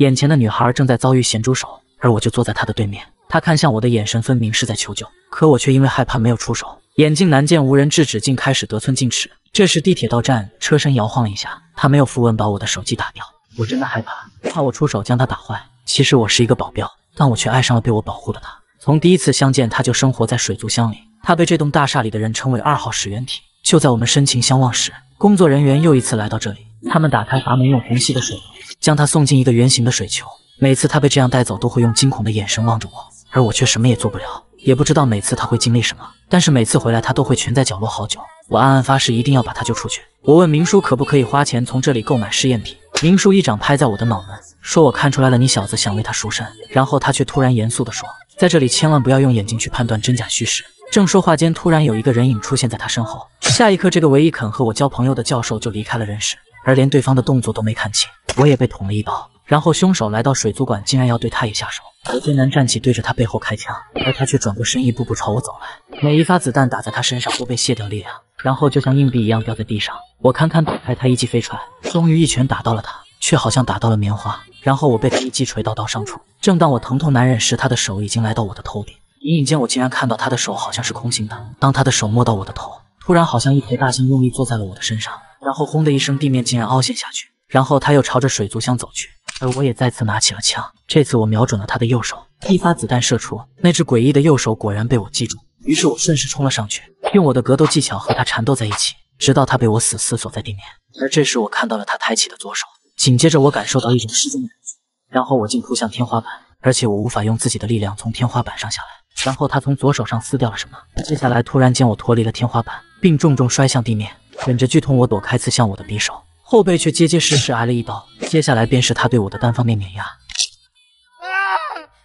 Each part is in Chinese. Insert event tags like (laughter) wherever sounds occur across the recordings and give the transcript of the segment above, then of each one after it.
眼前的女孩正在遭遇咸猪手，而我就坐在她的对面。她看向我的眼神分明是在求救，可我却因为害怕没有出手。眼镜男见无人制止，竟开始得寸进尺。这时地铁到站，车身摇晃了一下，他没有符稳，把我的手机打掉。我真的害怕，怕我出手将他打坏。其实我是一个保镖，但我却爱上了被我保护的他。从第一次相见，他就生活在水族箱里。他被这栋大厦里的人称为二号始源体。就在我们深情相望时，工作人员又一次来到这里。他们打开阀门，用虹吸的水将他送进一个圆形的水球。每次他被这样带走，都会用惊恐的眼神望着我，而我却什么也做不了。也不知道每次他会经历什么，但是每次回来他都会蜷在角落好久。我暗暗发誓一定要把他救出去。我问明叔可不可以花钱从这里购买试验品，明叔一掌拍在我的脑门，说我看出来了，你小子想为他赎身。然后他却突然严肃地说，在这里千万不要用眼睛去判断真假虚实。正说话间，突然有一个人影出现在他身后，下一刻，这个唯一肯和我交朋友的教授就离开了人世，而连对方的动作都没看清，我也被捅了一刀。然后凶手来到水族馆，竟然要对他也下手。我艰难站起，对着他背后开枪，而他却转过身，一步步朝我走来。每一发子弹打在他身上都被卸掉力量，然后就像硬币一样掉在地上。我堪堪躲开他一记飞踹，终于一拳打到了他，却好像打到了棉花。然后我被他一击锤到刀伤处。正当我疼痛难忍时，他的手已经来到我的头顶。隐隐间，我竟然看到他的手好像是空心的。当他的手摸到我的头，突然好像一头大象用力坐在了我的身上，然后轰的一声，地面竟然凹陷下去。然后他又朝着水族箱走去。而我也再次拿起了枪，这次我瞄准了他的右手，一发子弹射出，那只诡异的右手果然被我击中。于是我顺势冲了上去，用我的格斗技巧和他缠斗在一起，直到他被我死死锁在地面。而这时我看到了他抬起的左手，紧接着我感受到一种失重的感觉，然后我竟扑向天花板，而且我无法用自己的力量从天花板上下来。然后他从左手上撕掉了什么，接下来突然间我脱离了天花板，并重重摔向地面，忍着剧痛我躲开刺向我的匕首。后背却结结实实挨了一刀，接下来便是他对我的单方面碾压。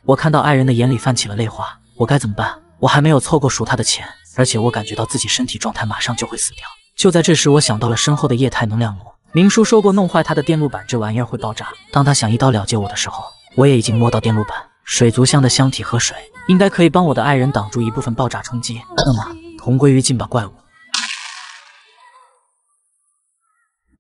我看到爱人的眼里泛起了泪花，我该怎么办？我还没有凑够赎他的钱，而且我感觉到自己身体状态马上就会死掉。就在这时，我想到了身后的液态能量炉。明叔说过，弄坏他的电路板，这玩意儿会爆炸。当他想一刀了结我的时候，我也已经摸到电路板。水族箱的箱体和水应该可以帮我的爱人挡住一部分爆炸冲击。(coughs) 那么，同归于尽吧，怪物。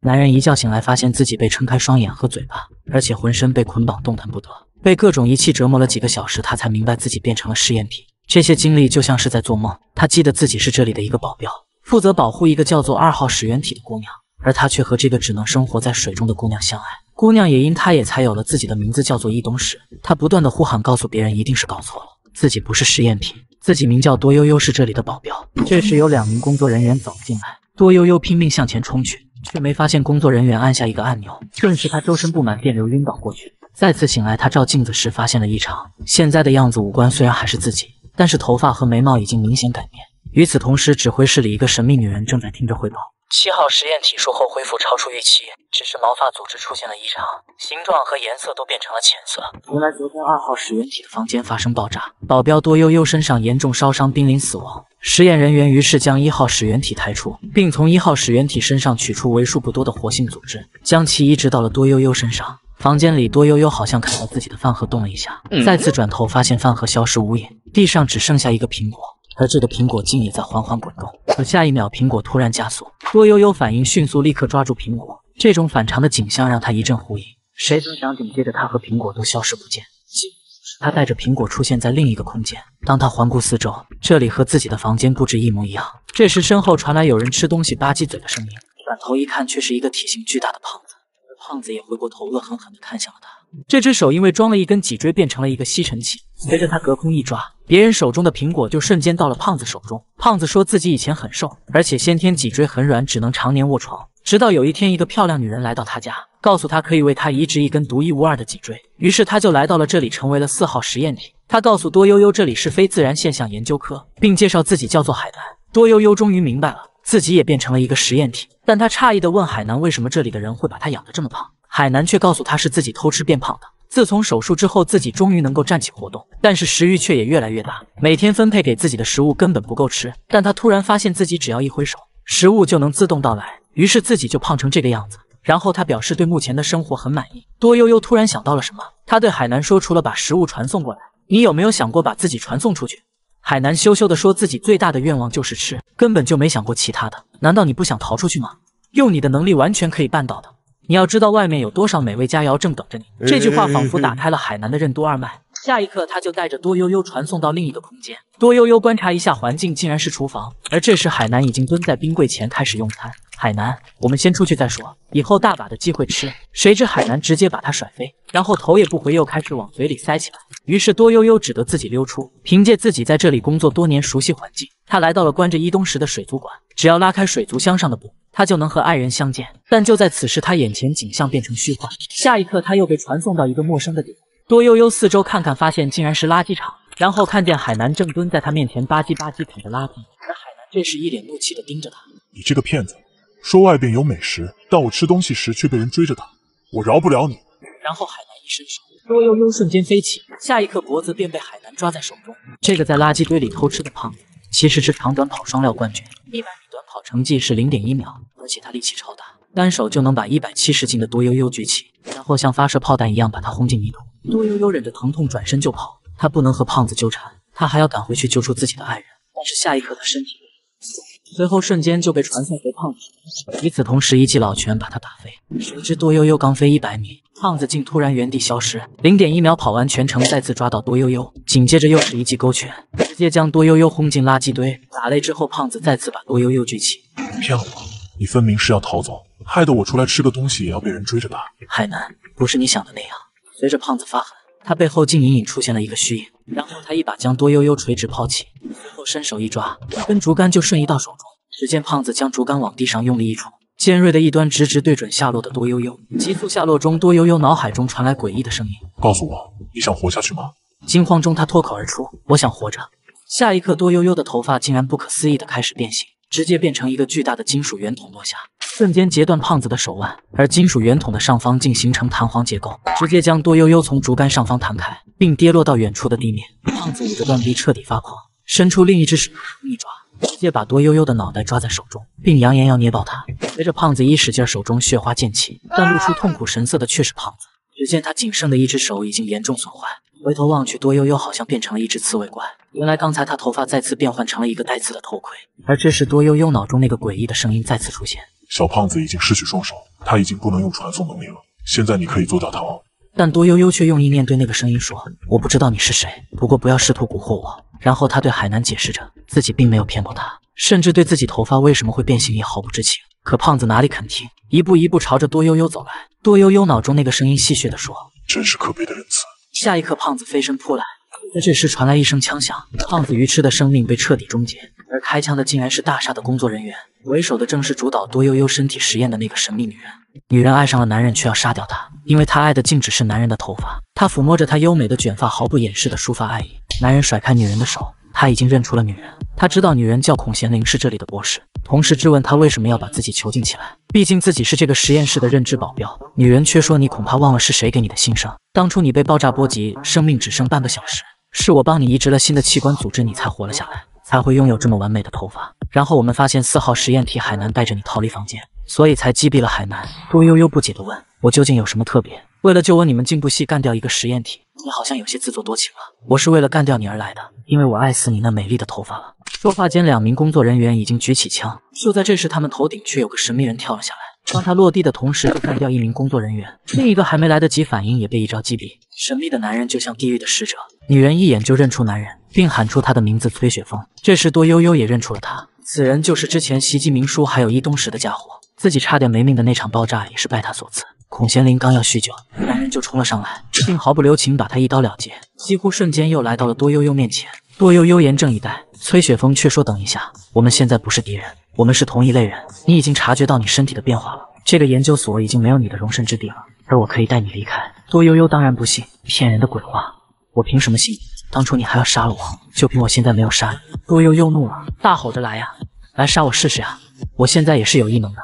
男人一觉醒来，发现自己被撑开双眼和嘴巴，而且浑身被捆绑，动弹不得，被各种仪器折磨了几个小时，他才明白自己变成了试验品。这些经历就像是在做梦。他记得自己是这里的一个保镖，负责保护一个叫做二号始源体的姑娘，而他却和这个只能生活在水中的姑娘相爱。姑娘也因他也才有了自己的名字，叫做伊东史。他不断的呼喊，告诉别人一定是搞错了，自己不是试验品，自己名叫多悠悠，是这里的保镖。这时有两名工作人员走了进来，多悠悠拼命向前冲去。却没发现工作人员按下一个按钮，顿时他周身布满电流，晕倒过去。再次醒来，他照镜子时发现了异常，现在的样子，五官虽然还是自己，但是头发和眉毛已经明显改变。与此同时，指挥室里一个神秘女人正在听着汇报。七号实验体术后恢复超出预期，只是毛发组织出现了异常，形状和颜色都变成了浅色。原来昨天二号始源体的房间发生爆炸，保镖多悠悠身上严重烧伤，濒临死亡。实验人员于是将一号始源体抬出，并从一号始源体身上取出为数不多的活性组织，将其移植到了多悠悠身上。房间里，多悠悠好像看到自己的饭盒动了一下，再次转头发现饭盒消失无影，地上只剩下一个苹果。而这个苹果竟也在缓缓滚动，可下一秒苹果突然加速，洛悠悠反应迅速，立刻抓住苹果。这种反常的景象让他一阵狐疑，谁曾想紧接着他和苹果都消失不见。他带着苹果出现在另一个空间。当他环顾四周，这里和自己的房间布置一模一样。这时身后传来有人吃东西吧唧嘴的声音，转头一看，却是一个体型巨大的胖子。胖子也回过头，恶狠狠地看向了他。这只手因为装了一根脊椎，变成了一个吸尘器。随着他隔空一抓，别人手中的苹果就瞬间到了胖子手中。胖子说自己以前很瘦，而且先天脊椎很软，只能常年卧床。直到有一天，一个漂亮女人来到他家，告诉他可以为他移植一根独一无二的脊椎。于是他就来到了这里，成为了四号实验体。他告诉多悠悠，这里是非自然现象研究科，并介绍自己叫做海南。多悠悠终于明白了，自己也变成了一个实验体。但他诧异的问海南，为什么这里的人会把他养得这么胖？海南却告诉他是自己偷吃变胖的。自从手术之后，自己终于能够站起活动，但是食欲却也越来越大。每天分配给自己的食物根本不够吃。但他突然发现自己只要一挥手，食物就能自动到来，于是自己就胖成这个样子。然后他表示对目前的生活很满意。多悠悠突然想到了什么，他对海南说：“除了把食物传送过来，你有没有想过把自己传送出去？”海南羞羞地说自己最大的愿望就是吃，根本就没想过其他的。难道你不想逃出去吗？用你的能力完全可以办到的。你要知道外面有多少美味佳肴正等着你。这句话仿佛打开了海南的任督二脉。下一刻，他就带着多悠悠传送到另一个空间。多悠悠观察一下环境，竟然是厨房。而这时，海南已经蹲在冰柜前开始用餐。海南，我们先出去再说，以后大把的机会吃。谁知海南直接把他甩飞，然后头也不回，又开始往嘴里塞起来。于是多悠悠只得自己溜出。凭借自己在这里工作多年，熟悉环境，他来到了关着伊东石的水族馆。只要拉开水族箱上的布，他就能和爱人相见。但就在此时，他眼前景象变成虚幻。下一刻，他又被传送到一个陌生的地方。多悠悠四周看看，发现竟然是垃圾场，然后看见海南正蹲在他面前吧唧吧唧啃着垃圾，而海南这时一脸怒气的盯着他：“你这个骗子，说外边有美食，但我吃东西时却被人追着打，我饶不了你！”然后海南一伸手，多悠悠瞬间飞起，下一刻脖子便被海南抓在手中。这个在垃圾堆里偷吃的胖子，其实是长短跑双料冠军，一百米好成绩是零点一秒，而且他力气超大，单手就能把一百七十斤的多悠悠举起，然后像发射炮弹一样把他轰进泥土。多悠悠忍着疼痛转身就跑，他不能和胖子纠缠，他还要赶回去救出自己的爱人。但是下一刻他身体随后瞬间就被传送回胖子。与此同时，一记老拳把他打飞。谁知多悠悠刚飞一百米，胖子竟突然原地消失，零点一秒跑完全程，再次抓到多悠悠，紧接着又是一记勾拳，直接将多悠悠轰进垃圾堆。打累之后，胖子再次把多悠悠举起。你骗我，你分明是要逃走，害得我出来吃个东西也要被人追着打。海南，不是你想的那样。随着胖子发狠，他背后竟隐隐出现了一个虚影，然后他一把将多悠悠垂直抛起，随后伸手一抓，一根竹竿就瞬移到手中。只见胖子将竹竿往地上用力一戳，尖锐的一端直直对准下落的多悠悠。急速下落中，多悠悠脑海中传来诡异的声音：“告诉我，你想活下去吗？”惊慌中，他脱口而出：“我想活着。”下一刻，多悠悠的头发竟然不可思议的开始变形。直接变成一个巨大的金属圆筒落下，瞬间截断胖子的手腕，而金属圆筒的上方竟形成弹簧结构，直接将多悠悠从竹竿上方弹开，并跌落到远处的地面。胖子捂着断臂，彻底发狂，伸出另一只手一爪，直接把多悠悠的脑袋抓在手中，并扬言要捏爆他。随着胖子一使劲，手中血花溅起，但露出痛苦神色的却是胖子。只见他仅剩的一只手已经严重损坏。回头望去，多悠悠好像变成了一只刺猬怪。原来刚才他头发再次变换成了一个带刺的头盔。而这时，多悠悠脑中那个诡异的声音再次出现：“小胖子已经失去双手，他已经不能用传送能力了。现在你可以做掉他。”但多悠悠却用意念对那个声音说：“我不知道你是谁，不过不要试图蛊惑我。”然后他对海南解释着自己并没有骗过他，甚至对自己头发为什么会变形也毫不知情。可胖子哪里肯听，一步一步朝着多悠悠走来。多悠悠脑中那个声音戏谑地说：“真是可悲的仁慈。”下一刻，胖子飞身扑来，在这时传来一声枪响，胖子愚痴的生命被彻底终结。而开枪的竟然是大厦的工作人员，为首的正是主导多悠悠身体实验的那个神秘女人。女人爱上了男人，却要杀掉他，因为她爱的竟只是男人的头发。她抚摸着他优美的卷发，毫不掩饰的抒发爱意。男人甩开女人的手，他已经认出了女人。他知道女人叫孔贤玲，是这里的博士。同时质问他为什么要把自己囚禁起来，毕竟自己是这个实验室的认知保镖。女人却说：“你恐怕忘了是谁给你的新生。当初你被爆炸波及，生命只剩半个小时，是我帮你移植了新的器官组织，你才活了下来，才会拥有这么完美的头发。然后我们发现四号实验体海南带着你逃离房间，所以才击毙了海南。”杜悠悠不解地问：“我究竟有什么特别？为了救我，你们进步系干掉一个实验体？你好像有些自作多情了。我是为了干掉你而来的，因为我爱死你那美丽的头发了。”说话间，两名工作人员已经举起枪。就在这时，他们头顶却有个神秘人跳了下来。当他落地的同时，就干掉一名工作人员，另一个还没来得及反应，也被一招击毙。神秘的男人就像地狱的使者，女人一眼就认出男人，并喊出他的名字崔雪峰。这时，多悠悠也认出了他，此人就是之前袭击明叔还有伊东石的家伙，自己差点没命的那场爆炸也是拜他所赐。孔贤林刚要酗酒，男人就冲了上来，并毫不留情把他一刀了结，几乎瞬间又来到了多悠悠面前。多悠悠严阵以待，崔雪峰却说：“等一下，我们现在不是敌人，我们是同一类人。你已经察觉到你身体的变化了，这个研究所已经没有你的容身之地了，而我可以带你离开。”多悠悠当然不信，骗人的鬼话，我凭什么信？当初你还要杀了我，就凭我现在没有杀你。多悠悠怒了，大吼着：“来呀，来杀我试试呀！我现在也是有异能的。”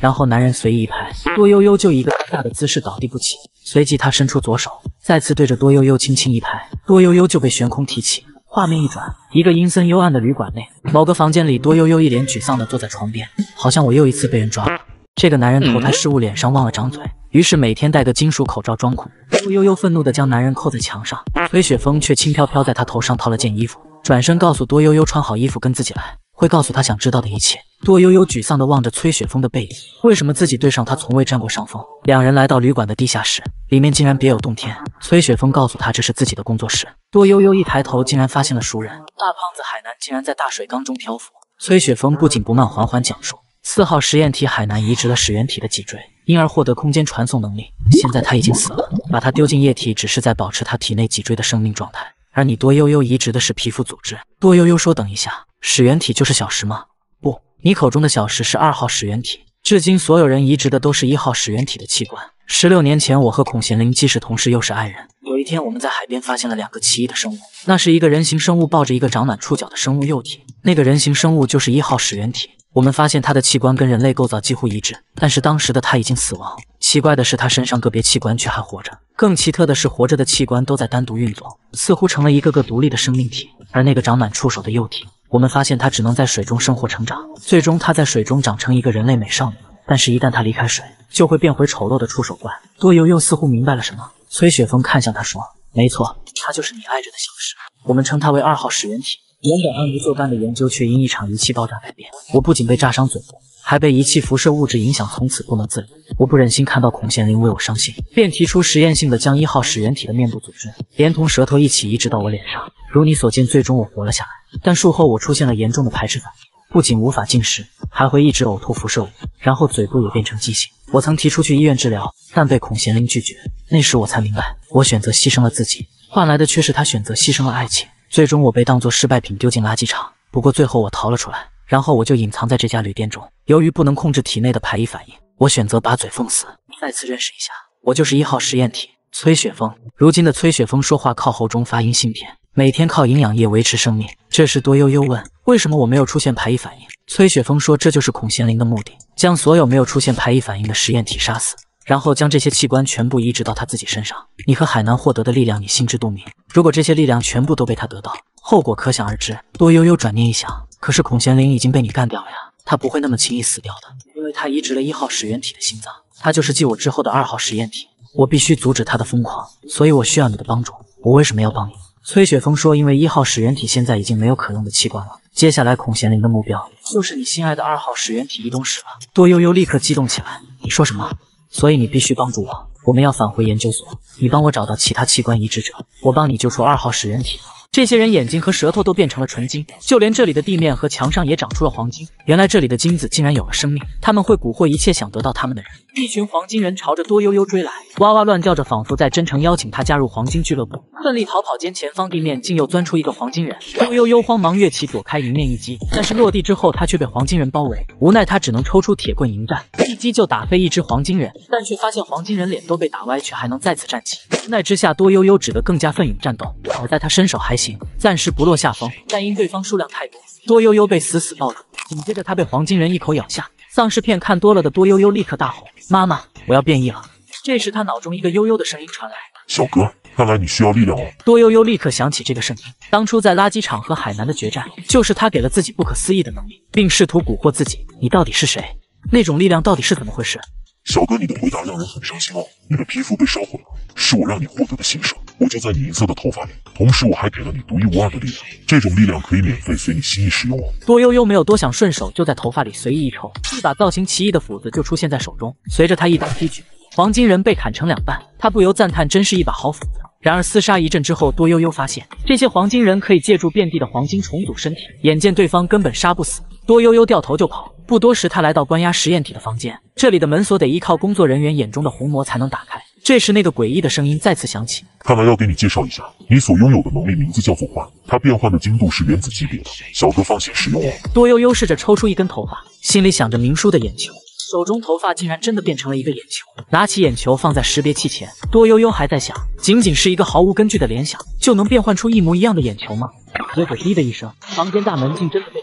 然后男人随意一拍，多悠悠就一个尴尬的姿势倒地不起。随即他伸出左手，再次对着多悠悠轻轻一拍，多悠悠就被悬空提起。画面一转，一个阴森幽暗的旅馆内，某个房间里，多悠悠一脸沮丧地坐在床边，好像我又一次被人抓了。这个男人投胎失误，脸上忘了张嘴，于是每天戴个金属口罩装酷。多悠悠愤怒地将男人扣在墙上，崔雪峰却轻飘飘在他头上套了件衣服，转身告诉多悠悠穿好衣服跟自己来。会告诉他想知道的一切。多悠悠沮丧地望着崔雪峰的背影，为什么自己对上他从未占过上风？两人来到旅馆的地下室，里面竟然别有洞天。崔雪峰告诉他这是自己的工作室。多悠悠一抬头，竟然发现了熟人，大胖子海南竟然在大水缸中漂浮。崔雪峰不紧不慢，缓缓讲述：四号实验体海南移植了始源体的脊椎，因而获得空间传送能力。现在他已经死了，把他丢进液体，只是在保持他体内脊椎的生命状态。而你多悠悠移植的是皮肤组织。多悠悠说：“等一下，始源体就是小石吗？不，你口中的小石是二号始源体。至今所有人移植的都是一号始源体的器官。十六年前，我和孔贤林既是同事又是爱人。有一天，我们在海边发现了两个奇异的生物，那是一个人形生物抱着一个长满触角的生物幼体，那个人形生物就是一号始源体。我们发现它的器官跟人类构造几乎一致，但是当时的它已经死亡。奇怪的是，它身上个别器官却还活着。更奇特的是，活着的器官都在单独运作，似乎成了一个个独立的生命体。而那个长满触手的幼体，我们发现它只能在水中生活成长，最终它在水中长成一个人类美少女。但是，一旦它离开水，就会变回丑陋的触手怪。多悠悠似乎明白了什么，崔雪峰看向他说：“没错，它就是你爱着的小石，我们称它为二号始源体。”原本按部就班的研究，却因一场仪器爆炸改变。我不仅被炸伤嘴部，还被仪器辐射物质影响，从此不能自理。我不忍心看到孔贤林为我伤心，便提出实验性的将一号始源体的面部组织连同舌头一起移植到我脸上。如你所见，最终我活了下来。但术后我出现了严重的排斥反应，不仅无法进食，还会一直呕吐辐射物，然后嘴部也变成畸形。我曾提出去医院治疗，但被孔贤林拒绝。那时我才明白，我选择牺牲了自己，换来的却是他选择牺牲了爱情。最终我被当作失败品丢进垃圾场，不过最后我逃了出来，然后我就隐藏在这家旅店中。由于不能控制体内的排异反应，我选择把嘴封死。再次认识一下，我就是一号实验体崔雪峰。如今的崔雪峰说话靠喉中发音芯片，每天靠营养液维持生命。这时多悠悠问：“为什么我没有出现排异反应？”崔雪峰说：“这就是孔贤林的目的，将所有没有出现排异反应的实验体杀死。”然后将这些器官全部移植到他自己身上。你和海南获得的力量，你心知肚明。如果这些力量全部都被他得到，后果可想而知。多悠悠转念一想，可是孔贤林已经被你干掉了呀，他不会那么轻易死掉的，因为他移植了一号始源体的心脏，他就是继我之后的二号实验体。我必须阻止他的疯狂，所以我需要你的帮助。我为什么要帮你？崔雪峰说，因为一号始源体现在已经没有可用的器官了，接下来孔贤林的目标就是你心爱的二号始源体移动史了。多悠悠立刻激动起来，你说什么？所以你必须帮助我，我们要返回研究所，你帮我找到其他器官移植者，我帮你救出二号始源体。这些人眼睛和舌头都变成了纯金，就连这里的地面和墙上也长出了黄金。原来这里的金子竟然有了生命，他们会蛊惑一切想得到他们的人。一群黄金人朝着多悠悠追来，哇哇乱叫着，仿佛在真诚邀请他加入黄金俱乐部。奋力逃跑间，前方地面竟又钻出一个黄金人，多悠悠慌忙跃起躲开迎面一击，但是落地之后他却被黄金人包围，无奈他只能抽出铁棍迎战，一击就打飞一只黄金人，但却发现黄金人脸都被打歪，却还能再次站起。无奈之下，多悠悠只得更加奋勇战斗。好在他身手还行。暂时不落下风，但因对方数量太多，多悠悠被死死抱住。紧接着，他被黄金人一口咬下。丧尸片看多了的多悠悠立刻大吼：“妈妈，我要变异了！”这时，他脑中一个悠悠的声音传来：“小哥，看来你需要力量哦。”多悠悠立刻想起这个声音，当初在垃圾场和海南的决战，就是他给了自己不可思议的能力，并试图蛊惑自己。你到底是谁？那种力量到底是怎么回事？小哥，你的回答让人很伤心哦。你的皮肤被烧毁了，是我让你获得的新生。我就在你银色的头发里，同时我还给了你独一无二的力量。这种力量可以免费随你心意使用哦。多悠悠没有多想，顺手就在头发里随意一抽，一把造型奇异的斧子就出现在手中。随着他一刀劈去，黄金人被砍成两半。他不由赞叹，真是一把好斧子。然而厮杀一阵之后，多悠悠发现这些黄金人可以借助遍地的黄金重组身体。眼见对方根本杀不死，多悠悠掉头就跑。不多时，他来到关押实验体的房间。这里的门锁得依靠工作人员眼中的虹膜才能打开。这时，那个诡异的声音再次响起：“看来要给你介绍一下，你所拥有的能力名字叫做幻，它变换的精度是原子级别的。小哥放心使用哦。”多悠悠试着抽出一根头发，心里想着明叔的眼球，手中头发竟然真的变成了一个眼球。拿起眼球放在识别器前，多悠悠还在想：仅仅是一个毫无根据的联想，就能变换出一模一样的眼球吗？结果滴的一声，房间大门竟真的被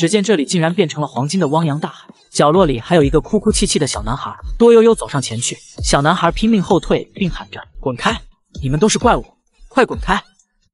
只见这里竟然变成了黄金的汪洋大海。角落里还有一个哭哭泣泣的小男孩，多悠悠走上前去，小男孩拼命后退，并喊着：“滚开！你们都是怪物，快滚开！”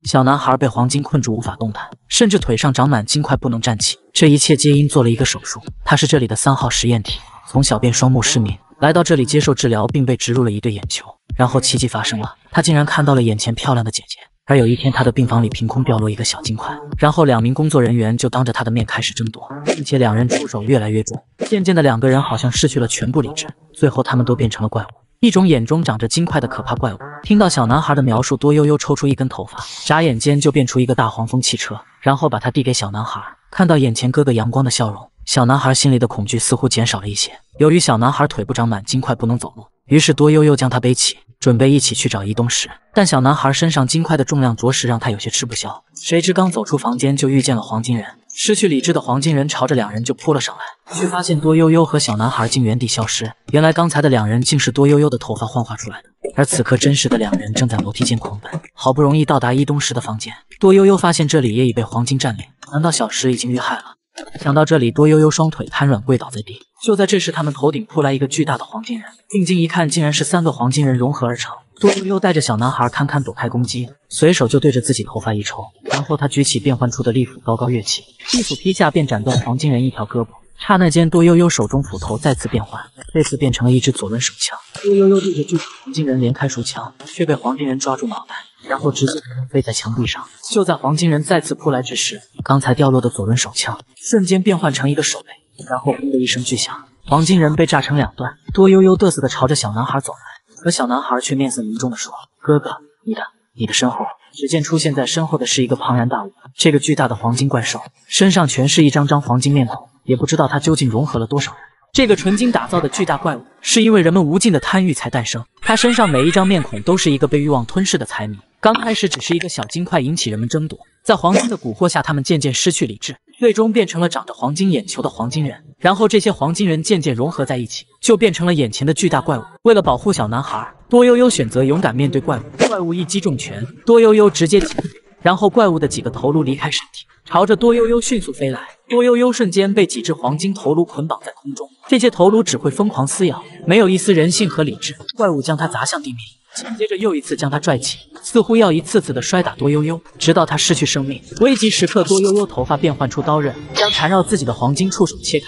小男孩被黄金困住，无法动弹，甚至腿上长满金块，不能站起。这一切皆因做了一个手术。他是这里的三号实验体，从小便双目失明，来到这里接受治疗，并被植入了一对眼球。然后奇迹发生了，他竟然看到了眼前漂亮的姐姐。而有一天，他的病房里凭空掉落一个小金块，然后两名工作人员就当着他的面开始争夺，并且两人出手越来越重，渐渐的两个人好像失去了全部理智，最后他们都变成了怪物，一种眼中长着金块的可怕怪物。听到小男孩的描述，多悠悠抽出一根头发，眨眼间就变出一个大黄蜂汽车，然后把它递给小男孩。看到眼前哥哥阳光的笑容，小男孩心里的恐惧似乎减少了一些。由于小男孩腿部长满金块，不能走路，于是多悠悠将他背起。准备一起去找伊东时，但小男孩身上金块的重量着实让他有些吃不消。谁知刚走出房间，就遇见了黄金人。失去理智的黄金人朝着两人就扑了上来，却发现多悠悠和小男孩竟原地消失。原来刚才的两人竟是多悠悠的头发幻化出来的，而此刻真实的两人正在楼梯间狂奔。好不容易到达伊东石的房间，多悠悠发现这里也已被黄金占领。难道小石已经遇害了？想到这里，多悠悠双腿瘫软，跪倒在地。就在这时，他们头顶扑来一个巨大的黄金人，定睛一看，竟然是三个黄金人融合而成。多悠悠带着小男孩堪堪躲开攻击，随手就对着自己头发一抽，然后他举起变换出的利斧，高高跃起，利斧劈下便斩断黄金人一条胳膊。刹那间，多悠悠手中斧头再次变换，这次变成了一支左轮手枪。多悠悠对着巨大黄金人连开数枪，却被黄金人抓住脑袋，然后直接飞在墙壁上。就在黄金人再次扑来之时，刚才掉落的左轮手枪瞬间变换成一个手雷。然后轰的一声巨响，黄金人被炸成两段。多悠悠嘚瑟的朝着小男孩走来，可小男孩却面色凝重的说：“哥哥，你的，你的身后。”只见出现在身后的是一个庞然大物，这个巨大的黄金怪兽身上全是一张张黄金面孔，也不知道它究竟融合了多少人。这个纯金打造的巨大怪物，是因为人们无尽的贪欲才诞生。它身上每一张面孔都是一个被欲望吞噬的财迷。刚开始只是一个小金块引起人们争夺，在黄金的蛊惑下，他们渐渐失去理智。最终变成了长着黄金眼球的黄金人，然后这些黄金人渐渐融合在一起，就变成了眼前的巨大怪物。为了保护小男孩，多悠悠选择勇敢面对怪物。怪物一击中拳，多悠悠直接起飞，然后怪物的几个头颅离开身体，朝着多悠悠迅速飞来。多悠悠瞬间被几只黄金头颅捆绑在空中，这些头颅只会疯狂撕咬，没有一丝人性和理智。怪物将它砸向地面。紧接着又一次将他拽起，似乎要一次次的摔打多悠悠，直到他失去生命。危急时刻，多悠悠头发变换出刀刃，将缠绕自己的黄金触手切开。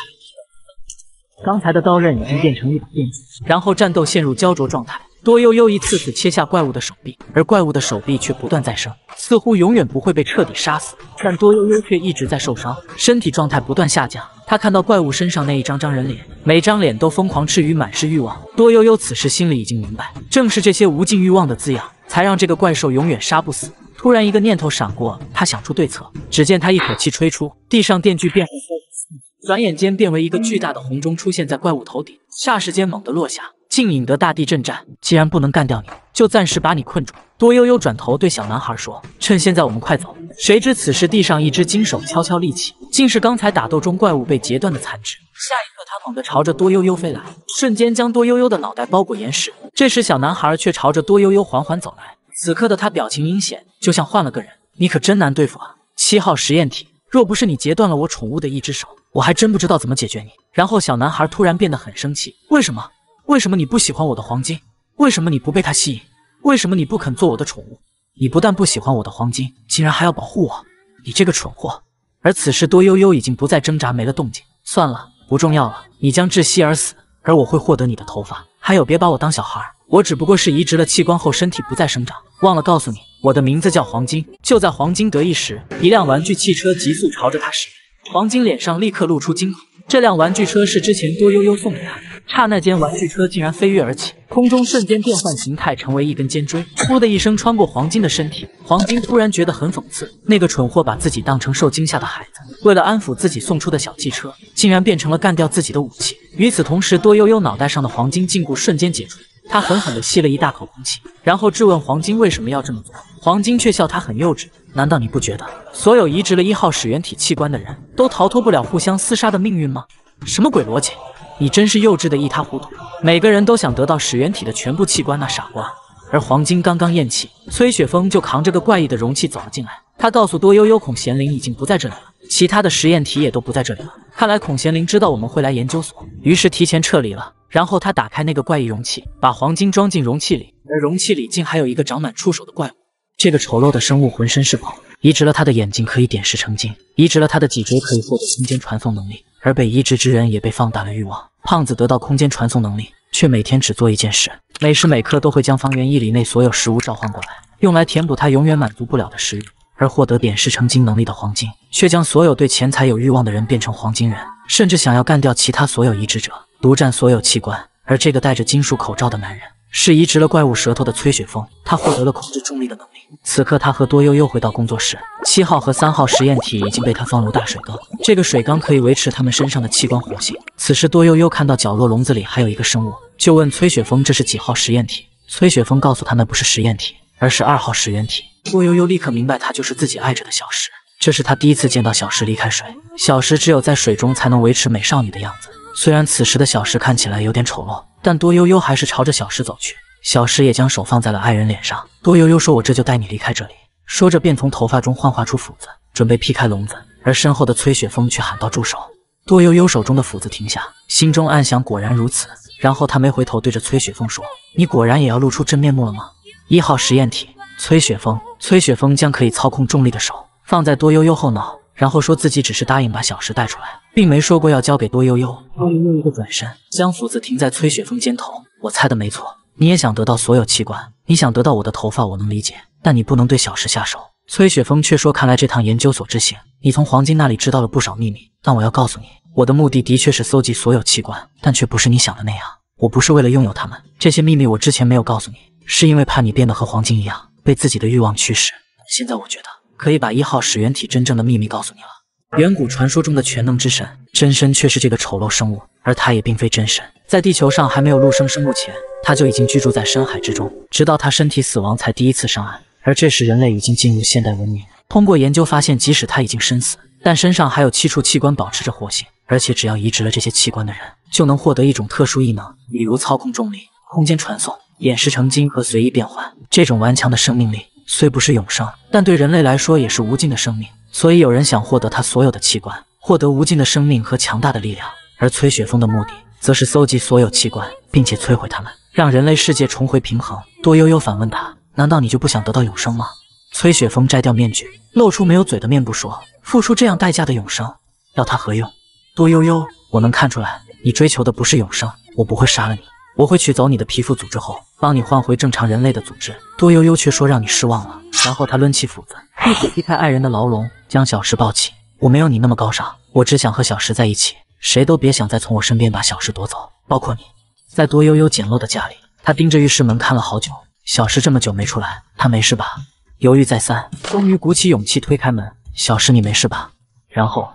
刚才的刀刃已经变成一把电锯，然后战斗陷入焦灼状态。多悠悠一次次切下怪物的手臂，而怪物的手臂却不断再生，似乎永远不会被彻底杀死。但多悠悠却一直在受伤，身体状态不断下降。他看到怪物身上那一张张人脸，每张脸都疯狂吃鱼，满是欲望。多悠悠此时心里已经明白，正是这些无尽欲望的滋养，才让这个怪兽永远杀不死。突然一个念头闪过，他想出对策。只见他一口气吹出，地上电锯变红，转眼间变为一个巨大的红钟出现在怪物头顶，霎时间猛地落下。竟引得大地震颤。既然不能干掉你，就暂时把你困住。多悠悠转头对小男孩说：“趁现在，我们快走。”谁知此时地上一只金手悄悄立起，竟是刚才打斗中怪物被截断的残肢。下一刻，他猛地朝着多悠悠飞来，瞬间将多悠悠的脑袋包裹严实。这时，小男孩却朝着多悠悠缓缓走来。此刻的他表情阴险，就像换了个人。你可真难对付啊！七号实验体，若不是你截断了我宠物的一只手，我还真不知道怎么解决你。然后，小男孩突然变得很生气，为什么？为什么你不喜欢我的黄金？为什么你不被它吸引？为什么你不肯做我的宠物？你不但不喜欢我的黄金，竟然还要保护我！你这个蠢货！而此时多悠悠已经不再挣扎，没了动静。算了，不重要了，你将窒息而死，而我会获得你的头发。还有，别把我当小孩，我只不过是移植了器官后身体不再生长。忘了告诉你，我的名字叫黄金。就在黄金得意时，一辆玩具汽车急速朝着他驶来，黄金脸上立刻露出惊恐。这辆玩具车是之前多悠悠送给他的。刹那间，玩具车竟然飞跃而起，空中瞬间变换形态，成为一根尖锥，噗的一声穿过黄金的身体。黄金突然觉得很讽刺，那个蠢货把自己当成受惊吓的孩子，为了安抚自己送出的小汽车，竟然变成了干掉自己的武器。与此同时，多悠悠脑袋上的黄金禁锢瞬间解除，他狠狠地吸了一大口空气，然后质问黄金为什么要这么做。黄金却笑他很幼稚，难道你不觉得所有移植了一号始源体器官的人都逃脱不了互相厮杀的命运吗？什么鬼逻辑？你真是幼稚的一塌糊涂！每个人都想得到始源体的全部器官，那傻瓜。而黄金刚刚咽气，崔雪峰就扛着个怪异的容器走了进来。他告诉多悠悠，孔贤玲已经不在这里了，其他的实验体也都不在这里了。看来孔贤玲知道我们会来研究所，于是提前撤离了。然后他打开那个怪异容器，把黄金装进容器里，而容器里竟还有一个长满触手的怪物。这个丑陋的生物浑身是宝，移植了他的眼睛可以点石成金，移植了他的脊椎可以获得空间传送能力。而被移植之人也被放大了欲望。胖子得到空间传送能力，却每天只做一件事，每时每刻都会将方圆一里内所有食物召唤过来。用来填补他永远满足不了的食欲。而获得点石成金能力的黄金，却将所有对钱财有欲望的人变成黄金人，甚至想要干掉其他所有移植者，独占所有器官。而这个戴着金属口罩的男人，是移植了怪物舌头的崔雪峰，他获得了控制重力的能力。此刻，他和多悠悠回到工作室，七号和三号实验体已经被他放入大水缸，这个水缸可以维持他们身上的器官活性。此时，多悠悠看到角落笼子里还有一个生物，就问崔雪峰这是几号实验体。崔雪峰告诉他那不是实验体，而是二号实验体。多悠悠立刻明白，他就是自己爱着的小石。这是他第一次见到小石离开水。小石只有在水中才能维持美少女的样子。虽然此时的小石看起来有点丑陋，但多悠悠还是朝着小石走去。小石也将手放在了爱人脸上。多悠悠说：“我这就带你离开这里。”说着便从头发中幻化出斧子，准备劈开笼子。而身后的崔雪峰却喊道：“住手！”多悠悠手中的斧子停下，心中暗想：果然如此。然后他没回头，对着崔雪峰说：“你果然也要露出真面目了吗？”一号实验体。崔雪峰，崔雪峰将可以操控重力的手放在多悠悠后脑，然后说自己只是答应把小石带出来，并没说过要交给多悠悠。多悠悠一个转身，将斧子停在崔雪峰肩头。我猜的没错，你也想得到所有器官，你想得到我的头发，我能理解，但你不能对小石下手。崔雪峰却说，看来这趟研究所之行，你从黄金那里知道了不少秘密。但我要告诉你，我的目的的确是搜集所有器官，但却不是你想的那样。我不是为了拥有它们，这些秘密我之前没有告诉你，是因为怕你变得和黄金一样。被自己的欲望驱使。现在我觉得可以把一号始源体真正的秘密告诉你了。远古传说中的全能之神真身却是这个丑陋生物，而他也并非真神。在地球上还没有陆生生物前，他就已经居住在深海之中，直到他身体死亡才第一次上岸。而这时人类已经进入现代文明。通过研究发现，即使他已经身死，但身上还有七处器官保持着活性，而且只要移植了这些器官的人，就能获得一种特殊异能，比如操控重力、空间传送。演石成金和随意变换，这种顽强的生命力虽不是永生，但对人类来说也是无尽的生命。所以有人想获得他所有的器官，获得无尽的生命和强大的力量。而崔雪峰的目的，则是搜集所有器官，并且摧毁他们，让人类世界重回平衡。多悠悠反问他：“难道你就不想得到永生吗？”崔雪峰摘掉面具，露出没有嘴的面部说：“付出这样代价的永生，要他何用？”多悠悠，我能看出来，你追求的不是永生。我不会杀了你。我会取走你的皮肤组织后，帮你换回正常人类的组织。多悠悠却说让你失望了。然后他抡起斧子，(laughs) 立刻劈开爱人的牢笼，将小石抱起。我没有你那么高尚，我只想和小石在一起。谁都别想再从我身边把小石夺走，包括你。在多悠悠简陋的家里，他盯着浴室门看了好久。小石这么久没出来，他没事吧？犹豫再三，终于鼓起勇气推开门。小石，你没事吧？然后。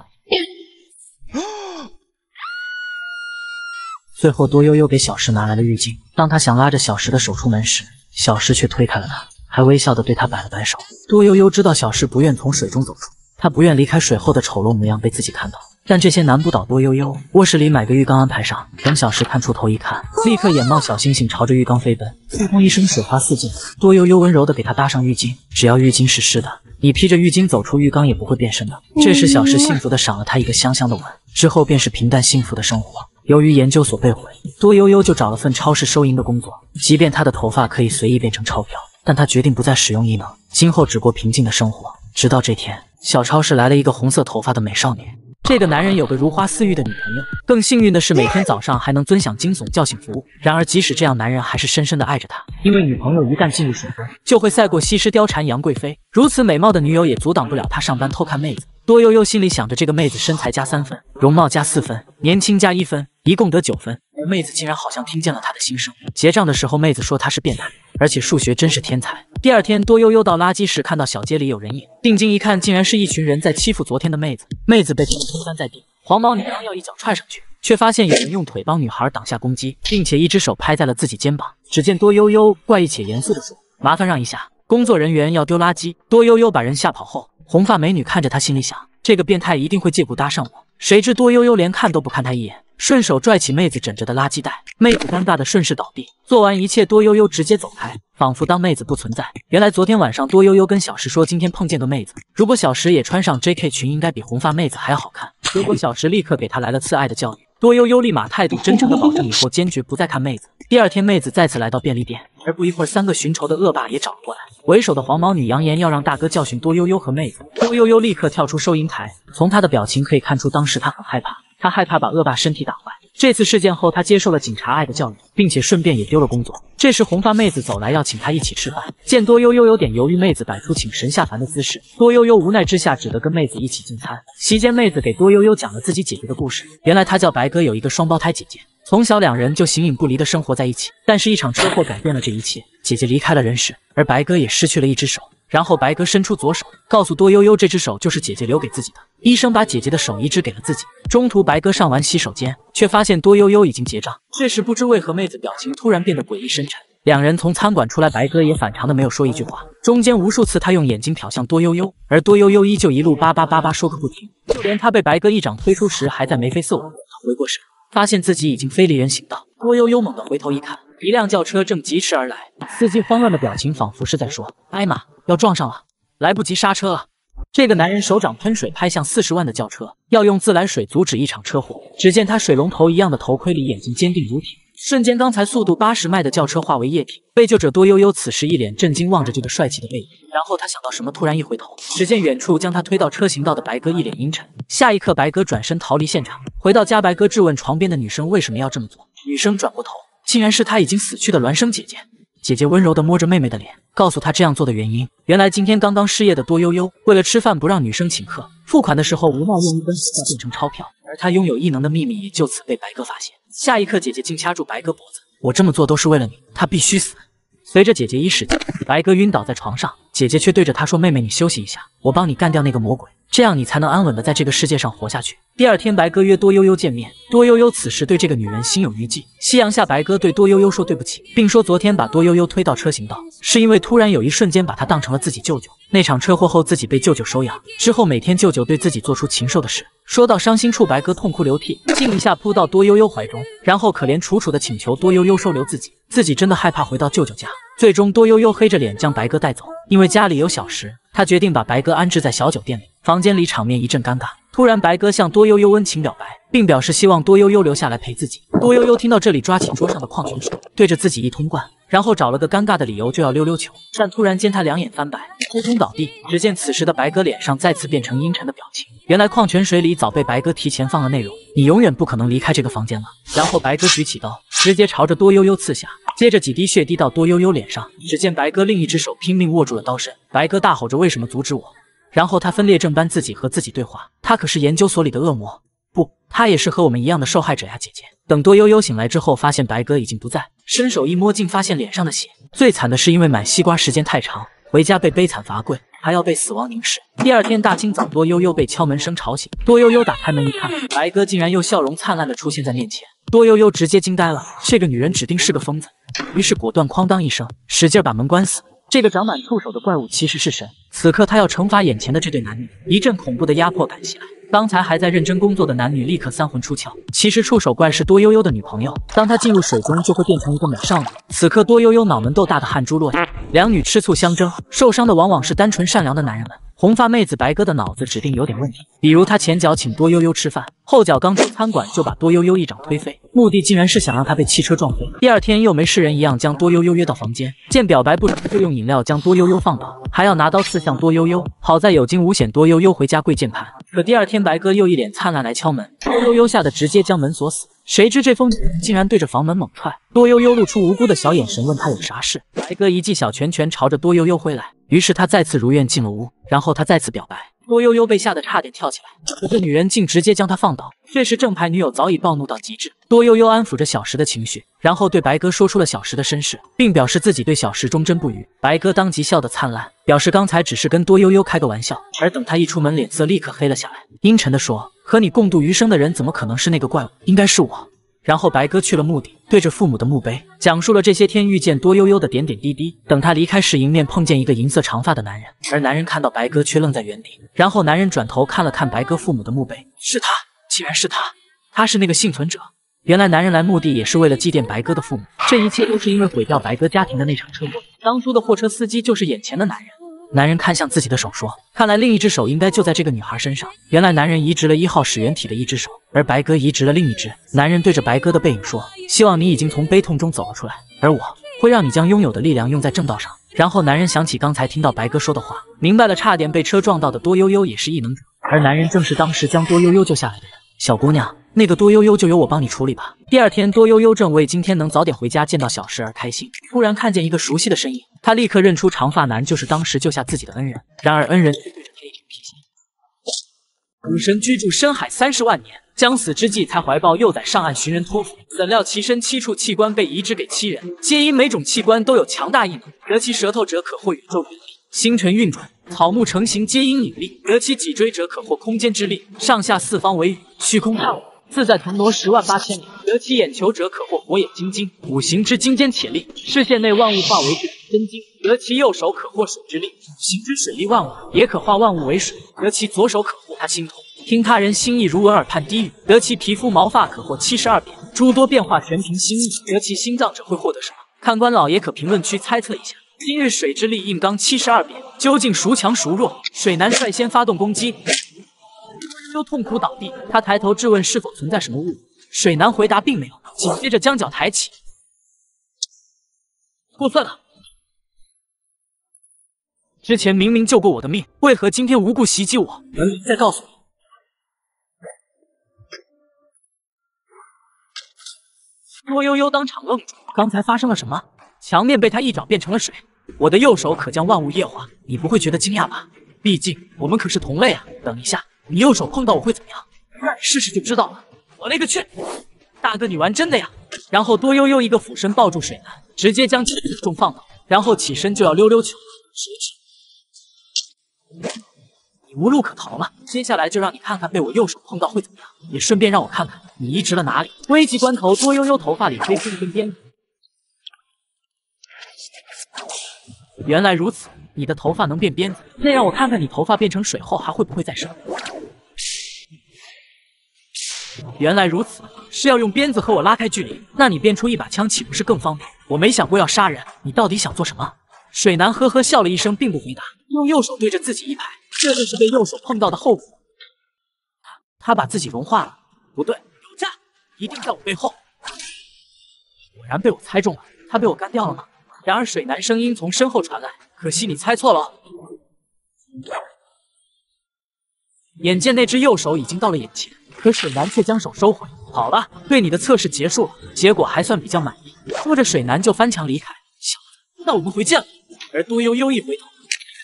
最后，多悠悠给小石拿来了浴巾。当他想拉着小石的手出门时，小石却推开了他，还微笑的对他摆了摆手。多悠悠知道小石不愿从水中走出，他不愿离开水后的丑陋模样被自己看到。但这些难不倒多悠悠。卧室里买个浴缸安排上，等小石探出头一看，立刻眼冒小星星朝着浴缸飞奔。扑通一声，水花四溅。多悠悠温柔的给他搭上浴巾，只要浴巾是湿的，你披着浴巾走出浴缸也不会变身的。这时，小石幸福的赏了他一个香香的吻，之后便是平淡幸福的生活。由于研究所被毁，多悠悠就找了份超市收银的工作。即便她的头发可以随意变成钞票，但她决定不再使用异能，今后只过平静的生活。直到这天，小超市来了一个红色头发的美少女。这个男人有个如花似玉的女朋友，更幸运的是每天早上还能尊享惊悚叫醒服务。然而，即使这样，男人还是深深的爱着她，因为女朋友一旦进入水中，就会赛过西施貂蝉杨贵妃。如此美貌的女友也阻挡不了他上班偷看妹子。多悠悠心里想着，这个妹子身材加三分，容貌加四分，年轻加一分，一共得九分。而妹子竟然好像听见了他的心声。结账的时候，妹子说他是变态，而且数学真是天才。第二天，多悠悠到垃圾时看到小街里有人影，定睛一看，竟然是一群人在欺负昨天的妹子。妹子被他们推翻在地，黄毛女刚要一脚踹上去，却发现有人用腿帮女孩挡下攻击，并且一只手拍在了自己肩膀。只见多悠悠怪异且严肃地说：“麻烦让一下，工作人员要丢垃圾。”多悠悠把人吓跑后。红发美女看着他，心里想：这个变态一定会借故搭上我。谁知多悠悠连看都不看他一眼，顺手拽起妹子枕着的垃圾袋，妹子尴尬的顺势倒地。做完一切，多悠悠直接走开，仿佛当妹子不存在。原来昨天晚上，多悠悠跟小石说，今天碰见个妹子，如果小石也穿上 JK 裙，应该比红发妹子还好看。结果小石立刻给他来了次爱的教育。多悠悠立马态度真诚的保证以后坚决不再看妹子。第二天，妹子再次来到便利店，而不一会儿，三个寻仇的恶霸也找了过来。为首的黄毛女扬言要让大哥教训多悠悠和妹子。多悠悠立刻跳出收银台，从她的表情可以看出，当时她很害怕，她害怕把恶霸身体打坏。这次事件后，他接受了警察爱的教育，并且顺便也丢了工作。这时，红发妹子走来要请他一起吃饭，见多悠悠有点犹豫，妹子摆出请神下凡的姿势，多悠悠无奈之下只得跟妹子一起进餐。席间，妹子给多悠悠讲了自己姐姐的故事。原来她叫白鸽，有一个双胞胎姐姐，从小两人就形影不离的生活在一起。但是，一场车祸改变了这一切，姐姐离开了人世，而白鸽也失去了一只手。然后白哥伸出左手，告诉多悠悠，这只手就是姐姐留给自己的。医生把姐姐的手移植给了自己。中途，白哥上完洗手间，却发现多悠悠已经结账。这时，不知为何，妹子表情突然变得诡异深沉。两人从餐馆出来，白哥也反常的没有说一句话。中间无数次，他用眼睛瞟向多悠悠，而多悠悠依旧一路叭叭叭叭说个不停。就连他被白哥一掌推出时，还在眉飞色舞。他回过神，发现自己已经飞离人行道。多悠悠猛地回头一看，一辆轿车正疾驰而来，司机慌乱的表情仿佛是在说：“艾玛。”要撞上了，来不及刹车了。这个男人手掌喷水拍向四十万的轿车，要用自来水阻止一场车祸。只见他水龙头一样的头盔里，眼睛坚定如铁。瞬间，刚才速度八十迈的轿车化为液体。被救者多悠悠此时一脸震惊，望着这个帅气的背影。然后他想到什么，突然一回头，只见远处将他推到车行道的白鸽一脸阴沉。下一刻，白鸽转身逃离现场。回到家，白鸽质问床边的女生为什么要这么做。女生转过头，竟然是他已经死去的孪生姐姐。姐姐温柔地摸着妹妹的脸，告诉她这样做的原因。原来今天刚刚失业的多悠悠，为了吃饭不让女生请客，付款的时候无奈用一根丝带变成钞票，而她拥有异能的秘密也就此被白哥发现。下一刻，姐姐竟掐住白哥脖子：“我这么做都是为了你，他必须死。”随着姐姐一使劲，白哥晕倒在床上，姐姐却对着他说：“妹妹，你休息一下，我帮你干掉那个魔鬼。”这样你才能安稳的在这个世界上活下去。第二天，白哥约多悠悠见面，多悠悠此时对这个女人心有余悸。夕阳下，白哥对多悠悠说对不起，并说昨天把多悠悠推到车行道，是因为突然有一瞬间把她当成了自己舅舅。那场车祸后，自己被舅舅收养，之后每天舅舅对自己做出禽兽的事。说到伤心处，白哥痛哭流涕，竟一下扑到多悠悠怀中，然后可怜楚楚的请求多悠悠收留自己，自己真的害怕回到舅舅家。最终，多悠悠黑着脸将白哥带走，因为家里有小食，他决定把白哥安置在小酒店里。房间里场面一阵尴尬，突然白哥向多悠悠温情表白，并表示希望多悠悠留下来陪自己。多悠悠听到这里，抓起桌上的矿泉水，对着自己一通灌，然后找了个尴尬的理由就要溜溜球，但突然间他两眼翻白，扑通倒地。只见此时的白哥脸上再次变成阴沉的表情，原来矿泉水里早被白哥提前放了内容，你永远不可能离开这个房间了。然后白哥举起刀，直接朝着多悠悠刺下，接着几滴血滴到多悠悠脸上，只见白哥另一只手拼命握住了刀身，白哥大吼着：“为什么阻止我？”然后他分裂正般自己和自己对话，他可是研究所里的恶魔，他也是和我们一样的受害者呀，姐姐。等多悠悠醒来之后，发现白哥已经不在，伸手一摸，竟发现脸上的血。最惨的是，因为买西瓜时间太长，回家被悲惨罚跪，还要被死亡凝视。第二天大清早，多悠悠被敲门声吵醒，多悠悠打开门一看，白哥竟然又笑容灿烂的出现在面前，多悠悠直接惊呆了，这个女人指定是个疯子，于是果断哐当一声，使劲把门关死。这个长满触手的怪物其实是神，此刻他要惩罚眼前的这对男女。一阵恐怖的压迫感袭来，刚才还在认真工作的男女立刻三魂出窍。其实触手怪是多悠悠的女朋友，当她进入水中就会变成一个美少女。此刻多悠悠脑门豆大的汗珠落下，两女吃醋相争，受伤的往往是单纯善良的男人们。红发妹子白哥的脑子指定有点问题，比如她前脚请多悠悠吃饭，后脚刚出餐馆就把多悠悠一掌推飞，目的竟然是想让她被汽车撞飞。第二天又没事人一样将多悠悠约到房间，见表白不成就用饮料将多悠悠放倒，还要拿刀刺向多悠悠。好在有惊无险，多悠悠回家跪键盘。可第二天白哥又一脸灿烂来敲门，多悠悠吓得直接将门锁死。谁知这疯女人竟然对着房门猛踹，多悠悠露出无辜的小眼神，问他有啥事。白哥一记小拳拳朝着多悠悠挥来，于是他再次如愿进了屋，然后他再次表白。多悠悠被吓得差点跳起来，可这女人竟直接将他放倒。这时正牌女友早已暴怒到极致，多悠悠安抚着小石的情绪，然后对白哥说出了小石的身世，并表示自己对小石忠贞不渝。白哥当即笑得灿烂，表示刚才只是跟多悠悠开个玩笑。而等他一出门，脸色立刻黑了下来，阴沉地说。和你共度余生的人怎么可能是那个怪物？应该是我。然后白哥去了墓地，对着父母的墓碑讲述了这些天遇见多悠悠的点点滴滴。等他离开时，迎面碰见一个银色长发的男人，而男人看到白哥却愣在原地。然后男人转头看了看白哥父母的墓碑，是他，竟然是他，他是那个幸存者。原来男人来墓地也是为了祭奠白哥的父母，这一切都是因为毁掉白哥家庭的那场车祸。当初的货车司机就是眼前的男人。男人看向自己的手，说：“看来另一只手应该就在这个女孩身上。”原来男人移植了一号始源体的一只手，而白鸽移植了另一只。男人对着白鸽的背影说：“希望你已经从悲痛中走了出来，而我会让你将拥有的力量用在正道上。”然后男人想起刚才听到白鸽说的话，明白了差点被车撞到的多悠悠也是异能者，而男人正是当时将多悠悠救下来的人。小姑娘，那个多悠悠就由我帮你处理吧。第二天，多悠悠正为今天能早点回家见到小石而开心，突然看见一个熟悉的身影，他立刻认出长发男就是当时救下自己的恩人。然而恩人却对着他一脸皮笑。武神居住深海三十万年，将死之际才怀抱幼崽上岸寻人托付，怎料其身七处器官被移植给七人，皆因每种器官都有强大异能，得其舌头者可获宇宙引力。星辰运转，草木成形，皆因引力；得其脊椎者可获空间之力，上下四方为宇，虚空探物，自在腾挪十万八千里；得其眼球者可获火眼金睛，五行之金坚且力，视线内万物化为真金；得其右手可获水之力，行之水力万物，也可化万物为水；得其左手可获他心通，听他人心意如闻耳畔低语；得其皮肤毛发可获七十二变，诸多变化全凭心意；得其心脏者会获得什么？看官老爷可评论区猜测一下。今日水之力硬刚七十二变，究竟孰强孰弱？水男率先发动攻击，悠悠痛苦倒地。他抬头质问是否存在什么误。水男回答并没有，紧接着将脚抬起。过分了！之前明明救过我的命，为何今天无故袭击我？能再告诉你。多悠悠当场愣住，刚才发生了什么？墙面被他一爪变成了水。我的右手可将万物液化，你不会觉得惊讶吧？毕竟我们可是同类啊！等一下，你右手碰到我会怎么样？试试就知道了。我勒个去！大哥，你玩真的呀？然后多悠悠一个俯身抱住水男，直接将其重放倒，然后起身就要溜溜球。你无路可逃了。接下来就让你看看被我右手碰到会怎么样，也顺便让我看看你移植了哪里。危急关头，多悠悠头发里飞出一根鞭子。原来如此，你的头发能变鞭子，那让我看看你头发变成水后还会不会再生。原来如此，是要用鞭子和我拉开距离，那你变出一把枪岂不是更方便？我没想过要杀人，你到底想做什么？水男呵呵笑了一声，并不回答，用右手对着自己一拍，这就是被右手碰到的后果。他把自己融化了，不对，有诈，一定在我背后。果然被我猜中了，他被我干掉了吗？然而水男声音从身后传来，可惜你猜错了。眼见那只右手已经到了眼前，可水男却将手收回。好了，对你的测试结束了，结果还算比较满意。说着，水男就翻墙离开。小子，那我们回见了。而多悠悠一回头，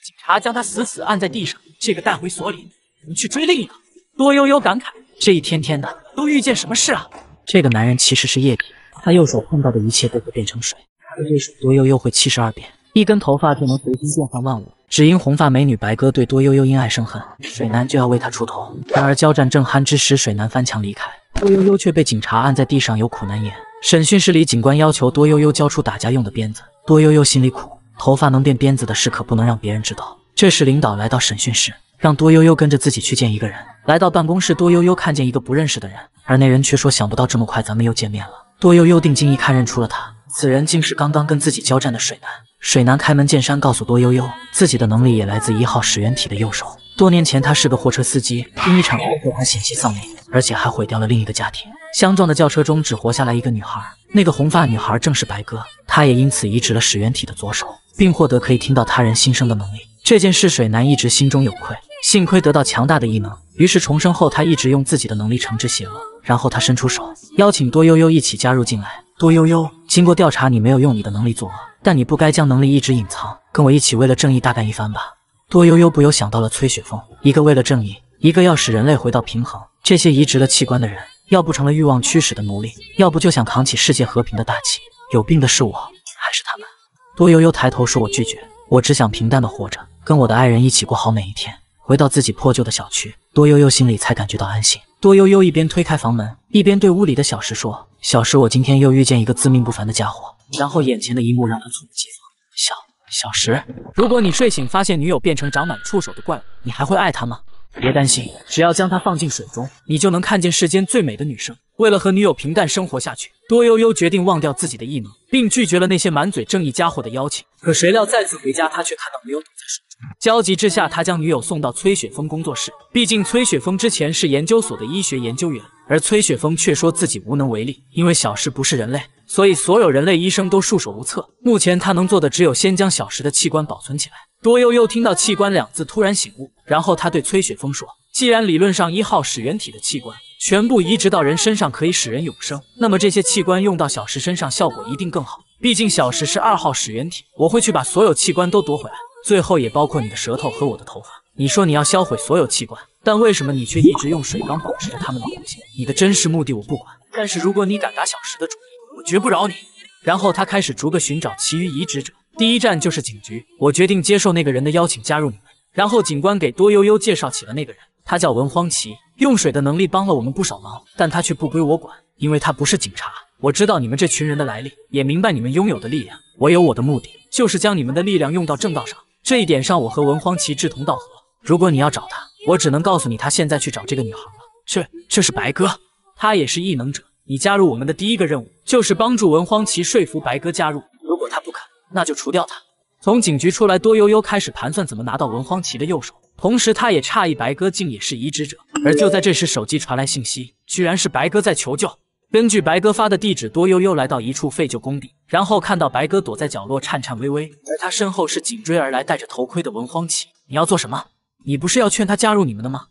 警察将他死死按在地上。这个带回所里，我们去追另一个。多悠悠感慨：这一天天的，都遇见什么事啊？这个男人其实是液体，他右手碰到的一切都会变成水。他的对手多悠悠会七十二变，一根头发就能随心变换万物。只因红发美女白哥对多悠悠因爱生恨，水男就要为她出头。然而交战正酣之时，水男翻墙离开，多悠悠却被警察按在地上，有苦难言。审讯室里，警官要求多悠悠交出打架用的鞭子。多悠悠心里苦，头发能变鞭子的事可不能让别人知道。这时，领导来到审讯室，让多悠悠跟着自己去见一个人。来到办公室，多悠悠看见一个不认识的人，而那人却说：“想不到这么快咱们又见面了。”多悠悠定睛一看，认出了他。此人竟是刚刚跟自己交战的水男。水男开门见山告诉多悠悠，自己的能力也来自一号始源体的右手。多年前，他是个货车司机，因一场车祸而险些丧命，而且还毁掉了另一个家庭。相撞的轿车中只活下来一个女孩，那个红发女孩正是白鸽。他也因此移植了始源体的左手，并获得可以听到他人心声的能力。这件事，水男一直心中有愧。幸亏得到强大的异能，于是重生后他一直用自己的能力惩治邪恶。然后他伸出手，邀请多悠悠一起加入进来。多悠悠，经过调查，你没有用你的能力作恶，但你不该将能力一直隐藏。跟我一起为了正义大干一番吧！多悠悠不由想到了崔雪峰，一个为了正义，一个要使人类回到平衡。这些移植了器官的人，要不成了欲望驱使的奴隶，要不就想扛起世界和平的大旗。有病的是我，还是他们？多悠悠抬头说：“我拒绝，我只想平淡的活着，跟我的爱人一起过好每一天。”回到自己破旧的小区，多悠悠心里才感觉到安心。多悠悠一边推开房门，一边对屋里的小石说：“小石，我今天又遇见一个自命不凡的家伙。”然后眼前的一幕让他猝不及防。小小石，如果你睡醒发现女友变成长满触手的怪物，你还会爱她吗？别担心，只要将她放进水中，你就能看见世间最美的女生。为了和女友平淡生活下去，多悠悠决定忘掉自己的异能，并拒绝了那些满嘴正义家伙的邀请。可谁料再次回家，他却看到女友躲在水。焦急之下，他将女友送到崔雪峰工作室。毕竟崔雪峰之前是研究所的医学研究员，而崔雪峰却说自己无能为力，因为小石不是人类，所以所有人类医生都束手无策。目前他能做的只有先将小石的器官保存起来。多悠悠听到“器官”两字，突然醒悟，然后他对崔雪峰说：“既然理论上一号始源体的器官全部移植到人身上可以使人永生，那么这些器官用到小石身上效果一定更好。毕竟小石是二号始源体，我会去把所有器官都夺回来，最后也包括你的舌头和我的头发。你说你要销毁所有器官，但为什么你却一直用水缸保持着他们的活性？你的真实目的我不管，但是如果你敢打小石的主意，我绝不饶你。然后他开始逐个寻找其余移植者，第一站就是警局。我决定接受那个人的邀请，加入你们。然后警官给多悠悠介绍起了那个人，他叫文荒奇，用水的能力帮了我们不少忙，但他却不归我管，因为他不是警察。我知道你们这群人的来历，也明白你们拥有的力量。我有我的目的，就是将你们的力量用到正道上。这一点上，我和文荒奇志同道合。如果你要找他，我只能告诉你，他现在去找这个女孩了。这，这是白鸽，他也是异能者。你加入我们的第一个任务，就是帮助文荒奇说服白鸽加入。如果他不肯，那就除掉他。从警局出来，多悠悠开始盘算怎么拿到文荒奇的右手，同时他也诧异白鸽竟也是移植者。而就在这时，手机传来信息，居然是白鸽在求救。根据白鸽发的地址，多悠悠来到一处废旧工地，然后看到白鸽躲在角落颤颤巍巍，而他身后是紧追而来戴着头盔的文荒奇。你要做什么？你不是要劝他加入你们的吗？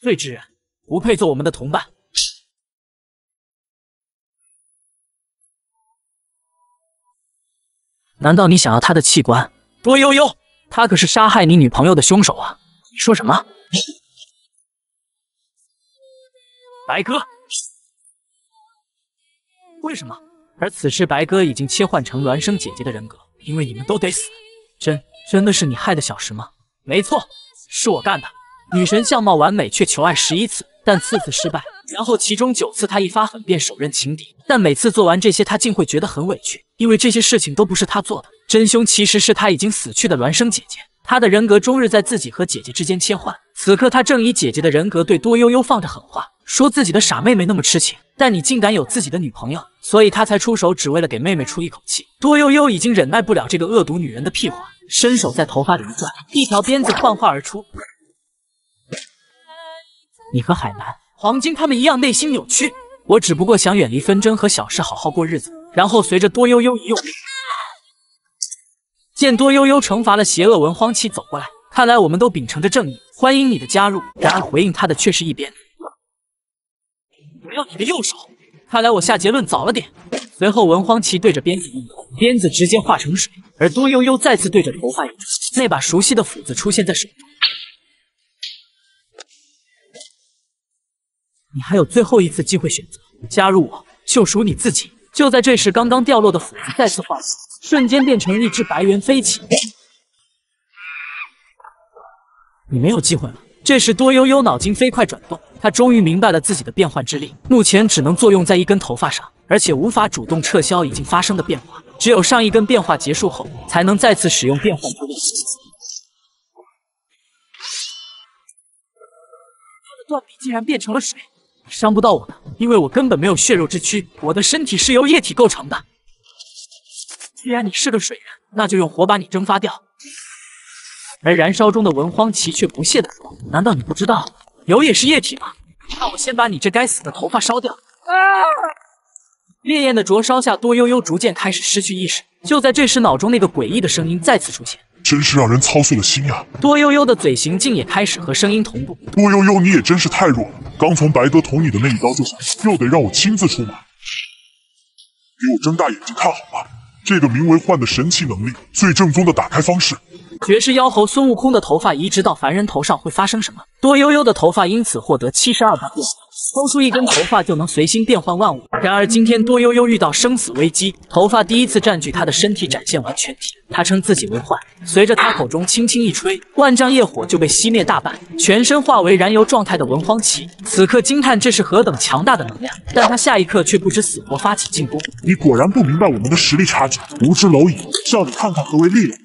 罪之人不配做我们的同伴。难道你想要他的器官？多悠悠，他可是杀害你女朋友的凶手啊！你说什么？白鸽。为什么？而此时，白鸽已经切换成孪生姐姐的人格，因为你们都得死。真真的是你害的小石吗？没错，是我干的。女神相貌完美，却求爱十一次，但次次失败。然后其中九次她一发狠便手刃情敌，但每次做完这些，她竟会觉得很委屈，因为这些事情都不是她做的。真凶其实是她已经死去的孪生姐姐，她的人格终日在自己和姐姐之间切换。此刻，她正以姐姐的人格对多悠悠放着狠话。说自己的傻妹妹那么痴情，但你竟敢有自己的女朋友，所以他才出手，只为了给妹妹出一口气。多悠悠已经忍耐不了这个恶毒女人的屁话，伸手在头发里一转，一条鞭子幻化而出。你和海南、黄金他们一样，内心扭曲。我只不过想远离纷争，和小事好好过日子。然后随着多悠悠一用，见多悠悠惩罚了邪恶文荒奇走过来，看来我们都秉承着正义，欢迎你的加入。然而回应他的却是一鞭。我要你的右手！看来我下结论早了点。随后，文荒奇对着鞭子一挥，鞭子直接化成水，而多悠悠再次对着头发一转，那把熟悉的斧子出现在手中。你还有最后一次机会选择，加入我，就数你自己。就在这时，刚刚掉落的斧子再次化形，瞬间变成一只白猿飞起。你没有机会了。这时，多悠悠脑筋飞快转动，他终于明白了自己的变换之力，目前只能作用在一根头发上，而且无法主动撤销已经发生的变化，只有上一根变化结束后，才能再次使用变换之力。他的断臂竟然变成了水，伤不到我的，因为我根本没有血肉之躯，我的身体是由液体构成的。既然你是个水人，那就用火把你蒸发掉。而燃烧中的文荒奇却不屑地说：“难道你不知道油也是液体吗？那我先把你这该死的头发烧掉。”啊！烈焰的灼烧下，多悠悠逐渐开始失去意识。就在这时，脑中那个诡异的声音再次出现：“真是让人操碎了心呀！”多悠悠的嘴型竟也开始和声音同步。多悠悠，你也真是太弱了！刚从白哥捅你的那一刀就想又得让我亲自出马。给我睁大眼睛看好了，这个名为幻的神奇能力，最正宗的打开方式。绝世妖猴孙悟空的头发移植到凡人头上会发生什么？多悠悠的头发因此获得七十二变化，抽出一根头发就能随心变换万物。然而今天多悠悠遇到生死危机，头发第一次占据他的身体，展现完全体。他称自己为幻，随着他口中轻轻一吹，万丈业火就被熄灭大半，全身化为燃油状态的文荒奇，此刻惊叹这是何等强大的能量，但他下一刻却不知死活发起进攻。你果然不明白我们的实力差距，无知蝼蚁，叫你看看何为力量。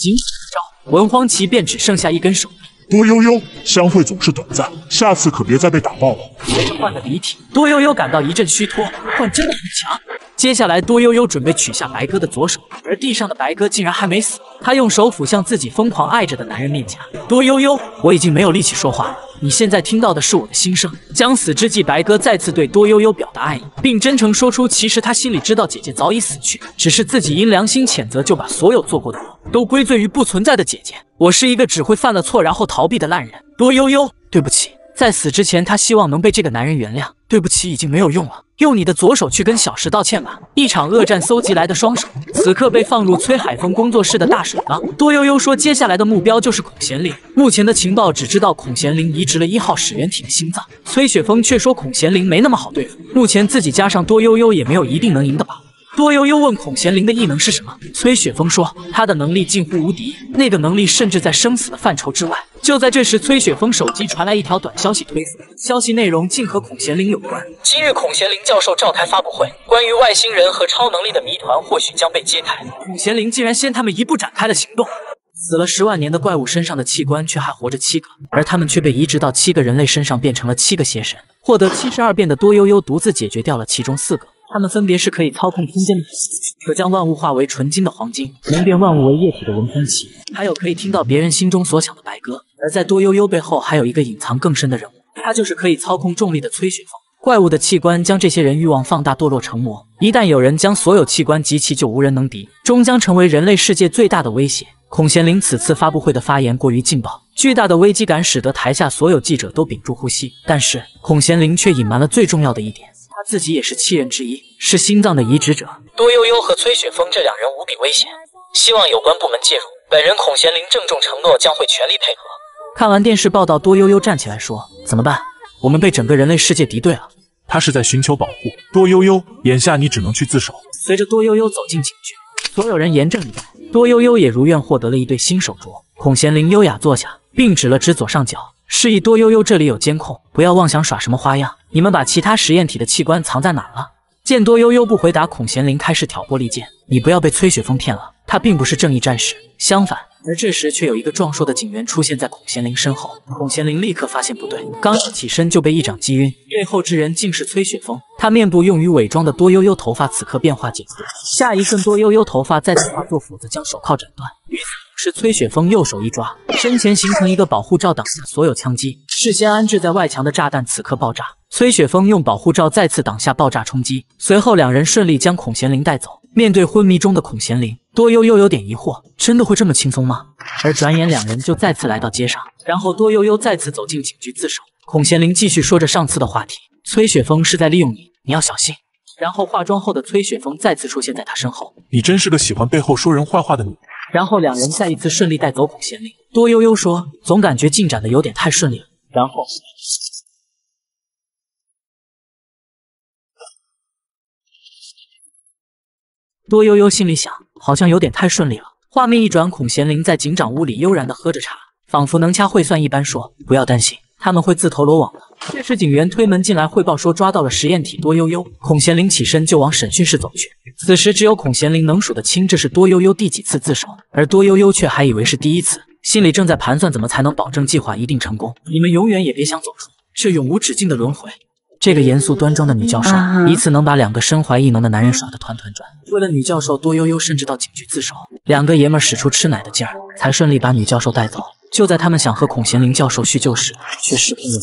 仅此一招，文荒奇便只剩下一根手臂。多悠悠，相会总是短暂，下次可别再被打爆了。随着换的离体，多悠悠感到一阵虚脱。换真的很强，接下来，多悠悠准备取下白鸽的左手，而地上的白鸽竟然还没死。他用手抚向自己疯狂爱着的男人面颊。多悠悠，我已经没有力气说话了。你现在听到的是我的心声。将死之际，白鸽再次对多悠悠表达爱意，并真诚说出，其实他心里知道姐姐早已死去，只是自己因良心谴责，就把所有做过的恶都归罪于不存在的姐姐。我是一个只会犯了错然后逃避的烂人。多悠悠，对不起。在死之前，他希望能被这个男人原谅。对不起，已经没有用了。用你的左手去跟小石道歉吧。一场恶战搜集来的双手，此刻被放入崔海峰工作室的大水缸。多悠悠说，接下来的目标就是孔贤玲。目前的情报只知道孔贤玲移植了一号始源体的心脏。崔雪峰却说孔贤玲没那么好对付。目前自己加上多悠悠也没有一定能赢的把握。多悠悠问孔贤灵的异能是什么？崔雪峰说，他的能力近乎无敌，那个能力甚至在生死的范畴之外。就在这时，崔雪峰手机传来一条短消息推送，消息内容竟和孔贤灵有关。今日孔贤灵教授召开发布会，关于外星人和超能力的谜团或许将被揭开。孔贤灵竟然先他们一步展开了行动。死了十万年的怪物身上的器官却还活着七个，而他们却被移植到七个人类身上，变成了七个邪神。获得七十二变的多悠悠独自解决掉了其中四个。他们分别是可以操控空间的可将万物化为纯金的黄金，能变万物为液体的文风奇，还有可以听到别人心中所想的白鸽。而在多悠悠背后，还有一个隐藏更深的人物，他就是可以操控重力的崔雪峰。怪物的器官将这些人欲望放大，堕落成魔。一旦有人将所有器官集齐，就无人能敌，终将成为人类世界最大的威胁。孔贤玲此次发布会的发言过于劲爆，巨大的危机感使得台下所有记者都屏住呼吸。但是孔贤玲却隐瞒了最重要的一点。自己也是七人之一，是心脏的移植者。多悠悠和崔雪峰这两人无比危险，希望有关部门介入。本人孔贤林郑重承诺将会全力配合。看完电视报道，多悠悠站起来说：“怎么办？我们被整个人类世界敌对了。”他是在寻求保护。多悠悠，眼下你只能去自首。随着多悠悠走进警局，所有人严阵以待。多悠悠也如愿获得了一对新手镯。孔贤林优雅坐下，并指了指左上角。示意多悠悠，这里有监控，不要妄想耍什么花样。你们把其他实验体的器官藏在哪了？见多悠悠不回答，孔贤林开始挑拨离间。你不要被崔雪峰骗了，他并不是正义战士，相反。而这时，却有一个壮硕的警员出现在孔贤林身后。孔贤林立刻发现不对，刚起身就被一掌击晕。背后之人竟是崔雪峰。他面部用于伪装的多悠悠头发，此刻变化减弱。下一瞬，多悠悠头发再次化作斧子，将手铐斩断。是崔雪峰右手一抓，身前形成一个保护罩，挡下所有枪击。事先安置在外墙的炸弹此刻爆炸，崔雪峰用保护罩再次挡下爆炸冲击。随后两人顺利将孔贤玲带走。面对昏迷中的孔贤玲，多悠悠有点疑惑：真的会这么轻松吗？而转眼两人就再次来到街上，然后多悠悠再次走进警局自首。孔贤玲继续说着上次的话题：崔雪峰是在利用你，你要小心。然后化妆后的崔雪峰再次出现在他身后：你真是个喜欢背后说人坏话的女人。然后两人再一次顺利带走孔贤玲。多悠悠说：“总感觉进展的有点太顺利了。”然后，多悠悠心里想：“好像有点太顺利了。”画面一转，孔贤玲在警长屋里悠然的喝着茶，仿佛能掐会算一般，说：“不要担心，他们会自投罗网的。”这时，警员推门进来汇报说抓到了实验体多悠悠。孔贤玲起身就往审讯室走去。此时，只有孔贤玲能数得清这是多悠悠第几次自首，而多悠悠却还以为是第一次，心里正在盘算怎么才能保证计划一定成功。你们永远也别想走出这永无止境的轮回。这个严肃端庄的女教授，一次能把两个身怀异能的男人耍得团团转。为了女教授，多悠悠甚至到警局自首。两个爷们使出吃奶的劲儿，才顺利把女教授带走。就在他们想和孔贤玲教授叙旧时，却失控了。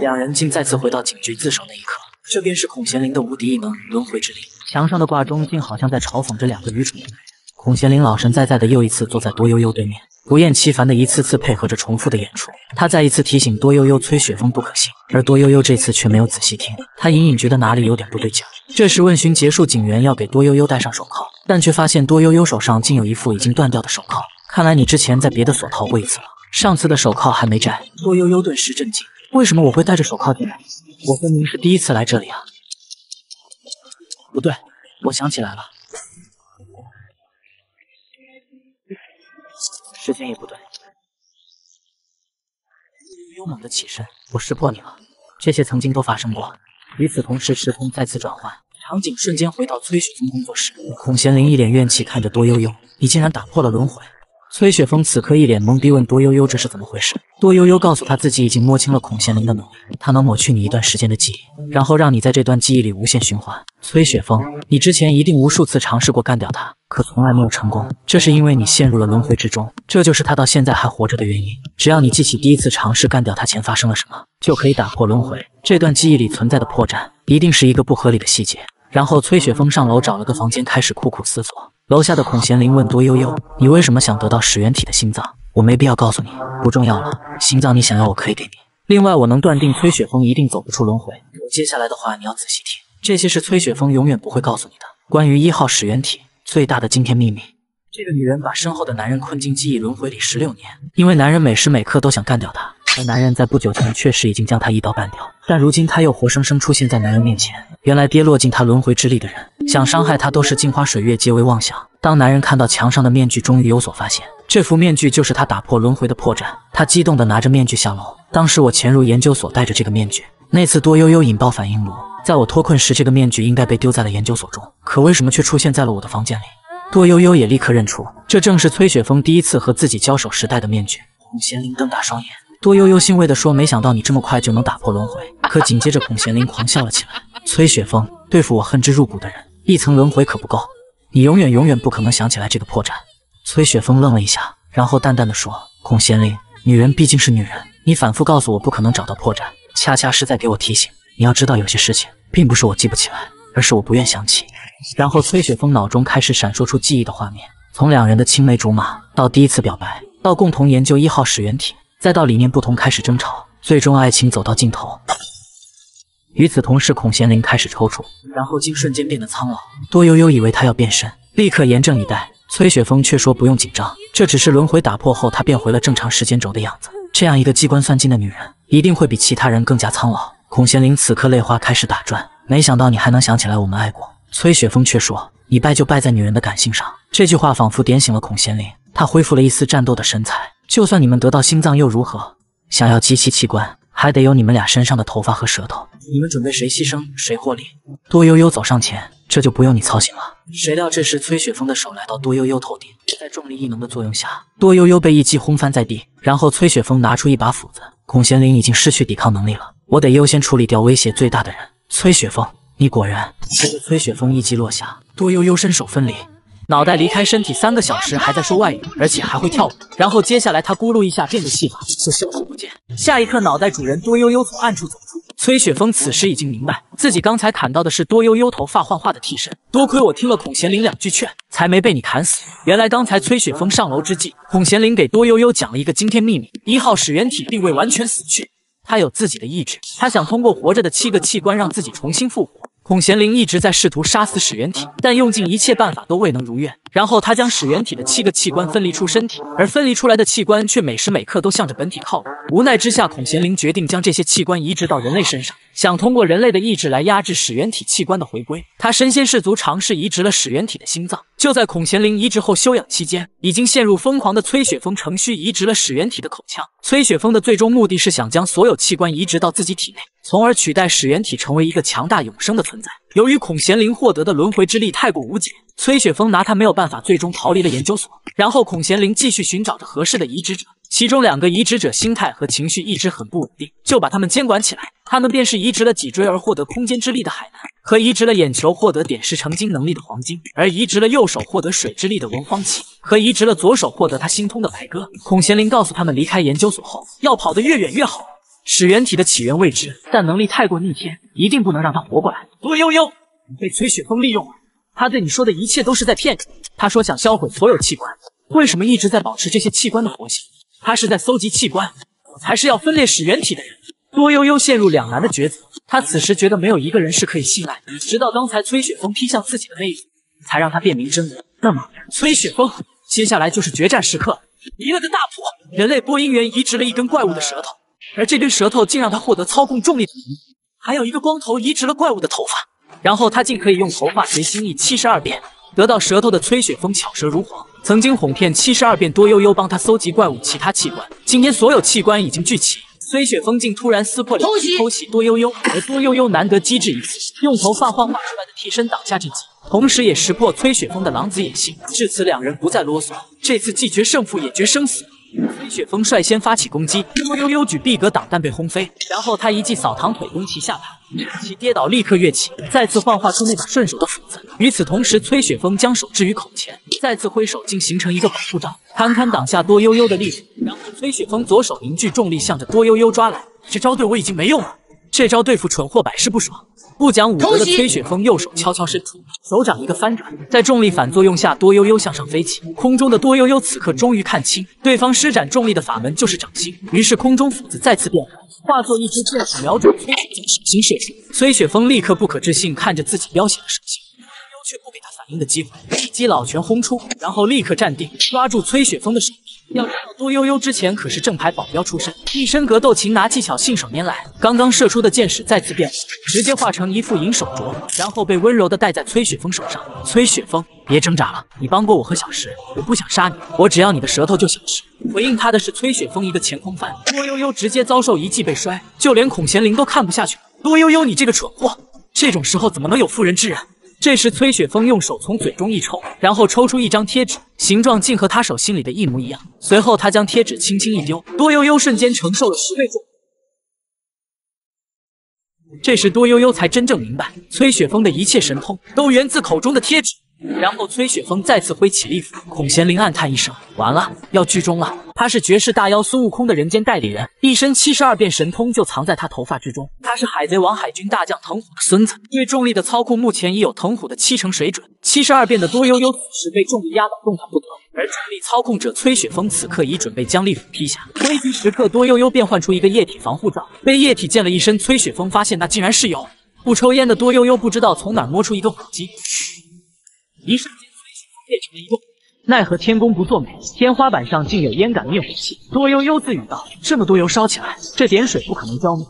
两人竟再次回到警局自首那一刻，这便是孔贤玲的无敌异能——轮回之力。墙上的挂钟竟好像在嘲讽这两个愚蠢的男人。孔贤玲老神在在的又一次坐在多悠悠对面，不厌其烦的一次次配合着重复的演出。他再一次提醒多悠悠崔雪峰不可信，而多悠悠这次却没有仔细听。他隐隐觉得哪里有点不对劲。这时问询结束，警员要给多悠悠戴上手铐，但却发现多悠悠手上竟有一副已经断掉的手铐。看来你之前在别的所逃过一次了。上次的手铐还没摘，多悠悠顿时震惊。为什么我会戴着手铐进来？我分明是第一次来这里啊！不对，我想起来了，时间也不对。悠悠猛地起身，我识破你了。这些曾经都发生过。与此同时，时空再次转换，场景瞬间回到崔雪峰工作室。孔贤林一脸怨气看着多悠悠：“你竟然打破了轮回！”崔雪峰此刻一脸懵逼，问多悠悠这是怎么回事。多悠悠告诉他自己已经摸清了孔贤林的能力，他能抹去你一段时间的记忆，然后让你在这段记忆里无限循环。崔雪峰，你之前一定无数次尝试过干掉他，可从来没有成功，这是因为你陷入了轮回之中，这就是他到现在还活着的原因。只要你记起第一次尝试干掉他前发生了什么，就可以打破轮回。这段记忆里存在的破绽，一定是一个不合理的细节。然后崔雪峰上楼找了个房间，开始苦苦思索。楼下的孔贤灵问多悠悠：“你为什么想得到始源体的心脏？我没必要告诉你，不重要了。心脏你想要，我可以给你。另外，我能断定崔雪峰一定走不出轮回。接下来的话你要仔细听，这些是崔雪峰永远不会告诉你的关于一号始源体最大的惊天秘密。这个女人把身后的男人困进记忆轮回里十六年，因为男人每时每刻都想干掉她。”而男人在不久前确实已经将她一刀半掉，但如今他又活生生出现在男人面前。原来跌落进他轮回之力的人，想伤害他都是镜花水月，皆为妄想。当男人看到墙上的面具，终于有所发现，这副面具就是他打破轮回的破绽。他激动地拿着面具下楼。当时我潜入研究所，戴着这个面具。那次多悠悠引爆反应炉，在我脱困时，这个面具应该被丢在了研究所中，可为什么却出现在了我的房间里？多悠悠也立刻认出，这正是崔雪峰第一次和自己交手时戴的面具。孔贤林瞪大双眼。多悠悠欣慰地说：“没想到你这么快就能打破轮回。”可紧接着，孔贤林狂笑了起来。崔雪峰，对付我恨之入骨的人，一层轮回可不够，你永远永远不可能想起来这个破绽。崔雪峰愣了一下，然后淡淡的说：“孔贤林，女人毕竟是女人，你反复告诉我不可能找到破绽，恰恰是在给我提醒。你要知道，有些事情并不是我记不起来，而是我不愿想起。”然后，崔雪峰脑中开始闪烁出记忆的画面，从两人的青梅竹马，到第一次表白，到共同研究一号始源体。再到理念不同开始争吵，最终爱情走到尽头。与此同时，孔贤林开始抽搐，然后竟瞬间变得苍老。多悠悠以为他要变身，立刻严阵以待。崔雪峰却说不用紧张，这只是轮回打破后他变回了正常时间轴的样子。这样一个机关算尽的女人，一定会比其他人更加苍老。孔贤林此刻泪花开始打转，没想到你还能想起来我们爱过。崔雪峰却说你败就败在女人的感性上。这句话仿佛点醒了孔贤林，他恢复了一丝战斗的神采。就算你们得到心脏又如何？想要集齐器官，还得有你们俩身上的头发和舌头。你们准备谁牺牲谁获利？多悠悠走上前，这就不用你操心了。谁料这时崔雪峰的手来到多悠悠头顶，在重力异能的作用下，多悠悠被一击轰翻在地。然后崔雪峰拿出一把斧子，孔贤林已经失去抵抗能力了，我得优先处理掉威胁最大的人。崔雪峰，你果然……随着崔雪峰一击落下，多悠悠身首分离。脑袋离开身体三个小时，还在说外语，而且还会跳舞。然后接下来他咕噜一下变个戏法，就消失不见。下一刻，脑袋主人多悠悠从暗处走出。崔雪峰此时已经明白，自己刚才砍到的是多悠悠头发幻化的替身。多亏我听了孔贤林两句劝，才没被你砍死。原来刚才崔雪峰上楼之际，孔贤林给多悠悠讲了一个惊天秘密：一号始源体并未完全死去，他有自己的意志，他想通过活着的七个器官让自己重新复活。孔贤灵一直在试图杀死始源体，但用尽一切办法都未能如愿。然后他将始源体的七个器官分离出身体，而分离出来的器官却每时每刻都向着本体靠拢。无奈之下，孔贤灵决定将这些器官移植到人类身上，想通过人类的意志来压制始源体器官的回归。他身先士卒，尝试移植了始源体的心脏。就在孔贤灵移植后休养期间，已经陷入疯狂的崔雪峰程序移植了始源体的口腔。崔雪峰的最终目的是想将所有器官移植到自己体内，从而取代始源体成为一个强大永生的存在。由于孔贤林获得的轮回之力太过无解，崔雪峰拿他没有办法，最终逃离了研究所。然后孔贤林继续寻找着合适的移植者，其中两个移植者心态和情绪一直很不稳定，就把他们监管起来。他们便是移植了脊椎而获得空间之力的海南，和移植了眼球获得点石成金能力的黄金，而移植了右手获得水之力的文荒奇，和移植了左手获得他心通的白鸽。孔贤林告诉他们，离开研究所后要跑得越远越好。始源体的起源未知，但能力太过逆天，一定不能让他活过来。多悠悠。你被崔雪峰利用了，他对你说的一切都是在骗你。他说想销毁所有器官，为什么一直在保持这些器官的活性？他是在搜集器官，我才是要分裂始源体的人。多悠悠陷入两难的抉择，他此时觉得没有一个人是可以信赖的，直到刚才崔雪峰劈向自己的那一幕，才让他辨明真伪。那么，崔雪峰，接下来就是决战时刻。离了个大谱，人类播音员移植了一根怪物的舌头，而这根舌头竟让他获得操控重力的能力。还有一个光头移植了怪物的头发。然后他竟可以用头发随心意七十二变，得到舌头的崔雪峰巧舌如簧，曾经哄骗七十二变多悠悠帮他搜集怪物其他器官。今天所有器官已经聚齐，崔雪峰竟突然撕破脸皮偷袭多悠悠，而多悠悠难得机智一次，用头发幻化出来的替身挡下这击，同时也识破崔雪峰的狼子野心。至此，两人不再啰嗦，这次既决胜负也决生死。崔雪峰率先发起攻击，多悠悠举壁格挡，但被轰飞。然后他一记扫堂腿攻其下盘，趁其跌倒立刻跃起，再次幻化出那把顺手的斧子。与此同时，崔雪峰将手置于口前，再次挥手，竟形成一个保护罩，堪堪挡下多悠悠的力斧。然后崔雪峰左手凝聚重力，向着多悠悠抓来。这招对我已经没用了，这招对付蠢货百试不爽。不讲武德的崔雪峰右手悄悄伸出，手掌一个翻转，在重力反作用下，多悠悠向上飞起。空中的多悠悠此刻终于看清，对方施展重力的法门就是掌心。于是空中斧子再次变换，化作一支箭矢，瞄准崔雪峰手心射出。崔雪峰立刻不可置信看着自己标血的手心，却不给他反应的机会，一击老拳轰出，然后立刻站定，抓住崔雪峰的手臂。要知道，多悠悠之前可是正牌保镖出身，一身格斗擒拿技巧信手拈来。刚刚射出的箭矢再次变化，直接化成一副银手镯，然后被温柔的戴在崔雪峰手上。崔雪峰，别挣扎了，你帮过我和小石，我不想杀你，我只要你的舌头就小石。回应他的是崔雪峰一个前空翻，多悠悠直接遭受一记被摔，就连孔贤玲都看不下去了。多悠悠，你这个蠢货，这种时候怎么能有妇人之仁？这时，崔雪峰用手从嘴中一抽，然后抽出一张贴纸，形状竟和他手心里的一模一样。随后，他将贴纸轻轻一丢，多悠悠瞬间承受了十倍重。这时，多悠悠才真正明白，崔雪峰的一切神通都源自口中的贴纸。然后，崔雪峰再次挥起利斧，孔贤灵暗叹一声：“完了，要剧终了。”他是绝世大妖孙悟空的人间代理人，一身七十二变神通就藏在他头发之中。他是海贼王海军大将藤虎的孙子，对重力的操控目前已有藤虎的七成水准。七十二变的多悠悠此时被重力压倒，动弹不得。而重力操控者崔雪峰此刻已准备将利斧劈下。危急时刻，多悠悠变换出一个液体防护罩，被液体溅了一身。崔雪峰发现那竟然是有不抽烟的多悠悠，不知道从哪摸出一个火机。一瞬间，崔雪峰变成了一个火。奈何天公不作美，天花板上竟有烟感灭火器。多悠悠自语道：“这么多油烧起来，这点水不可能浇灭。”，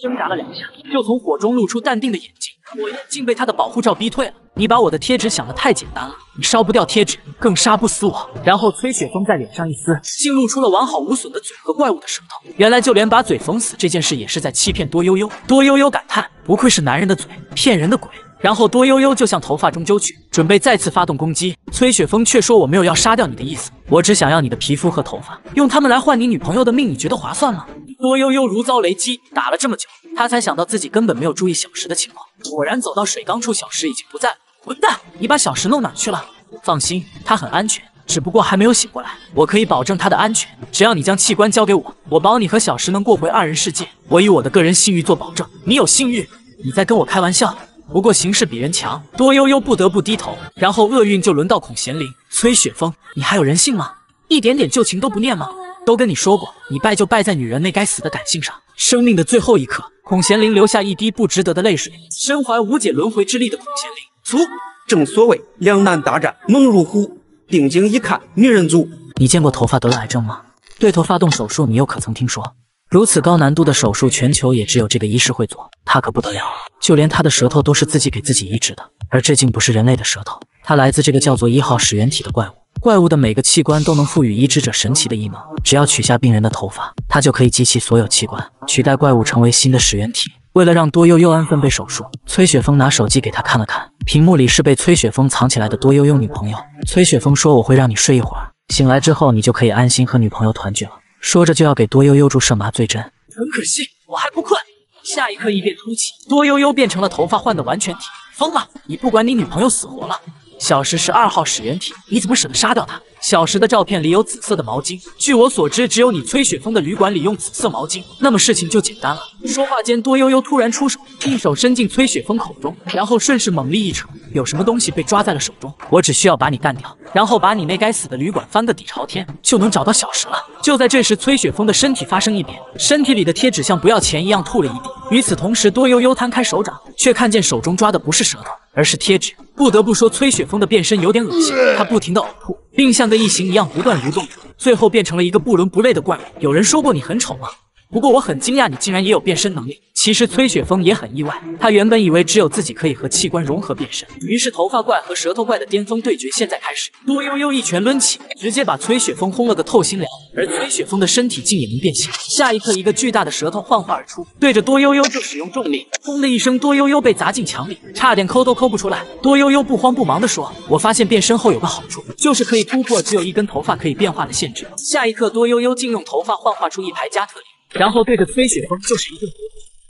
挣扎了两下，就从火中露出淡定的眼睛。火焰竟被他的保护罩逼退了。你把我的贴纸想得太简单了，你烧不掉贴纸，更杀不死我。然后崔雪峰在脸上一撕，竟露出了完好无损的嘴和怪物的舌头。原来就连把嘴缝死这件事也是在欺骗多悠悠。多悠悠感叹：不愧是男人的嘴，骗人的鬼。然后多悠悠就向头发中揪去，准备再次发动攻击。崔雪峰却说：“我没有要杀掉你的意思，我只想要你的皮肤和头发，用它们来换你女朋友的命，你觉得划算吗？”多悠悠如遭雷击，打了这么久，他才想到自己根本没有注意小石的情况。果然走到水缸处，小石已经不在了。混蛋，你把小石弄哪去了？放心，他很安全，只不过还没有醒过来。我可以保证他的安全，只要你将器官交给我，我保你和小石能过回二人世界。我以我的个人信誉做保证。你有信誉？你在跟我开玩笑？不过形势比人强，多悠悠不得不低头。然后厄运就轮到孔贤玲、崔雪峰，你还有人性吗？一点点旧情都不念吗？都跟你说过，你败就败在女人那该死的感性上。生命的最后一刻，孔贤玲流下一滴不值得的泪水。身怀无解轮回之力的孔贤玲，卒。正所谓两难大战，猛如虎。定睛一看，女人族。你见过头发得了癌症吗？对头发动手术，你又可曾听说？如此高难度的手术，全球也只有这个医师会做。他可不得了，就连他的舌头都是自己给自己移植的，而这竟不是人类的舌头，它来自这个叫做一号始源体的怪物。怪物的每个器官都能赋予移植者神奇的异能，只要取下病人的头发，他就可以集齐所有器官，取代怪物成为新的始源体。为了让多悠悠安分被手术，崔雪峰拿手机给他看了看，屏幕里是被崔雪峰藏起来的多悠悠女朋友。崔雪峰说：“我会让你睡一会儿，醒来之后你就可以安心和女朋友团聚了。”说着就要给多悠悠注射麻醉针，很可惜我还不困。下一刻异变突起，多悠悠变成了头发换的完全体。疯了！你不管你女朋友死活了。小石是二号始源体，你怎么舍得杀掉他？小石的照片里有紫色的毛巾，据我所知，只有你崔雪峰的旅馆里用紫色毛巾。那么事情就简单了。说话间，多悠悠突然出手，一手伸进崔雪峰口中，然后顺势猛力一扯，有什么东西被抓在了手中。我只需要把你干掉，然后把你那该死的旅馆翻个底朝天，就能找到小石了。就在这时，崔雪峰的身体发生异变，身体里的贴纸像不要钱一样吐了一地。与此同时，多悠悠摊开手掌，却看见手中抓的不是舌头，而是贴纸。不得不说，崔雪峰的变身有点恶心，他不停的呕吐，并像个异形一样不断蠕动，最后变成了一个不伦不类的怪物。有人说过你很丑吗？不过我很惊讶，你竟然也有变身能力。其实崔雪峰也很意外，他原本以为只有自己可以和器官融合变身。于是头发怪和舌头怪的巅峰对决现在开始。多悠悠一拳抡起，直接把崔雪峰轰了个透心凉。而崔雪峰的身体竟也能变形。下一刻，一个巨大的舌头幻化而出，对着多悠悠就使用重力，轰的一声，多悠悠被砸进墙里，差点抠都抠不出来。多悠悠不慌不忙地说：“我发现变身后有个好处，就是可以突破只有一根头发可以变化的限制。”下一刻，多悠悠竟用头发幻化出一排加特林，然后对着崔雪峰就是一顿。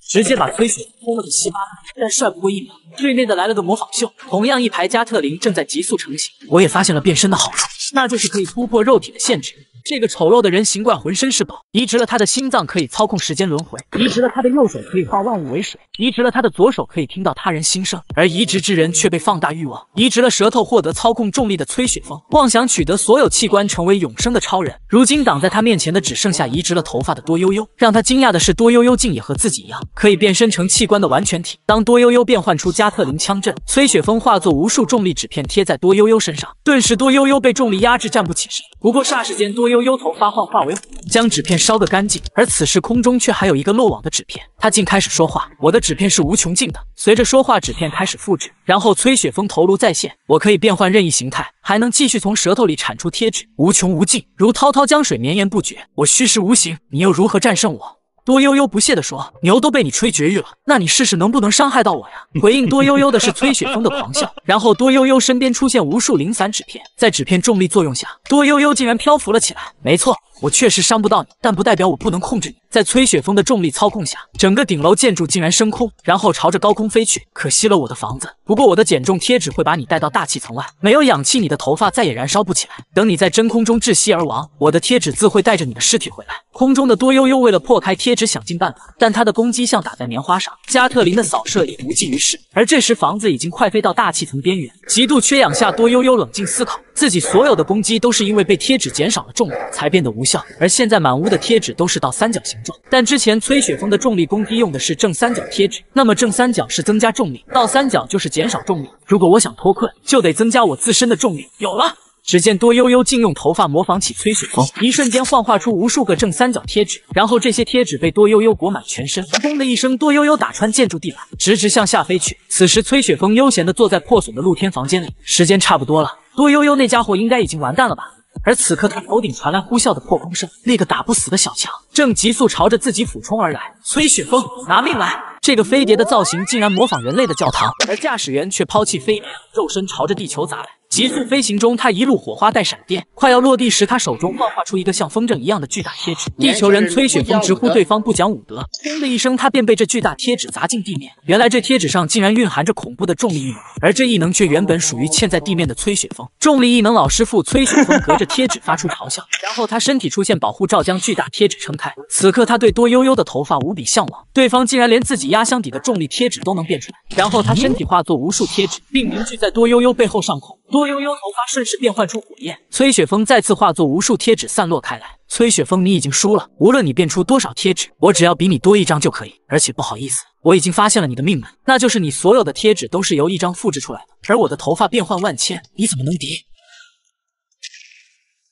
直接把崔雪峰轰了个稀巴烂，但帅不过一秒。对面的来了个模仿秀，同样一排加特林正在急速成型。我也发现了变身的好处，那就是可以突破肉体的限制。这个丑陋的人形怪浑身是宝，移植了他的心脏可以操控时间轮回，移植了他的右手可以化万物为水，移植了他的左手可以听到他人心声，而移植之人却被放大欲望，移植了舌头获得操控重力的崔雪峰，妄想取得所有器官成为永生的超人。如今挡在他面前的只剩下移植了头发的多悠悠。让他惊讶的是，多悠悠竟也和自己一样，可以变身成器官的完全体。当多悠悠变换出加特林枪阵，崔雪峰化作无数重力纸片贴在多悠悠身上，顿时多悠悠被重力压制，站不起身。不过霎时间，多悠悠悠头发幻化为火，将纸片烧个干净。而此时空中却还有一个漏网的纸片，他竟开始说话：“我的纸片是无穷尽的。”随着说话，纸片开始复制，然后崔雪峰头颅再现，我可以变换任意形态，还能继续从舌头里产出贴纸，无穷无尽，如滔滔江水绵延不绝。我虚实无形，你又如何战胜我？多悠悠不屑地说：“牛都被你吹绝育了，那你试试能不能伤害到我呀？” (laughs) 回应多悠悠的是崔雪峰的狂笑，然后多悠悠身边出现无数零散纸片，在纸片重力作用下，多悠悠竟然漂浮了起来。没错。我确实伤不到你，但不代表我不能控制你。在崔雪峰的重力操控下，整个顶楼建筑竟然升空，然后朝着高空飞去。可惜了我的房子，不过我的减重贴纸会把你带到大气层外。没有氧气，你的头发再也燃烧不起来。等你在真空中窒息而亡，我的贴纸自会带着你的尸体回来。空中的多悠悠为了破开贴纸，想尽办法，但他的攻击像打在棉花上，加特林的扫射也无济于事。而这时房子已经快飞到大气层边缘，极度缺氧下，多悠悠冷静思考，自己所有的攻击都是因为被贴纸减少了重力才变得无效。而现在满屋的贴纸都是倒三角形状，但之前崔雪峰的重力攻击用的是正三角贴纸，那么正三角是增加重力，倒三角就是减少重力。如果我想脱困，就得增加我自身的重力。有了。只见多悠悠竟用头发模仿起崔雪峰，一瞬间幻化出无数个正三角贴纸，然后这些贴纸被多悠悠裹满全身，轰的一声，多悠悠打穿建筑地板，直直向下飞去。此时崔雪峰悠闲地坐在破损的露天房间里，时间差不多了，多悠悠那家伙应该已经完蛋了吧？而此刻他头顶传来呼啸的破空声，那个打不死的小强正急速朝着自己俯冲而来。崔雪峰，拿命来！这个飞碟的造型竟然模仿人类的教堂，而驾驶员却抛弃飞碟，肉身朝着地球砸来。急速飞行中，他一路火花带闪电，快要落地时，他手中幻化出一个像风筝一样的巨大贴纸。地球人崔雪峰直呼对方不讲武德，砰的一声，他便被这巨大贴纸砸进地面。原来这贴纸上竟然蕴含着恐怖的重力异能，而这异能却原本属于嵌在地面的崔雪峰。重力异能老师傅崔雪峰隔着贴纸发出嘲笑，然后他身体出现保护罩，将巨大贴纸撑开。此刻他对多悠悠的头发无比向往，对方竟然连自己压箱底的重力贴纸都能变出来。然后他身体化作无数贴纸，并凝聚在多悠悠背后上空。多悠悠头发顺势变换出火焰，崔雪峰再次化作无数贴纸散落开来。崔雪峰，你已经输了。无论你变出多少贴纸，我只要比你多一张就可以。而且不好意思，我已经发现了你的命门，那就是你所有的贴纸都是由一张复制出来的。而我的头发变换万千，你怎么能敌？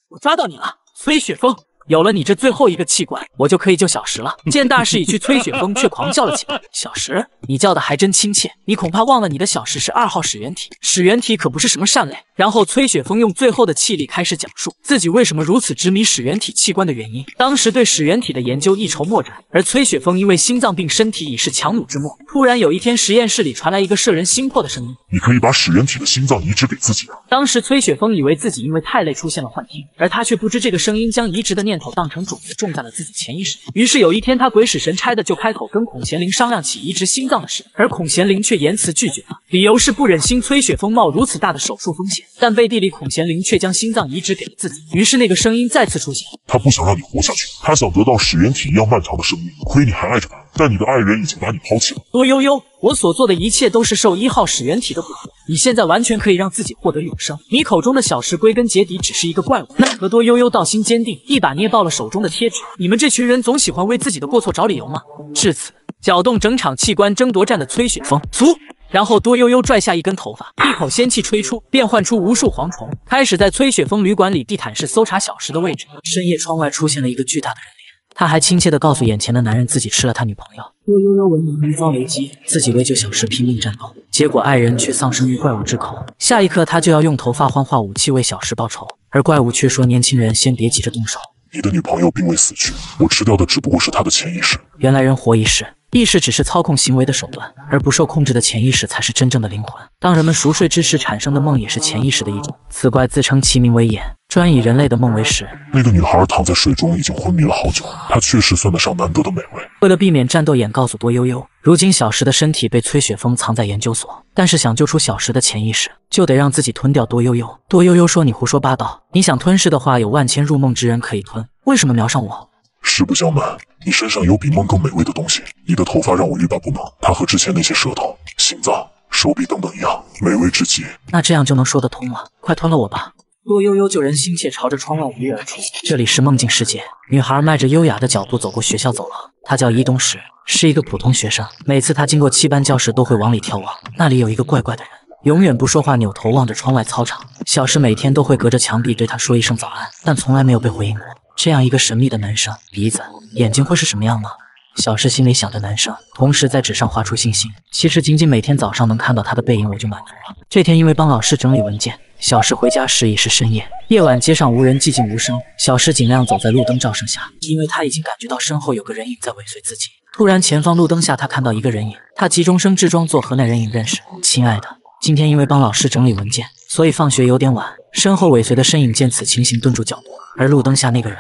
我抓到你了，崔雪峰。有了你这最后一个器官，我就可以救小石了。(laughs) 见大势已去，崔雪峰却狂叫了起来。小石，你叫的还真亲切。你恐怕忘了你的小石是二号始源体，始源体可不是什么善类。然后崔雪峰用最后的气力开始讲述自己为什么如此执迷始源体器官的原因。当时对始源体的研究一筹莫展，而崔雪峰因为心脏病，身体已是强弩之末。突然有一天，实验室里传来一个摄人心魄的声音：“你可以把始源体的心脏移植给自己啊！”当时崔雪峰以为自己因为太累出现了幻听，而他却不知这个声音将移植的念念头当成种子种在了自己潜意识。于是有一天，他鬼使神差的就开口跟孔贤玲商量起移植心脏的事，而孔贤玲却言辞拒绝了，理由是不忍心崔雪峰冒如此大的手术风险。但背地里，孔贤玲却将心脏移植给了自己。于是那个声音再次出现，他不想让你活下去，他想得到始源体一样漫长的生命。亏你还爱着他，但你的爱人已经把你抛弃了。多悠悠，我所做的一切都是受一号始源体的蛊惑。你现在完全可以让自己获得永生。你口中的小石，归根结底只是一个怪物。奈何多悠悠道心坚定，一把捏爆了手中的贴纸。你们这群人总喜欢为自己的过错找理由吗？至此，搅动整场器官争夺战的崔雪峰，足。然后多悠悠拽下一根头发，一口仙气吹出，变换出无数蝗虫，开始在崔雪峰旅馆里地毯式搜查小石的位置。深夜，窗外出现了一个巨大的人脸。他还亲切地告诉眼前的男人自己吃了他女朋友。多悠悠闻名遇遭雷击，自己为救小石拼命战斗，结果爱人却丧生于怪物之口。下一刻，他就要用头发幻化武器为小石报仇，而怪物却说：“年轻人，先别急着动手。你的女朋友并未死去，我吃掉的只不过是她的潜意识。原来人活一世。”意识只是操控行为的手段，而不受控制的潜意识才是真正的灵魂。当人们熟睡之时产生的梦，也是潜意识的一种。此怪自称其名为眼，专以人类的梦为食。那个女孩躺在水中，已经昏迷了好久。她确实算得上难得的美味。为了避免战斗，眼告诉多悠悠，如今小石的身体被崔雪峰藏在研究所，但是想救出小石的潜意识，就得让自己吞掉多悠悠。多悠悠说：“你胡说八道！你想吞噬的话，有万千入梦之人可以吞，为什么瞄上我？”实不相瞒，你身上有比梦更美味的东西。你的头发让我欲罢不能，它和之前那些舌头、心脏、手臂等等一样，美味至极。那这样就能说得通了。快吞了我吧！洛悠悠救人心切，朝着窗外舞跃而出。这里是梦境世界。女孩迈着优雅的脚步走过学校走廊。她叫伊东石，是一个普通学生。每次她经过七班教室，都会往里眺望。那里有一个怪怪的人，永远不说话，扭头望着窗外操场。小石每天都会隔着墙壁对他说一声早安，但从来没有被回应过。这样一个神秘的男生，鼻子、眼睛会是什么样呢？小石心里想着男生，同时在纸上画出星星。其实仅仅每天早上能看到他的背影，我就满足了。这天因为帮老师整理文件，小石回家时已是深夜。夜晚街上无人，寂静无声。小石尽量走在路灯照射下，因为他已经感觉到身后有个人影在尾随自己。突然，前方路灯下，他看到一个人影。他急中生智，装作和那人影认识。亲爱的，今天因为帮老师整理文件，所以放学有点晚。身后尾随的身影见此情形，顿住脚步。而路灯下那个人，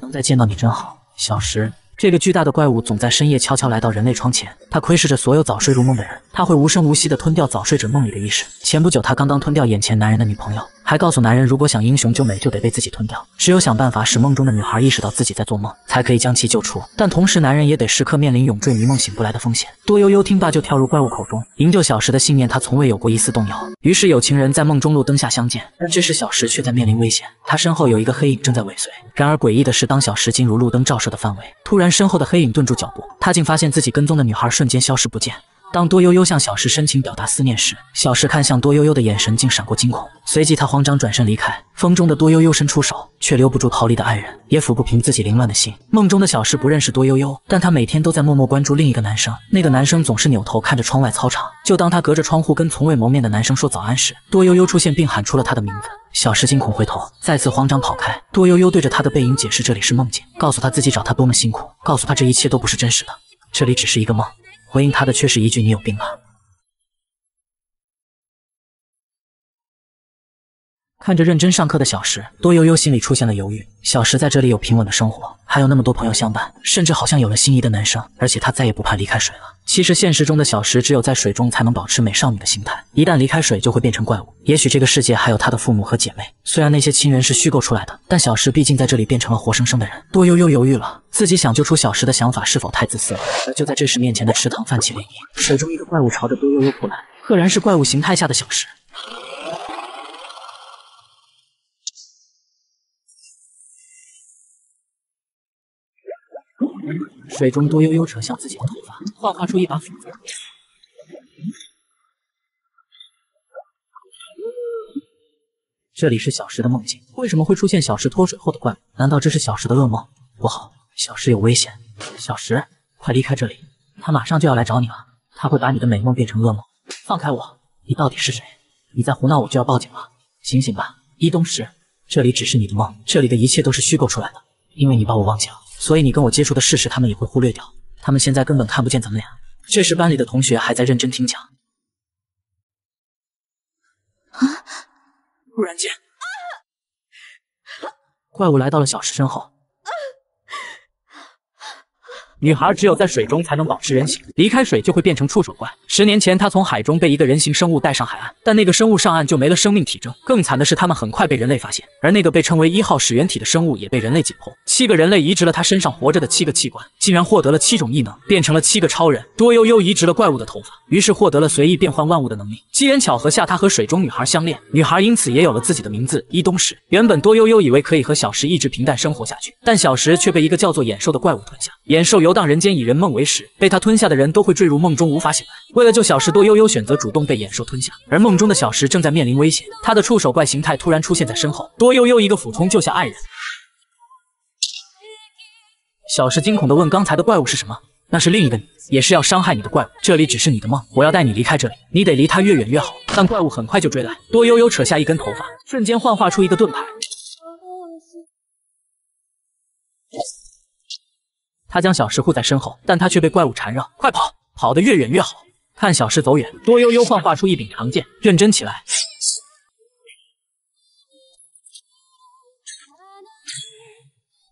能再见到你真好，小石。这个巨大的怪物总在深夜悄悄来到人类窗前，他窥视着所有早睡入梦的人，他会无声无息地吞掉早睡者梦里的意识。前不久，他刚刚吞掉眼前男人的女朋友，还告诉男人，如果想英雄救美，就得被自己吞掉。只有想办法使梦中的女孩意识到自己在做梦，才可以将其救出。但同时，男人也得时刻面临永坠迷梦醒不来的风险。多悠悠听罢，就跳入怪物口中，营救小石的信念，他从未有过一丝动摇。于是，有情人在梦中路灯下相见，但这时小石却在面临危险，他身后有一个黑影正在尾随。然而，诡异的是，当小石进入路灯照射的范围，突然身后的黑影顿住脚步，他竟发现自己跟踪的女孩瞬间消失不见。当多悠悠向小石深情表达思念时，小石看向多悠悠的眼神竟闪过惊恐，随即他慌张转身离开。风中的多悠悠伸出手，却留不住逃离的爱人，也抚不平自己凌乱的心。梦中的小石不认识多悠悠，但他每天都在默默关注另一个男生。那个男生总是扭头看着窗外操场。就当他隔着窗户跟从未谋面的男生说早安时，多悠悠出现并喊出了他的名字。小石惊恐回头，再次慌张跑开。多悠悠对着他的背影解释这里是梦境，告诉他自己找他多么辛苦，告诉他这一切都不是真实的，这里只是一个梦。回应他的却是一句“你有病吧”。看着认真上课的小石，多悠悠心里出现了犹豫。小石在这里有平稳的生活，还有那么多朋友相伴，甚至好像有了心仪的男生，而且他再也不怕离开水了。其实现实中的小石只有在水中才能保持美少女的心态，一旦离开水就会变成怪物。也许这个世界还有他的父母和姐妹，虽然那些亲人是虚构出来的，但小石毕竟在这里变成了活生生的人。多悠悠犹豫了，自己想救出小石的想法是否太自私了？而就在这时，面前的池塘泛起涟漪，水中一个怪物朝着多悠悠扑来，赫然是怪物形态下的小石。水中多悠悠扯向自己的头发，幻化出一把斧子。这里是小石的梦境，为什么会出现小石脱水后的怪物？难道这是小石的噩梦？不好，小石有危险！小石，快离开这里，他马上就要来找你了，他会把你的美梦变成噩梦。放开我！你到底是谁？你再胡闹，我就要报警了！醒醒吧，伊东石，这里只是你的梦，这里的一切都是虚构出来的，因为你把我忘记了。所以你跟我接触的事实，他们也会忽略掉。他们现在根本看不见咱们俩。这时班里的同学还在认真听讲。啊！突然间，怪物来到了小石身后。女孩只有在水中才能保持人形，离开水就会变成触手怪。十年前，她从海中被一个人形生物带上海岸，但那个生物上岸就没了生命体征。更惨的是，他们很快被人类发现，而那个被称为一号始源体的生物也被人类解剖。七个人类移植了他身上活着的七个器官，竟然获得了七种异能，变成了七个超人。多悠悠移植了怪物的头发，于是获得了随意变换万物的能力。机缘巧合下，他和水中女孩相恋，女孩因此也有了自己的名字伊东石。原本多悠悠以为可以和小石一直平淡生活下去，但小石却被一个叫做眼兽的怪物吞下。眼兽由荡人间，以人梦为食，被他吞下的人都会坠入梦中，无法醒来。为了救小石，多悠悠选择主动被野兽吞下，而梦中的小石正在面临危险。他的触手怪形态突然出现在身后，多悠悠一个俯冲救下爱人。小石惊恐地问：“刚才的怪物是什么？”那是另一个你，也是要伤害你的怪物。这里只是你的梦，我要带你离开这里，你得离他越远越好。但怪物很快就追来，多悠悠扯下一根头发，瞬间幻化出一个盾牌。他将小石护在身后，但他却被怪物缠绕。快跑，跑得越远越好。看小石走远，多悠悠幻化出一柄长剑，认真起来。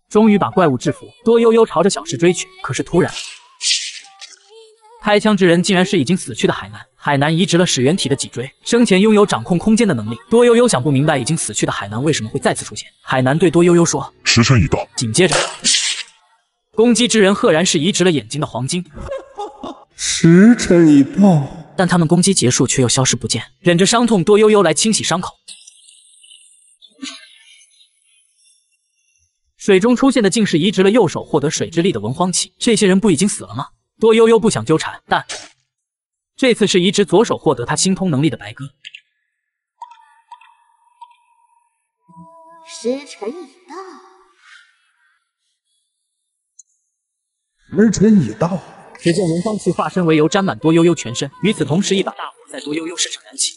终于把怪物制服，多悠悠朝着小石追去。可是突然，开枪之人竟然是已经死去的海南。海南移植了始源体的脊椎，生前拥有掌控空间的能力。多悠悠想不明白，已经死去的海南为什么会再次出现。海南对多悠悠说：“时辰已到。”紧接着。攻击之人赫然是移植了眼睛的黄金。时辰已到，但他们攻击结束却又消失不见。忍着伤痛，多悠悠来清洗伤口。水中出现的竟是移植了右手获得水之力的文荒器。这些人不已经死了吗？多悠悠不想纠缠，但这次是移植左手获得他心通能力的白鸽。时辰已时辰已到，只见龙方气化身为油，沾满多悠悠全身。与此同时，一把大火在多悠悠身上燃起。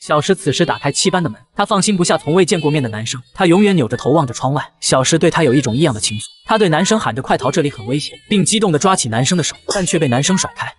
小石此时打开七班的门，他放心不下从未见过面的男生，他永远扭着头望着窗外。小石对他有一种异样的情愫，他对男生喊着：“快逃，这里很危险！”并激动地抓起男生的手，但却被男生甩开。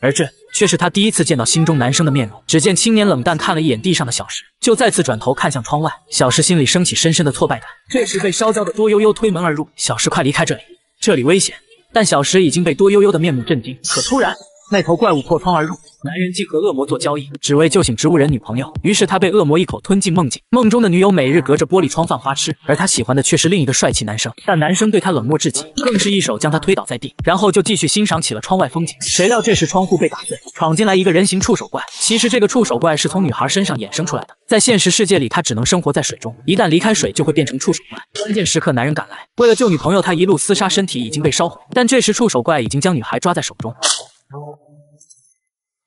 而这却是他第一次见到心中男生的面容。只见青年冷淡看了一眼地上的小石，就再次转头看向窗外。小石心里升起深深的挫败感。这时，被烧焦的多悠悠推门而入：“小石，快离开这里，这里危险！”但小石已经被多悠悠的面目震惊。可突然，那头怪物破窗而入。男人竟和恶魔做交易，只为救醒植物人女朋友。于是他被恶魔一口吞进梦境。梦中的女友每日隔着玻璃窗犯花痴，而他喜欢的却是另一个帅气男生。但男生对他冷漠至极，更是一手将他推倒在地，然后就继续欣赏起了窗外风景。谁料这时窗户被打碎，闯进来一个人形触手怪。其实这个触手怪是从女孩身上衍生出来的。在现实世界里，他只能生活在水中，一旦离开水就会变成触手怪。关键时刻，男人赶来，为了救女朋友，他一路厮杀，身体已经被烧毁。但这时触手怪已经将女孩抓在手中。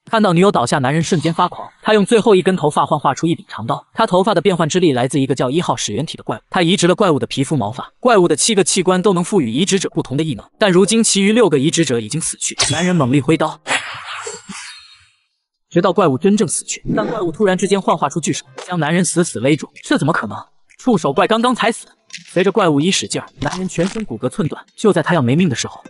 看到女友倒下，男人瞬间发狂。他用最后一根头发幻化出一柄长刀。他头发的变换之力来自一个叫一号始源体的怪物。他移植了怪物的皮肤、毛发。怪物的七个器官都能赋予移植者不同的异能，但如今其余六个移植者已经死去。男人猛力挥刀，直到怪物真正死去。但怪物突然之间幻化出巨手，将男人死死勒住。这怎么可能？触手怪刚刚才死。随着怪物一使劲，男人全身骨骼寸断。就在他要没命的时候。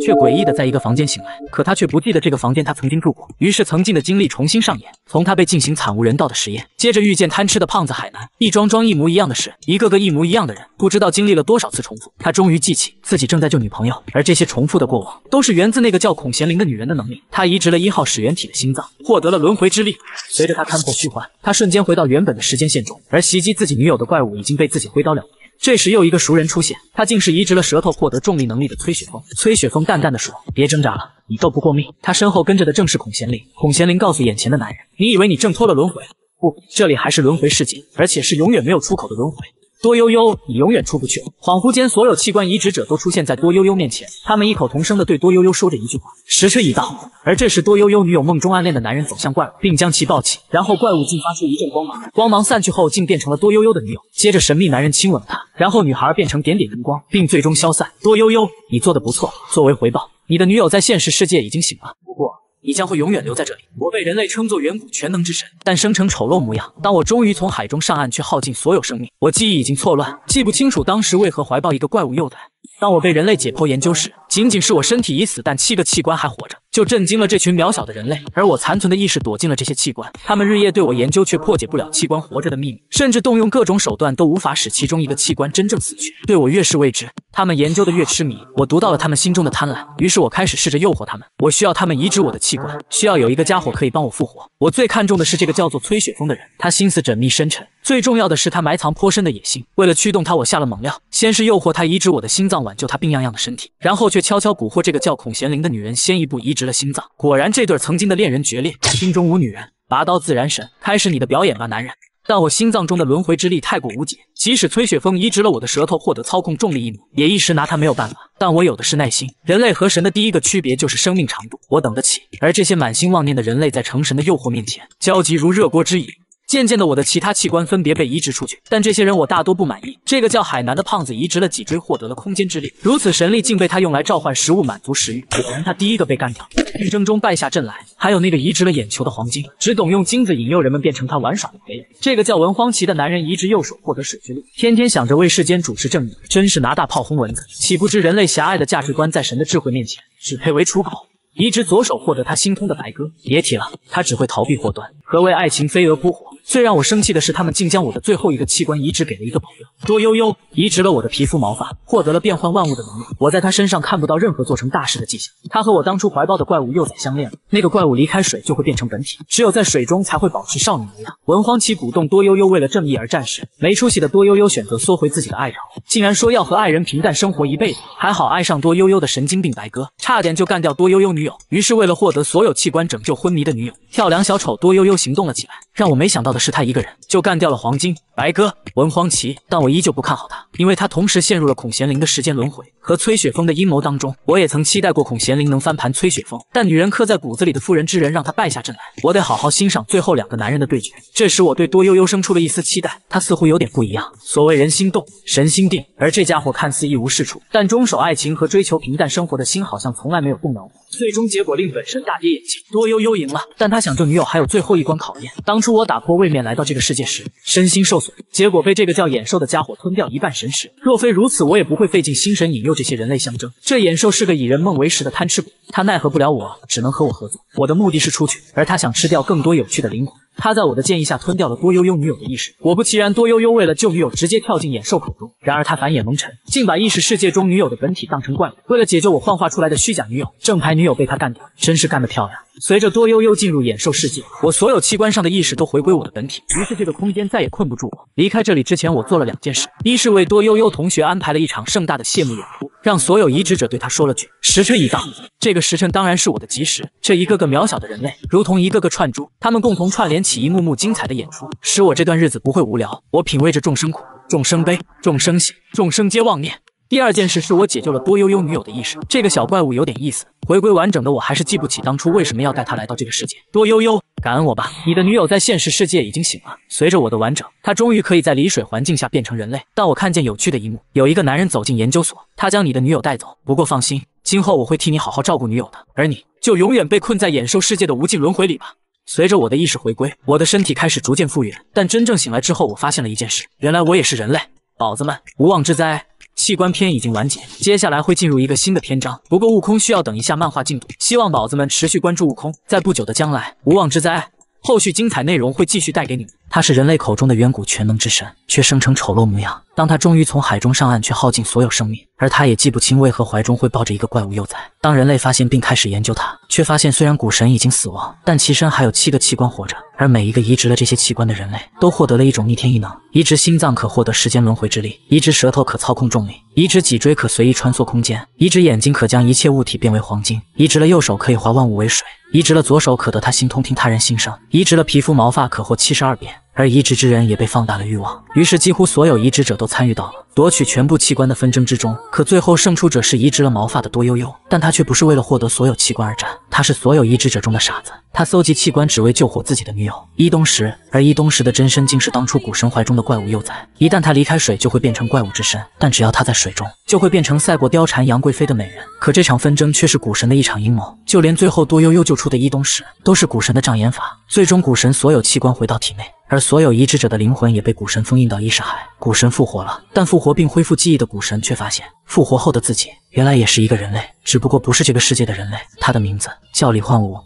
却诡异的在一个房间醒来，可他却不记得这个房间他曾经住过。于是曾经的经历重新上演，从他被进行惨无人道的实验，接着遇见贪吃的胖子海南，一桩桩一模一样的事，一个个一模一样的人，不知道经历了多少次重复。他终于记起自己正在救女朋友，而这些重复的过往都是源自那个叫孔贤玲的女人的能力。他移植了一号始源体的心脏，获得了轮回之力。随着他看破虚幻，他瞬间回到原本的时间线中，而袭击自己女友的怪物已经被自己挥刀了结。这时又一个熟人出现，他竟是移植了舌头获得重力能力的崔雪峰。崔雪峰淡淡的说：“别挣扎了，你斗不过命。”他身后跟着的正是孔贤玲。孔贤玲告诉眼前的男人：“你以为你挣脱了轮回？不，这里还是轮回世界，而且是永远没有出口的轮回。”多悠悠，你永远出不去。恍惚间，所有器官移植者都出现在多悠悠面前，他们异口同声地对多悠悠说着一句话：“时辰已到。”而这时，多悠悠女友梦中暗恋的男人走向怪物，并将其抱起，然后怪物竟发出一阵光芒，光芒散去后，竟变成了多悠悠的女友。接着，神秘男人亲吻了她，然后女孩变成点点荧光，并最终消散。多悠悠，你做的不错。作为回报，你的女友在现实世界已经醒了。不过。你将会永远留在这里。我被人类称作远古全能之神，但生成丑陋模样。当我终于从海中上岸，却耗尽所有生命。我记忆已经错乱，记不清楚当时为何怀抱一个怪物幼崽。当我被人类解剖研究时，仅仅是我身体已死，但七个器官还活着，就震惊了这群渺小的人类。而我残存的意识躲进了这些器官，他们日夜对我研究，却破解不了器官活着的秘密，甚至动用各种手段都无法使其中一个器官真正死去。对我越是未知，他们研究的越痴迷。我读到了他们心中的贪婪，于是我开始试着诱惑他们。我需要他们移植我的器官，需要有一个家伙可以帮我复活。我最看重的是这个叫做崔雪峰的人，他心思缜密深沉，最重要的是他埋藏颇深的野心。为了驱动他，我下了猛料，先是诱惑他移植我的心脏，挽救他病殃殃的身体，然后却悄悄蛊惑这个叫孔贤玲的女人，先一步移植了心脏。果然，这对曾经的恋人决裂，心中无女人，拔刀自然神。开始你的表演吧，男人。但我心脏中的轮回之力太过无解，即使崔雪峰移植了我的舌头，获得操控重力一幕，也一时拿他没有办法。但我有的是耐心。人类和神的第一个区别就是生命长度，我等得起。而这些满心妄念的人类，在成神的诱惑面前，焦急如热锅之蚁。渐渐的，我的其他器官分别被移植出去，但这些人我大多不满意。这个叫海南的胖子移植了脊椎，获得了空间之力，如此神力竟被他用来召唤食物，满足食欲。果然，他第一个被干掉，竞争中败下阵来。还有那个移植了眼球的黄金，只懂用金子引诱人们变成他玩耍的陪人。这个叫文荒奇的男人移植右手获得水之力，天天想着为世间主持正义，真是拿大炮轰蚊子。岂不知人类狭隘的价值观在神的智慧面前，只配为刍狗。移植左手获得他心通的白鸽，别提了，他只会逃避祸端。何谓爱情飞蛾扑火？最让我生气的是，他们竟将我的最后一个器官移植给了一个保镖多悠悠，移植了我的皮肤毛发，获得了变换万物的能力。我在他身上看不到任何做成大事的迹象。他和我当初怀抱的怪物幼崽相恋了，那个怪物离开水就会变成本体，只有在水中才会保持少女模样。文荒奇鼓动多悠悠为了正义而战时，没出息的多悠悠选择缩回自己的爱巢，竟然说要和爱人平淡生活一辈子。还好爱上多悠悠的神经病白鸽，差点就干掉多悠悠女友。于是为了获得所有器官，拯救昏迷的女友，跳梁小丑多悠悠行动了起来。让我没想到的的是，他一个人就干掉了黄金、白鸽、文荒奇，但我依旧不看好他，因为他同时陷入了孔贤玲的时间轮回和崔雪峰的阴谋当中。我也曾期待过孔贤玲能翻盘崔雪峰，但女人刻在骨子里的妇人之仁让他败下阵来。我得好好欣赏最后两个男人的对决。这时我对多悠悠生出了一丝期待，他似乎有点不一样。所谓人心动，神心定，而这家伙看似一无是处，但终守爱情和追求平淡生活的心好像从来没有动摇过。最终结果令本身大跌眼镜，多悠悠赢了，但他想救女友还有最后一关考验。当初我打破对面来到这个世界时，身心受损，结果被这个叫野兽的家伙吞掉一半神识。若非如此，我也不会费尽心神引诱这些人类相争。这野兽是个以人梦为食的贪吃鬼，他奈何不了我，只能和我合作。我的目的是出去，而他想吃掉更多有趣的灵魂。他在我的建议下吞掉了多悠悠女友的意识。果不其然，多悠悠为了救女友，直接跳进野兽口中。然而他反眼蒙尘，竟把意识世界中女友的本体当成怪物。为了解救我幻化出来的虚假女友，正牌女友被他干掉，真是干得漂亮。随着多悠悠进入野兽世界，我所有器官上的意识都回归我的本体，于是这个空间再也困不住我。离开这里之前，我做了两件事：一是为多悠悠同学安排了一场盛大的谢幕演出，让所有移植者对他说了句“时辰已到”。这个时辰当然是我的吉时。这一个个渺小的人类，如同一个个串珠，他们共同串联起一幕幕精彩的演出，使我这段日子不会无聊。我品味着众生苦、众生悲、众生喜、众生皆妄念。第二件事是我解救了多悠悠女友的意识。这个小怪物有点意思，回归完整的我还是记不起当初为什么要带她来到这个世界。多悠悠，感恩我吧，你的女友在现实世界已经醒了。随着我的完整，她终于可以在离水环境下变成人类。但我看见有趣的一幕，有一个男人走进研究所，他将你的女友带走。不过放心，今后我会替你好好照顾女友的，而你就永远被困在野兽世界的无尽轮回里吧。随着我的意识回归，我的身体开始逐渐复原。但真正醒来之后，我发现了一件事，原来我也是人类。宝子们，无妄之灾。器官篇已经完结，接下来会进入一个新的篇章。不过悟空需要等一下漫画进度，希望宝子们持续关注悟空。在不久的将来，无妄之灾后续精彩内容会继续带给你们。他是人类口中的远古全能之神，却生成丑陋模样。当他终于从海中上岸，却耗尽所有生命，而他也记不清为何怀中会抱着一个怪物幼崽。当人类发现并开始研究他，却发现虽然古神已经死亡，但其身还有七个器官活着，而每一个移植了这些器官的人类都获得了一种逆天异能：移植心脏可获得时间轮回之力，移植舌头可操控重力，移植脊椎可随意穿梭空间，移植眼睛可将一切物体变为黄金，移植了右手可以化万物为水，移植了左手可得他心通听他人心声，移植了皮肤毛发可获七十二变。而移植之人也被放大了欲望，于是几乎所有移植者都参与到了夺取全部器官的纷争之中。可最后胜出者是移植了毛发的多悠悠，但他却不是为了获得所有器官而战，他是所有移植者中的傻子。他搜集器官只为救活自己的女友伊东石，而伊东石的真身竟是当初古神怀中的怪物幼崽。一旦他离开水，就会变成怪物之身；但只要他在水中，就会变成赛过貂蝉杨贵妃的美人。可这场纷争却是古神的一场阴谋，就连最后多悠悠救出的伊东石，都是古神的障眼法。最终，古神所有器官回到体内。而所有移植者的灵魂也被古神封印到意识海。古神复活了，但复活并恢复记忆的古神却发现，复活后的自己原来也是一个人类，只不过不是这个世界的人类。他的名字叫李焕武。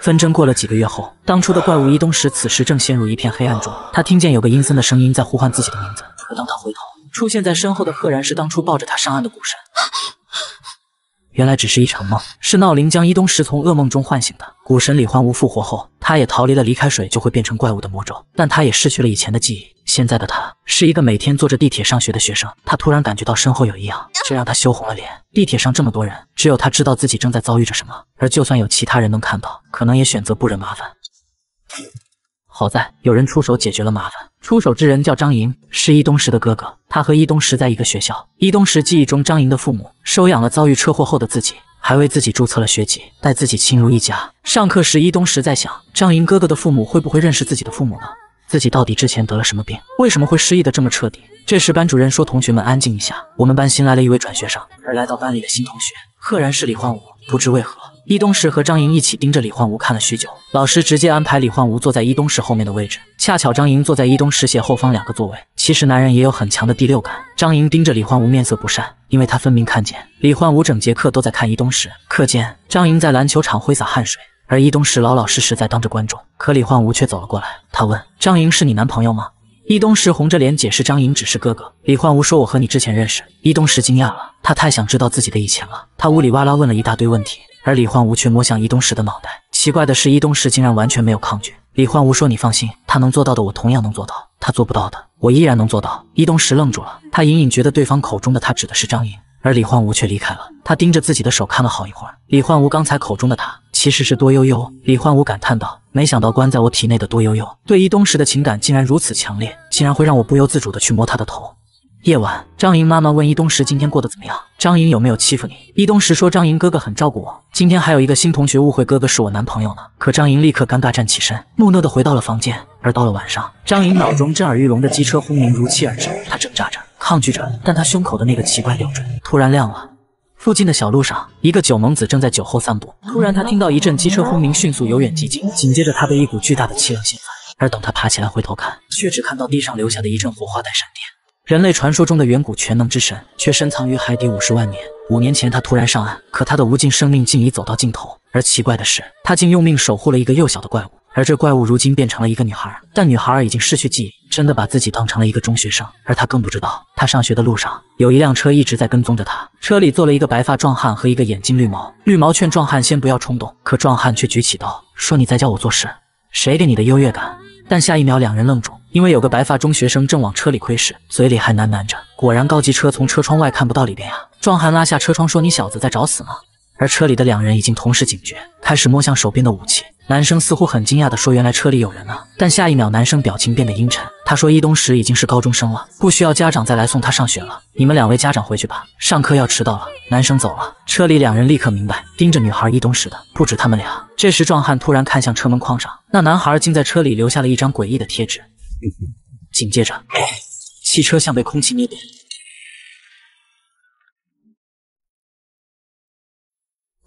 纷争过了几个月后，当初的怪物伊东石此时正陷入一片黑暗中。他听见有个阴森的声音在呼唤自己的名字，可当他回头，出现在身后的赫然是当初抱着他上岸的古神。原来只是一场梦，是闹铃将伊东石从噩梦中唤醒的。古神李焕无复活后，他也逃离了离开水就会变成怪物的魔咒，但他也失去了以前的记忆。现在的他是一个每天坐着地铁上学的学生。他突然感觉到身后有异样，这让他羞红了脸。地铁上这么多人，只有他知道自己正在遭遇着什么，而就算有其他人能看到，可能也选择不惹麻烦。好在有人出手解决了麻烦。出手之人叫张莹，是伊东石的哥哥。他和伊东石在一个学校。伊东石记忆中，张莹的父母收养了遭遇车祸后的自己，还为自己注册了学籍，待自己亲如一家。上课时，伊东石在想，张莹哥哥的父母会不会认识自己的父母呢？自己到底之前得了什么病？为什么会失忆的这么彻底？这时，班主任说：“同学们安静一下，我们班新来了一位转学生。”而来到班里的新同学，赫然是李焕武。不知为何。伊东石和张莹一起盯着李焕吾看了许久，老师直接安排李焕吾坐在伊东石后面的位置，恰巧张莹坐在伊东石斜后方两个座位。其实男人也有很强的第六感。张莹盯着李焕吾，面色不善，因为他分明看见李焕吾整节课都在看伊东石。课间，张莹在篮球场挥洒汗水，而伊东石老老实实在当着观众。可李焕吾却走了过来，他问张莹：“是你男朋友吗？”伊东石红着脸解释：“张莹只是哥哥。”李焕吾说：“我和你之前认识。”伊东石惊讶了，他太想知道自己的以前了。他呜里哇啦问了一大堆问题。而李焕武却摸向伊东石的脑袋，奇怪的是，伊东石竟然完全没有抗拒。李焕武说：“你放心，他能做到的，我同样能做到；他做不到的，我依然能做到。”伊东石愣住了，他隐隐觉得对方口中的他指的是张颖，而李焕武却离开了。他盯着自己的手看了好一会儿。李焕武刚才口中的他，其实是多悠悠。李焕武感叹道：“没想到关在我体内的多悠悠，对伊东石的情感竟然如此强烈，竟然会让我不由自主的去摸他的头。”夜晚，张莹妈妈问伊东石今天过得怎么样？张莹有没有欺负你？伊东石说：“张莹哥哥很照顾我。今天还有一个新同学误会哥哥是我男朋友呢。”可张莹立刻尴尬站起身，木讷的回到了房间。而到了晚上，张莹脑中震耳欲聋的机车轰鸣如期而至，她挣扎着，抗拒着，但她胸口的那个奇怪吊坠突然亮了。附近的小路上，一个酒蒙子正在酒后散步。突然，他听到一阵机车轰鸣，迅速由远及近，紧接着他被一股巨大的气浪掀翻。而等他爬起来回头看，却只看到地上留下的一阵火花带闪电。人类传说中的远古全能之神，却深藏于海底五十万年。五年前，他突然上岸，可他的无尽生命竟已走到尽头。而奇怪的是，他竟用命守护了一个幼小的怪物，而这怪物如今变成了一个女孩，但女孩已经失去记忆，真的把自己当成了一个中学生。而他更不知道，他上学的路上有一辆车一直在跟踪着他，车里坐了一个白发壮汉和一个眼睛绿毛。绿毛劝壮汉先不要冲动，可壮汉却举起刀说：“你在教我做事，谁给你的优越感？”但下一秒，两人愣住，因为有个白发中学生正往车里窥视，嘴里还喃喃着：“果然高级车从车窗外看不到里边呀。”壮汉拉下车窗说：“你小子在找死吗？”而车里的两人已经同时警觉，开始摸向手边的武器。男生似乎很惊讶地说：“原来车里有人啊！”但下一秒，男生表情变得阴沉。他说：“伊东石已经是高中生了，不需要家长再来送他上学了。你们两位家长回去吧，上课要迟到了。”男生走了，车里两人立刻明白，盯着女孩伊东石的不止他们俩。这时，壮汉突然看向车门框上，那男孩竟在车里留下了一张诡异的贴纸。紧接着，汽车像被空气捏扁。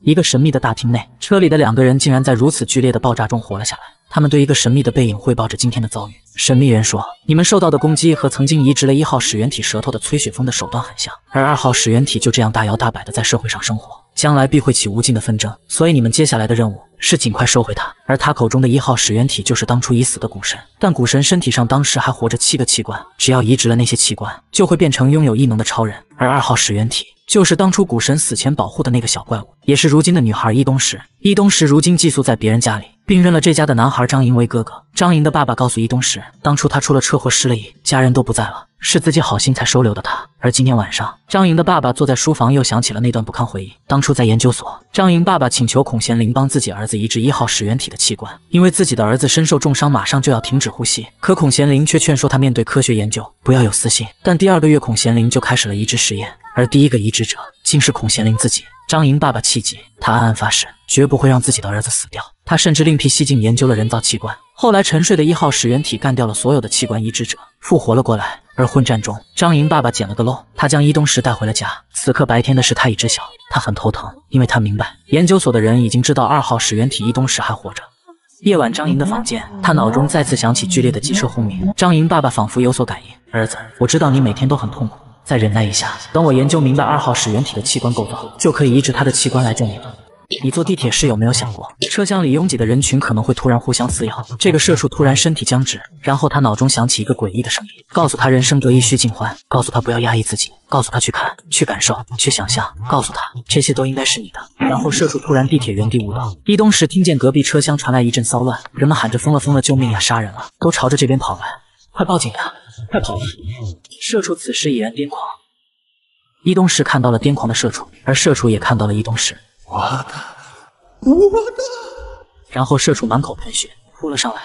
一个神秘的大厅内，车里的两个人竟然在如此剧烈的爆炸中活了下来。他们对一个神秘的背影汇报着今天的遭遇。神秘人说：“你们受到的攻击和曾经移植了一号始源体舌头的崔雪峰的手段很像，而二号始源体就这样大摇大摆的在社会上生活，将来必会起无尽的纷争。所以你们接下来的任务是尽快收回他。而他口中的一号始源体就是当初已死的古神，但古神身体上当时还活着七个器官，只要移植了那些器官，就会变成拥有异能的超人。而二号始源体。”就是当初古神死前保护的那个小怪物，也是如今的女孩伊东石。伊东石如今寄宿在别人家里，并认了这家的男孩张莹为哥哥。张莹的爸爸告诉伊东时，当初他出了车祸失了忆，家人都不在了，是自己好心才收留的他。而今天晚上，张莹的爸爸坐在书房，又想起了那段不堪回忆。当初在研究所，张莹爸爸请求孔贤林帮自己儿子移植一号始源体的器官，因为自己的儿子身受重伤，马上就要停止呼吸。可孔贤林却劝说他面对科学研究，不要有私心。但第二个月，孔贤林就开始了移植实验。而第一个移植者竟是孔贤林自己。张莹爸爸气急，他暗暗发誓，绝不会让自己的儿子死掉。他甚至另辟蹊径，研究了人造器官。后来沉睡的一号始源体干掉了所有的器官移植者，复活了过来。而混战中，张莹爸爸捡了个漏，他将伊东石带回了家。此刻白天的事他已知晓，他很头疼，因为他明白研究所的人已经知道二号始源体伊东石还活着。夜晚，张莹的房间，他脑中再次响起剧烈的机车轰鸣。张莹爸爸仿佛有所感应，儿子，我知道你每天都很痛苦。再忍耐一下，等我研究明白二号始源体的器官构造，就可以移植他的器官来救你了。你坐地铁时有没有想过，车厢里拥挤的人群可能会突然互相撕咬？这个社畜突然身体僵直，然后他脑中响起一个诡异的声音，告诉他人生得意须尽欢，告诉他不要压抑自己，告诉他去看、去感受、去想象，告诉他这些都应该是你的。然后社畜突然地铁原地舞蹈。伊东时听见隔壁车厢传来一阵骚乱，人们喊着疯了疯了，救命呀，杀人了，都朝着这边跑来，快报警呀！快跑！社畜此时已然癫狂。伊东石看到了癫狂的社畜，而社畜也看到了伊东石。我的，我的！然后社畜满口喷血，扑了上来。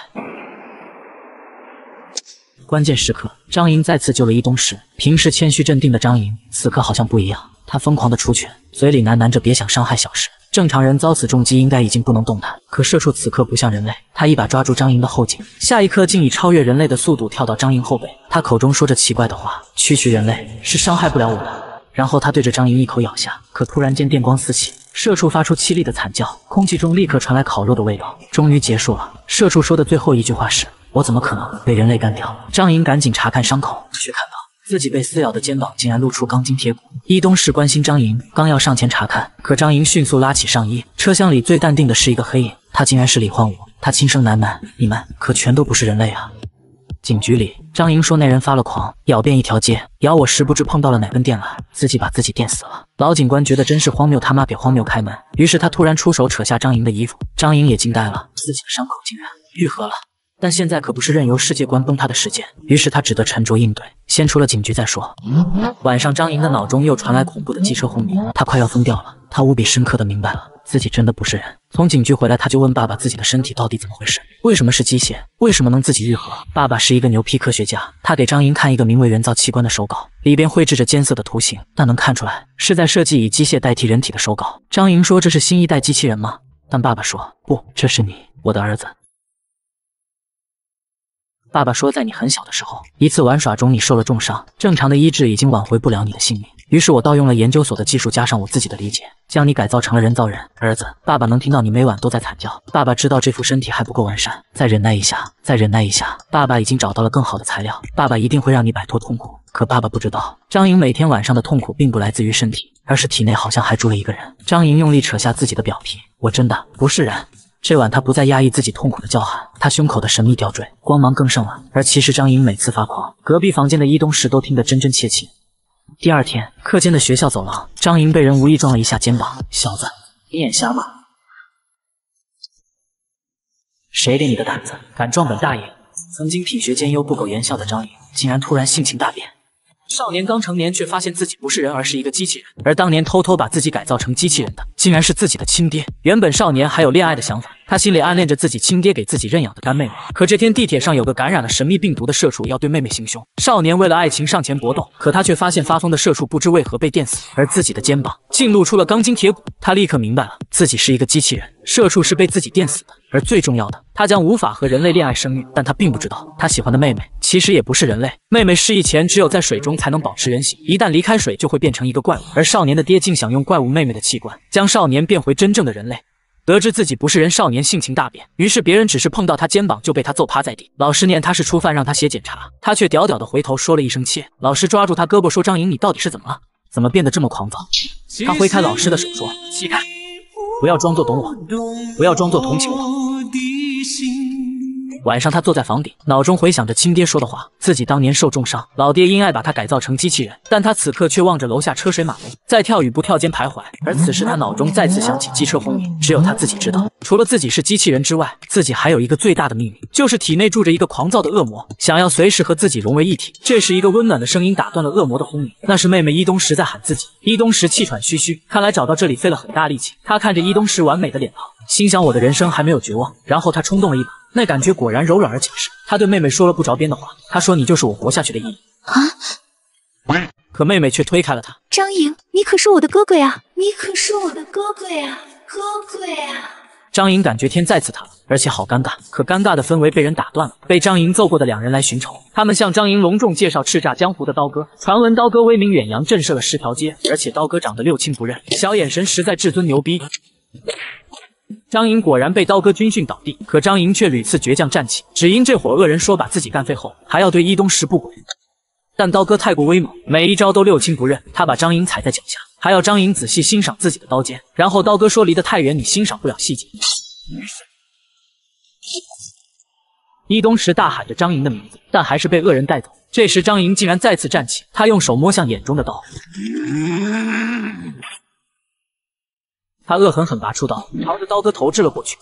关键时刻，张莹再次救了伊东石。平时谦虚镇定的张莹，此刻好像不一样。他疯狂的出拳，嘴里喃喃着别想伤害小石。正常人遭此重击，应该已经不能动弹。可社畜此刻不像人类，他一把抓住张莹的后颈，下一刻竟以超越人类的速度跳到张莹后背。他口中说着奇怪的话：“区区人类是伤害不了我的。”然后他对着张莹一口咬下。可突然间电光四起，社畜发出凄厉的惨叫，空气中立刻传来烤肉的味道。终于结束了。社畜说的最后一句话是：“我怎么可能被人类干掉？”张莹赶紧查看伤口，却看到。自己被撕咬的肩膀竟然露出钢筋铁骨。伊东石关心张莹，刚要上前查看，可张莹迅速拉起上衣。车厢里最淡定的是一个黑影，他竟然是李焕武。他轻声喃喃：“你们可全都不是人类啊！”警局里，张莹说那人发了狂，咬遍一条街，咬我时不知碰到了哪根电缆，自己把自己电死了。老警官觉得真是荒谬，他妈给荒谬开门。于是他突然出手扯下张莹的衣服，张莹也惊呆了，自己的伤口竟然愈合了。但现在可不是任由世界观崩塌的时间，于是他只得沉着应对，先出了警局再说。晚上，张莹的脑中又传来恐怖的机车轰鸣，他快要疯掉了。他无比深刻的明白了，自己真的不是人。从警局回来，他就问爸爸自己的身体到底怎么回事，为什么是机械，为什么能自己愈合？爸爸是一个牛批科学家，他给张莹看一个名为“人造器官”的手稿，里边绘制着艰涩的图形，但能看出来是在设计以机械代替人体的手稿。张莹说：“这是新一代机器人吗？”但爸爸说：“不，这是你，我的儿子。”爸爸说，在你很小的时候，一次玩耍中你受了重伤，正常的医治已经挽回不了你的性命。于是我盗用了研究所的技术，加上我自己的理解，将你改造成了人造人。儿子，爸爸能听到你每晚都在惨叫。爸爸知道这副身体还不够完善，再忍耐一下，再忍耐一下。爸爸已经找到了更好的材料，爸爸一定会让你摆脱痛苦。可爸爸不知道，张莹每天晚上的痛苦并不来自于身体，而是体内好像还住了一个人。张莹用力扯下自己的表皮，我真的不是人。这晚，他不再压抑自己痛苦的叫喊，他胸口的神秘吊坠光芒更盛了。而其实张莹每次发狂，隔壁房间的伊东石都听得真真切切。第二天，课间的学校走廊，张莹被人无意撞了一下肩膀。小子，你眼瞎吗？谁给你的胆子，敢撞本大爷？曾经品学兼优、不苟言笑的张莹，竟然突然性情大变。少年刚成年，却发现自己不是人，而是一个机器人。而当年偷偷把自己改造成机器人的，竟然是自己的亲爹。原本少年还有恋爱的想法，他心里暗恋着自己亲爹给自己认养的干妹妹。可这天地铁上有个感染了神秘病毒的社畜要对妹妹行凶，少年为了爱情上前搏斗，可他却发现发疯的社畜不知为何被电死，而自己的肩膀竟露出了钢筋铁骨。他立刻明白了，自己是一个机器人，社畜是被自己电死的。而最重要的，他将无法和人类恋爱生育，但他并不知道，他喜欢的妹妹其实也不是人类。妹妹失忆前只有在水中才能保持人形，一旦离开水就会变成一个怪物。而少年的爹竟想用怪物妹妹的器官将少年变回真正的人类。得知自己不是人，少年性情大变，于是别人只是碰到他肩膀就被他揍趴在地。老师念他是初犯，让他写检查，他却屌屌的回头说了一声切。老师抓住他胳膊说：“张莹，你到底是怎么了？怎么变得这么狂躁？”他挥开老师的手说：“起开，不要装作懂我，不要装作同情我。” she 晚上，他坐在房顶，脑中回想着亲爹说的话。自己当年受重伤，老爹因爱把他改造成机器人，但他此刻却望着楼下车水马龙，在跳与不跳间徘徊。而此时，他脑中再次响起机车轰鸣。只有他自己知道，除了自己是机器人之外，自己还有一个最大的秘密，就是体内住着一个狂躁的恶魔，想要随时和自己融为一体。这时，一个温暖的声音打断了恶魔的轰鸣，那是妹妹伊东石在喊自己。伊东石气喘吁吁，看来找到这里费了很大力气。他看着伊东石完美的脸庞，心想我的人生还没有绝望。然后他冲动了一把。那感觉果然柔软而紧实。他对妹妹说了不着边的话，他说：“你就是我活下去的意义。”啊！可妹妹却推开了他。张莹，你可是我的哥哥呀！你可是我的哥哥呀！哥哥呀！张莹感觉天再次塌了，而且好尴尬。可尴尬的氛围被人打断了。被张莹揍过的两人来寻仇，他们向张莹隆重介绍叱咤江湖的刀哥。传闻刀哥威名远扬，震慑了十条街，而且刀哥长得六亲不认，小眼神实在至尊牛逼。张莹果然被刀哥军训倒地，可张莹却屡次倔强站起，只因这伙恶人说把自己干废后，还要对伊东石不轨。但刀哥太过威猛，每一招都六亲不认，他把张莹踩在脚下，还要张莹仔细欣赏自己的刀尖。然后刀哥说离得太远，你欣赏不了细节。伊东石大喊着张莹的名字，但还是被恶人带走。这时张莹竟然再次站起，他用手摸向眼中的刀。他恶狠狠拔出刀，朝着刀哥投掷了过去。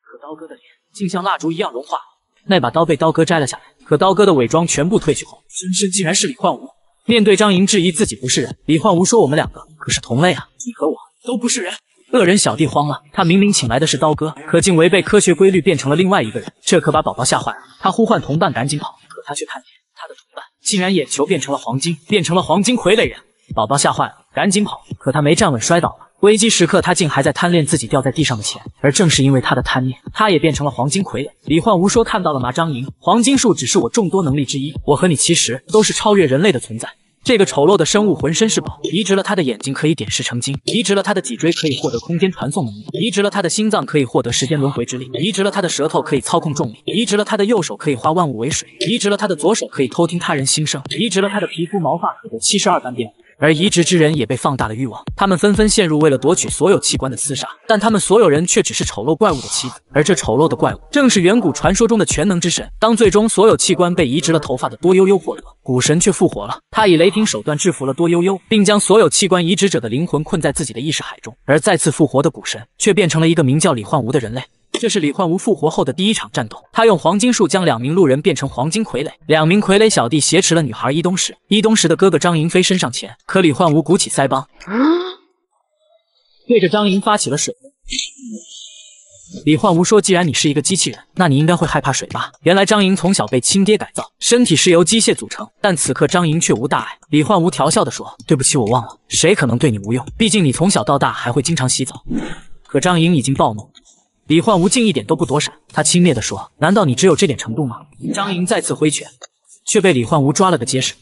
可刀哥的脸竟像蜡烛一样融化。那把刀被刀哥摘了下来，可刀哥的伪装全部褪去后，真身竟然是李焕武。面对张莹质疑自己不是人，李焕武说：“我们两个可是同类啊，你和我都不是人。”恶人小弟慌了，他明明请来的是刀哥，可竟违背科学规律变成了另外一个人，这可把宝宝吓坏了。他呼唤同伴赶紧跑，可他却看见他的同伴竟然眼球变成了黄金，变成了黄金傀儡人。宝宝吓坏了，赶紧跑，可他没站稳摔倒了。危机时刻，他竟还在贪恋自己掉在地上的钱，而正是因为他的贪念，他也变成了黄金傀儡。李焕无说：“看到了吗，张莹？黄金术只是我众多能力之一，我和你其实都是超越人类的存在。”这个丑陋的生物浑身是宝，移植了他的眼睛可以点石成金，移植了他的脊椎可以获得空间传送能力，移植了他的心脏可以获得时间轮回之力，移植了他的舌头可以操控重力，移植了他的右手可以化万物为水，移植了他的左手可以偷听他人心声，移植了他的皮肤毛发可得七十二般变化。而移植之人也被放大了欲望，他们纷纷陷入为了夺取所有器官的厮杀，但他们所有人却只是丑陋怪物的妻子，而这丑陋的怪物正是远古传说中的全能之神。当最终所有器官被移植了头发的多悠悠获得，古神却复活了，他以雷霆手段制服了多悠悠，并将所有器官移植者的灵魂困在自己的意识海中，而再次复活的古神却变成了一个名叫李焕无的人类。这是李焕无复活后的第一场战斗，他用黄金术将两名路人变成黄金傀儡，两名傀儡小弟挟持了女孩伊东石，伊东石的哥哥张银飞身上前，可李焕无鼓起腮帮，对着张银发起了水。李焕无说：“既然你是一个机器人，那你应该会害怕水吧？”原来张莹从小被亲爹改造，身体是由机械组成，但此刻张莹却无大碍。李焕无调笑地说：“对不起，我忘了，谁可能对你无用？毕竟你从小到大还会经常洗澡。”可张莹已经暴怒。李焕无竟一点都不躲闪，他轻蔑地说：“难道你只有这点程度吗？”张莹再次挥拳，却被李焕无抓了个结实。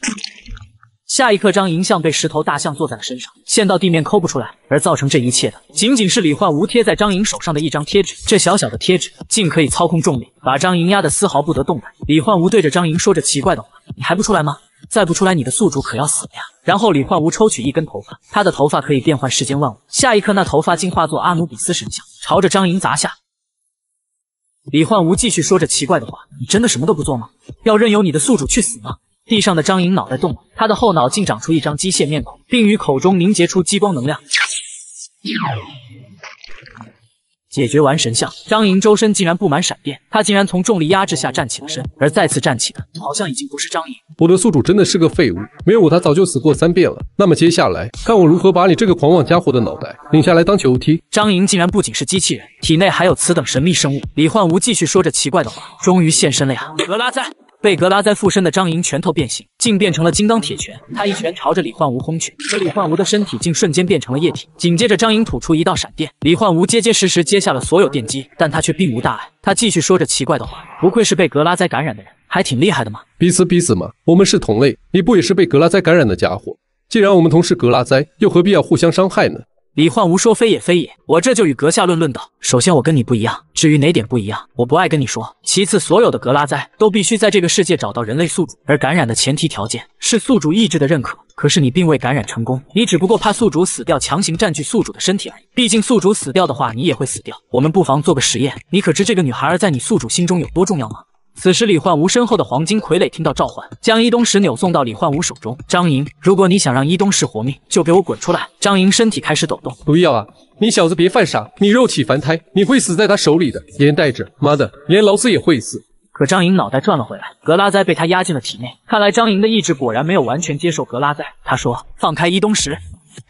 下一刻，张莹像被石头大象坐在了身上，陷到地面抠不出来。而造成这一切的，仅仅是李焕无贴在张莹手上的一张贴纸。这小小的贴纸竟可以操控重力，把张莹压得丝毫不得动弹。李焕无对着张莹说着奇怪的话：“你还不出来吗？再不出来，你的宿主可要死了呀！”然后李焕无抽取一根头发，他的头发可以变换世间万物。下一刻，那头发竟化作阿努比斯神像。朝着张莹砸下，李焕无继续说着奇怪的话：“你真的什么都不做吗？要任由你的宿主去死吗？”地上的张莹脑袋动了，他的后脑竟长出一张机械面孔，并于口中凝结出激光能量。解决完神像，张莹周身竟然布满闪电，她竟然从重力压制下站起了身，而再次站起的，好像已经不是张莹。我的宿主真的是个废物，没有我他早就死过三遍了。那么接下来，看我如何把你这个狂妄家伙的脑袋拧下来当球踢！张莹竟然不仅是机器人，体内还有此等神秘生物。李焕无继续说着奇怪的话，终于现身了呀！格拉哉。被格拉哉附身的张莹拳头变形，竟变成了金刚铁拳。他一拳朝着李焕无轰去，可李焕无的身体竟瞬间变成了液体。紧接着，张莹吐出一道闪电，李焕无结结实实接下了所有电击，但他却并无大碍。他继续说着奇怪的话，不愧是被格拉哉感染的人，还挺厉害的嘛。彼此彼此嘛，我们是同类，你不也是被格拉哉感染的家伙？既然我们同是格拉哉，又何必要互相伤害呢？李焕无说：“非也非也，我这就与阁下论论道。首先，我跟你不一样。至于哪点不一样，我不爱跟你说。其次，所有的格拉灾都必须在这个世界找到人类宿主，而感染的前提条件是宿主意志的认可。可是你并未感染成功，你只不过怕宿主死掉，强行占据宿主的身体而已。毕竟宿主死掉的话，你也会死掉。我们不妨做个实验，你可知这个女孩儿在你宿主心中有多重要吗？”此时，李焕无身后的黄金傀儡听到召唤，将伊东石扭送到李焕无手中。张莹，如果你想让伊东石活命，就给我滚出来！张莹身体开始抖动。不要啊！你小子别犯傻！你肉体凡胎，你会死在他手里的，连带着，妈的，连老子也会死！可张莹脑袋转了回来，格拉哉被他压进了体内。看来张莹的意志果然没有完全接受格拉哉。他说：“放开伊东石。”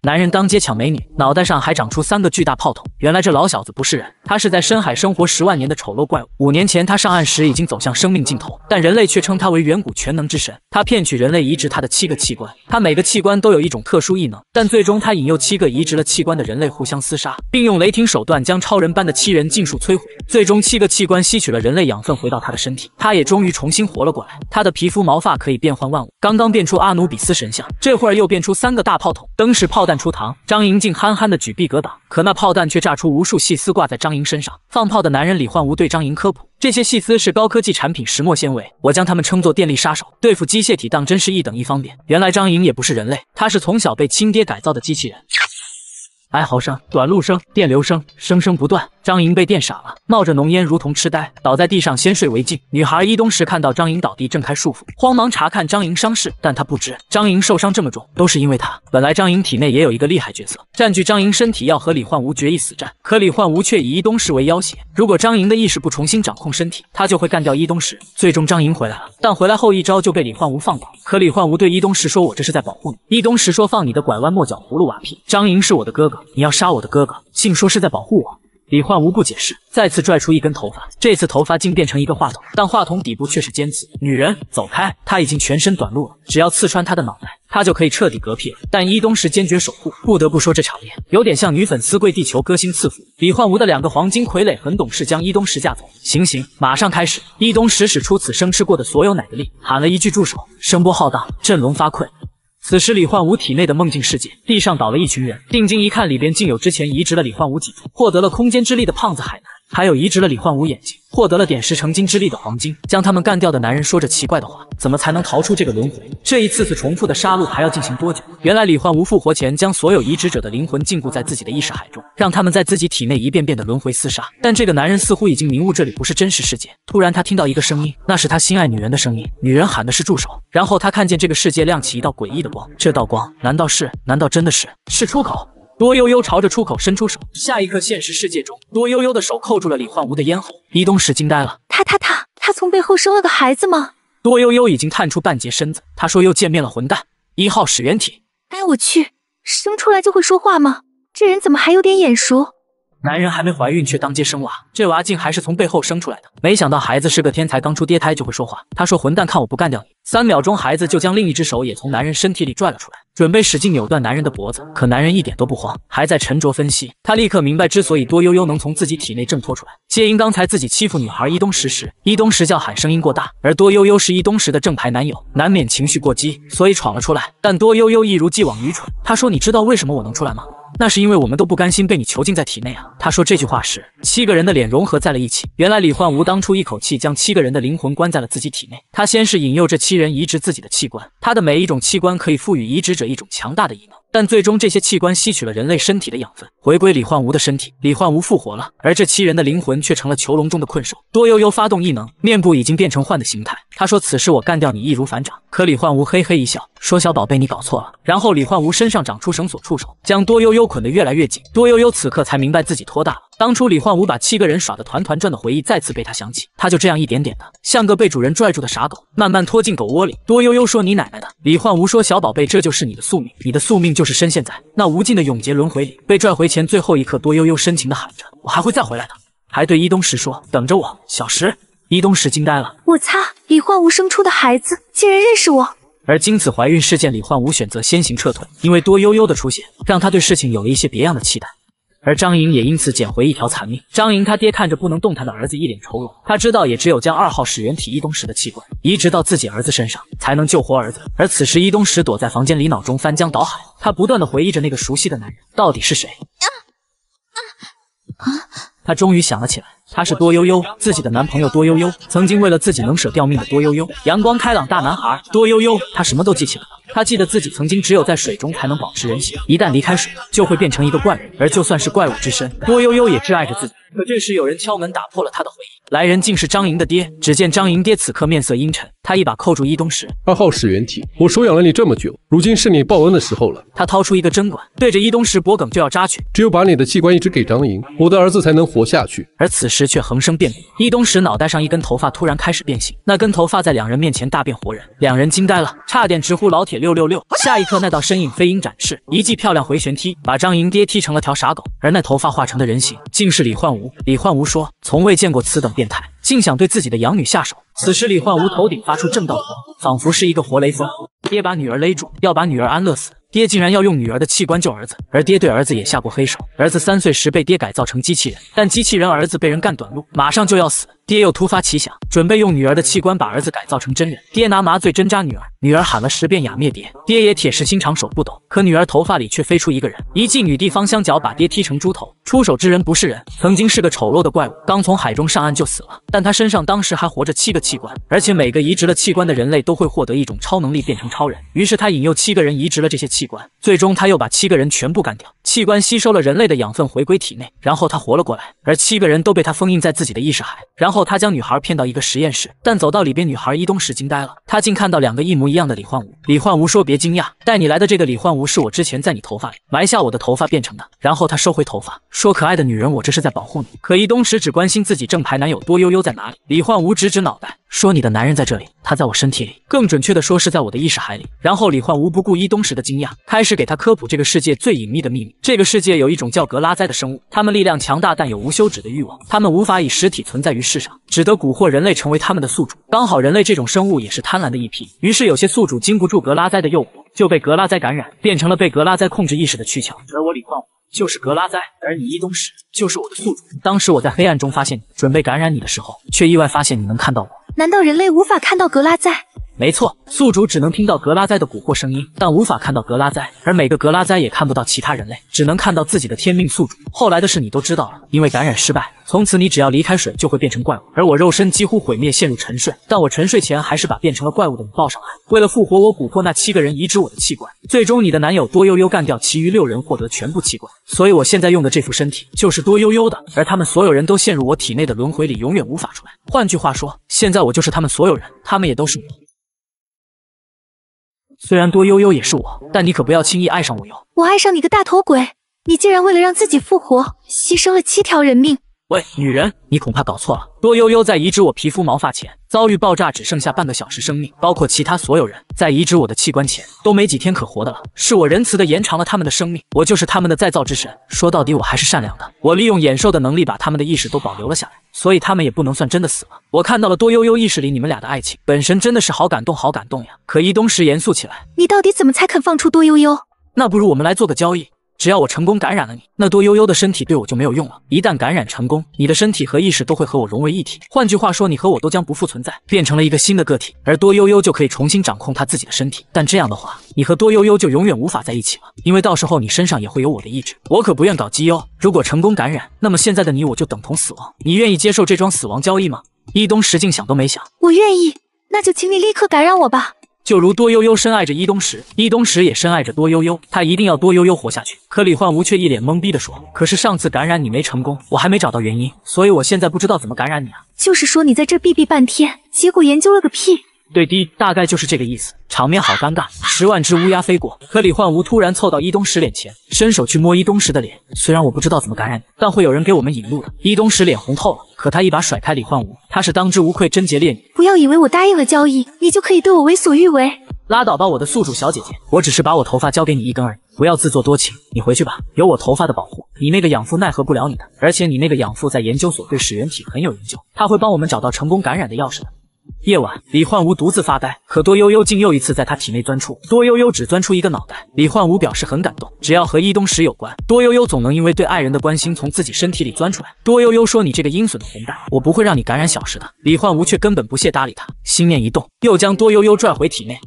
男人当街抢美女，脑袋上还长出三个巨大炮筒。原来这老小子不是人，他是在深海生活十万年的丑陋怪物。五年前他上岸时已经走向生命尽头，但人类却称他为远古全能之神。他骗取人类移植他的七个器官，他每个器官都有一种特殊异能，但最终他引诱七个移植了器官的人类互相厮杀，并用雷霆手段将超人般的七人尽数摧毁。最终七个器官吸取了人类养分回到他的身体，他也终于重新活了过来。他的皮肤毛发可以变换万物，刚刚变出阿努比斯神像，这会儿又变出三个大炮筒，登时炮弹弹出膛。张莹竟憨憨的举臂格挡，可那炮弹却炸出无数细丝挂在张莹身上。放炮的男人李焕无对张莹科普：这些细丝是高科技产品石墨纤维，我将它们称作电力杀手，对付机械体当真是一等一方便。原来张莹也不是人类，她是从小被亲爹改造的机器人。哀嚎声、短路声、电流声，声声不断。张莹被电傻了，冒着浓烟如同痴呆，倒在地上先睡为敬。女孩伊东石看到张莹倒地，挣开束缚，慌忙查看张莹伤势，但她不知张莹受伤这么重，都是因为她。本来张莹体内也有一个厉害角色，占据张莹身体要和李焕吴决一死战，可李焕吴却以伊东石为要挟，如果张莹的意识不重新掌控身体，他就会干掉伊东石。最终张莹回来了，但回来后一招就被李焕吴放倒。可李焕吴对伊东石说：“我这是在保护你。”伊东石说：“放你的拐弯抹角葫芦娃屁！张莹是我的哥哥，你要杀我的哥哥，竟说是在保护我。”李焕无不解释，再次拽出一根头发，这次头发竟变成一个话筒，但话筒底部却是尖刺。女人，走开！他已经全身短路了，只要刺穿他的脑袋，他就可以彻底嗝屁了。但伊东石坚决守护，不得不说这场面有点像女粉丝跪地求歌星赐福。李焕无的两个黄金傀儡很懂事，将伊东石架走。行行马上开始！伊东石使出此生吃过的所有奶的力，喊了一句住手，声波浩荡，振聋发聩。此时，李焕武体内的梦境世界地上倒了一群人，定睛一看，里边竟有之前移植了李焕武脊柱，获得了空间之力的胖子海南，还有移植了李焕武眼睛，获得了点石成金之力的黄金。将他们干掉的男人说着奇怪的话：“怎么才能逃出这个轮回？这一次次重复的杀戮还要进行多久？”原来李焕武复活前将所有移植者的灵魂禁锢在自己的意识海中，让他们在自己体内一遍遍的轮回厮杀。但这个男人似乎已经明悟这里不是真实世界。突然，他听到一个声音，那是他心爱女人的声音。女人喊的是住手。然后他看见这个世界亮起一道诡异的光，这道光难道是？难道真的是？是出口？多悠悠朝着出口伸出手，下一刻，现实世界中，多悠悠的手扣住了李焕吴的咽喉。伊东石惊呆了，他他他他从背后生了个孩子吗？多悠悠已经探出半截身子，他说又见面了，混蛋！一号始源体，哎我去，生出来就会说话吗？这人怎么还有点眼熟？男人还没怀孕，却当街生娃，这娃竟还是从背后生出来的。没想到孩子是个天才，刚出爹胎就会说话。他说：“混蛋，看我不干掉你！”三秒钟，孩子就将另一只手也从男人身体里拽了出来，准备使劲扭断男人的脖子。可男人一点都不慌，还在沉着分析。他立刻明白，之所以多悠悠能从自己体内挣脱出来，皆因刚才自己欺负女孩伊东石时，伊东石叫喊声音过大，而多悠悠是伊东石的正牌男友，难免情绪过激，所以闯了出来。但多悠悠一如既往愚蠢。他说：“你知道为什么我能出来吗？”那是因为我们都不甘心被你囚禁在体内啊！他说这句话时，七个人的脸融合在了一起。原来李焕吴当初一口气将七个人的灵魂关在了自己体内。他先是引诱这七人移植自己的器官，他的每一种器官可以赋予移植者一种强大的异能。但最终，这些器官吸取了人类身体的养分，回归李焕吴的身体。李焕吴复活了，而这七人的灵魂却成了囚笼中的困兽。多悠悠发动异能，面部已经变成幻的形态。他说：“此时我干掉你，易如反掌。”可李焕吴嘿嘿一笑，说：“小宝贝，你搞错了。”然后李焕吴身上长出绳索触手，将多悠悠捆得越来越紧。多悠悠此刻才明白自己拖大了。当初李焕武把七个人耍得团团转的回忆再次被他想起，他就这样一点点的，像个被主人拽住的傻狗，慢慢拖进狗窝里。多悠悠说：“你奶奶的！”李焕武说：“小宝贝，这就是你的宿命，你的宿命就是深陷在那无尽的永劫轮回里。”被拽回前最后一刻，多悠悠深情的喊着：“我还会再回来的。”还对伊东石说：“等着我，小石。”伊东石惊呆了：“我擦！李焕武生出的孩子竟然认识我！”而经此怀孕事件，李焕武选择先行撤退，因为多悠悠的出现，让他对事情有了一些别样的期待。而张莹也因此捡回一条残命。张莹他爹看着不能动弹的儿子，一脸愁容。他知道，也只有将二号始源体伊东石的器官移植到自己儿子身上，才能救活儿子。而此时，伊东石躲在房间里，脑中翻江倒海。他不断的回忆着那个熟悉的男人到底是谁。啊啊！他终于想了起来，他是多悠悠，自己的男朋友多悠悠，曾经为了自己能舍掉命的多悠悠，阳光开朗大男孩多悠悠。他什么都记起来了。他记得自己曾经只有在水中才能保持人形，一旦离开水，就会变成一个怪物。而就算是怪物之身，多悠悠也挚爱着自己。可这时有人敲门，打破了他的回忆。来人竟是张莹的爹。只见张莹爹此刻面色阴沉，他一把扣住伊东石。二号始源体，我收养了你这么久，如今是你报恩的时候了。他掏出一个针管，对着伊东石脖梗就要扎去。只有把你的器官移植给张莹，我的儿子才能活下去。而此时却横生变故，伊东石脑袋上一根头发突然开始变形，那根头发在两人面前大变活人，两人惊呆了，差点直呼老铁六六六。下一刻，那道身影飞鹰展翅，一记漂亮回旋踢，把张莹爹踢成了条傻狗。而那头发化成的人形，竟是李焕吴。李焕吴说。从未见过此等变态，竟想对自己的养女下手。此时，李焕吴头顶发出正道光，仿佛是一个活雷锋。爹把女儿勒住，要把女儿安乐死。爹竟然要用女儿的器官救儿子，而爹对儿子也下过黑手。儿子三岁时被爹改造成机器人，但机器人儿子被人干短路，马上就要死。爹又突发奇想，准备用女儿的器官把儿子改造成真人。爹拿麻醉针扎女儿，女儿喊了十遍“雅灭爹”，爹也铁石心肠，手不抖。可女儿头发里却飞出一个人，一记女帝芳香脚把爹踢成猪头。出手之人不是人，曾经是个丑陋的怪物，刚从海中上岸就死了。但他身上当时还活着七个器官，而且每个移植了器官的人类都会获得一种超能力，变成超人。于是他引诱七个人移植了这些器官，最终他又把七个人全部干掉。器官吸收了人类的养分回归体内，然后他活了过来，而七个人都被他封印在自己的意识海。然后他将女孩骗到一个实验室，但走到里边，女孩伊东石惊呆了，他竟看到两个一模一样的李焕武。李焕武说：“别惊讶，带你来的这个李焕武是我之前在你头发里埋下我的头发变成的。”然后他收回头发，说：“可爱的女人，我这是在保护你。”可伊东石只关心自己正牌男友多悠悠在哪里。李焕武指指脑袋，说：“你的男人在这里，他在我身体里，更准确的说是在我的意识海里。”然后李焕武不顾伊东石的惊讶，开始给他科普这个世界最隐秘的秘密。这个世界有一种叫格拉灾的生物，他们力量强大，但有无休止的欲望。他们无法以实体存在于世只得蛊惑人类成为他们的宿主。刚好人类这种生物也是贪婪的一批，于是有些宿主经不住格拉灾的诱惑，就被格拉灾感染，变成了被格拉灾控制意识的躯壳。而我李焕武就是格拉灾，而你伊东史就是我的宿主。当时我在黑暗中发现你，准备感染你的时候，却意外发现你能看到我。难道人类无法看到格拉灾？没错，宿主只能听到格拉灾的蛊惑声音，但无法看到格拉灾，而每个格拉灾也看不到其他人类，只能看到自己的天命宿主。后来的事你都知道了，因为感染失败，从此你只要离开水就会变成怪物，而我肉身几乎毁灭，陷入沉睡。但我沉睡前还是把变成了怪物的你抱上来，为了复活我，蛊惑那七个人移植我的器官，最终你的男友多悠悠干掉其余六人，获得全部器官。所以我现在用的这副身体就是多悠悠的，而他们所有人都陷入我体内的轮回里，永远无法出来。换句话说，现在我就是他们所有人，他们也都是我。虽然多悠悠也是我，但你可不要轻易爱上我哟。我爱上你个大头鬼！你竟然为了让自己复活，牺牲了七条人命！喂，女人，你恐怕搞错了。多悠悠在移植我皮肤毛发前遭遇爆炸，只剩下半个小时生命，包括其他所有人在移植我的器官前都没几天可活的了。是我仁慈的延长了他们的生命，我就是他们的再造之神。说到底，我还是善良的。我利用眼兽的能力把他们的意识都保留了下来，所以他们也不能算真的死了。我看到了多悠悠意识里你们俩的爱情，本神真的是好感动，好感动呀。可伊东石严肃起来，你到底怎么才肯放出多悠悠？那不如我们来做个交易。只要我成功感染了你，那多悠悠的身体对我就没有用了。一旦感染成功，你的身体和意识都会和我融为一体。换句话说，你和我都将不复存在，变成了一个新的个体，而多悠悠就可以重新掌控他自己的身体。但这样的话，你和多悠悠就永远无法在一起了，因为到时候你身上也会有我的意志。我可不愿搞基哦。如果成功感染，那么现在的你我就等同死亡。你愿意接受这桩死亡交易吗？伊东石竟想都没想，我愿意，那就请你立刻感染我吧。就如多悠悠深爱着伊东石，伊东石也深爱着多悠悠，他一定要多悠悠活下去。可李焕无却一脸懵逼地说：“可是上次感染你没成功，我还没找到原因，所以我现在不知道怎么感染你啊。”就是说你在这避避半天，结果研究了个屁。对的，大概就是这个意思。场面好尴尬，十万只乌鸦飞过。可李焕无突然凑到伊东石脸前，伸手去摸伊东石的脸。虽然我不知道怎么感染你，但会有人给我们引路的。伊东石脸红透了，可他一把甩开李焕武，他是当之无愧贞洁烈女。不要以为我答应了交易，你就可以对我为所欲为。拉倒吧，我的宿主小姐姐，我只是把我头发交给你一根而已。不要自作多情，你回去吧，有我头发的保护，你那个养父奈何不了你的。而且你那个养父在研究所对始源体很有研究，他会帮我们找到成功感染的钥匙的。夜晚，李焕无独自发呆，可多悠悠竟又一次在他体内钻出。多悠悠只钻出一个脑袋，李焕无表示很感动。只要和伊东石有关，多悠悠总能因为对爱人的关心从自己身体里钻出来。多悠悠说：“你这个阴损的混蛋，我不会让你感染小石的。”李焕无却根本不屑搭理他，心念一动，又将多悠悠拽回体内。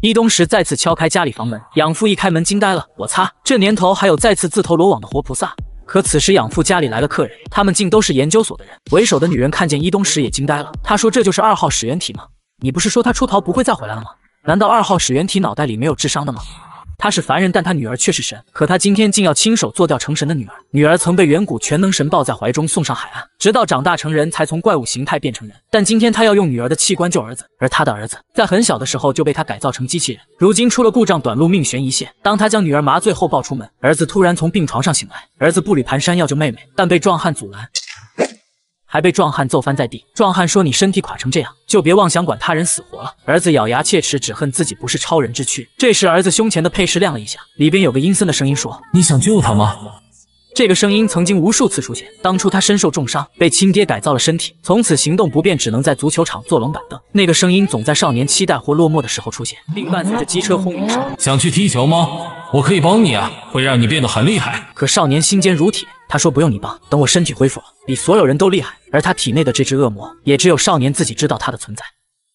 伊东石再次敲开家里房门，养父一开门惊呆了。我擦，这年头还有再次自投罗网的活菩萨！可此时养父家里来了客人，他们竟都是研究所的人。为首的女人看见伊东时也惊呆了，她说：“这就是二号始源体吗？你不是说他出逃不会再回来了吗？难道二号始源体脑袋里没有智商的吗？”他是凡人，但他女儿却是神。可他今天竟要亲手做掉成神的女儿。女儿曾被远古全能神抱在怀中送上海岸，直到长大成人才从怪物形态变成人。但今天他要用女儿的器官救儿子，而他的儿子在很小的时候就被他改造成机器人，如今出了故障，短路，命悬一线。当他将女儿麻醉后抱出门，儿子突然从病床上醒来。儿子步履蹒跚要救妹妹，但被壮汉阻拦。还被壮汉揍翻在地。壮汉说：“你身体垮成这样，就别妄想管他人死活了。”儿子咬牙切齿，只恨自己不是超人之躯。这时，儿子胸前的配饰亮了一下，里边有个阴森的声音说：“你想救他吗？”这个声音曾经无数次出现。当初他身受重伤，被亲爹改造了身体，从此行动不便，只能在足球场坐冷板凳。那个声音总在少年期待或落寞的时候出现，并伴随着机车轰鸣声。想去踢球吗？我可以帮你啊，会让你变得很厉害。可少年心坚如铁，他说不用你帮，等我身体恢复了，比所有人都厉害，而他体内的这只恶魔，也只有少年自己知道他的存在。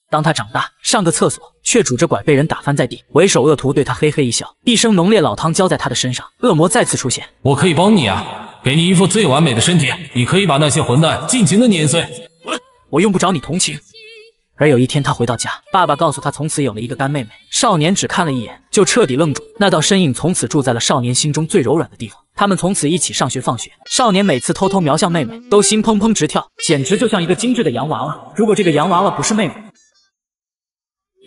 当他长大上个厕所，却拄着拐被人打翻在地，为首恶徒对他嘿嘿一笑，一声浓烈老汤浇在他的身上，恶魔再次出现。我可以帮你啊，给你一副最完美的身体，你可以把那些混蛋尽情的碾碎。我用不着你同情。而有一天，他回到家，爸爸告诉他，从此有了一个干妹妹。少年只看了一眼，就彻底愣住。那道身影从此住在了少年心中最柔软的地方。他们从此一起上学放学。少年每次偷偷瞄向妹妹，都心砰砰直跳，简直就像一个精致的洋娃娃。如果这个洋娃娃不是妹妹，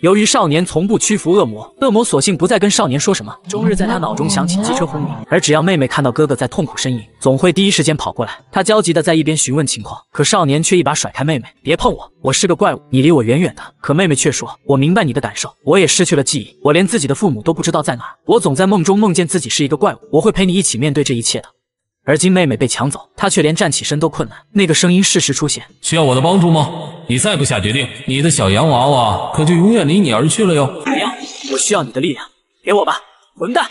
由于少年从不屈服恶魔，恶魔索性不再跟少年说什么，终日在他脑中响起机车轰鸣。而只要妹妹看到哥哥在痛苦呻吟，总会第一时间跑过来。他焦急的在一边询问情况，可少年却一把甩开妹妹：“别碰我，我是个怪物，你离我远远的。”可妹妹却说：“我明白你的感受，我也失去了记忆，我连自己的父母都不知道在哪。我总在梦中梦见自己是一个怪物，我会陪你一起面对这一切的。”而今妹妹被抢走，他却连站起身都困难。那个声音适时出现，需要我的帮助吗？你再不下决定，你的小洋娃娃可就永远离你而去了哟。不要，我需要你的力量，给我吧，混蛋！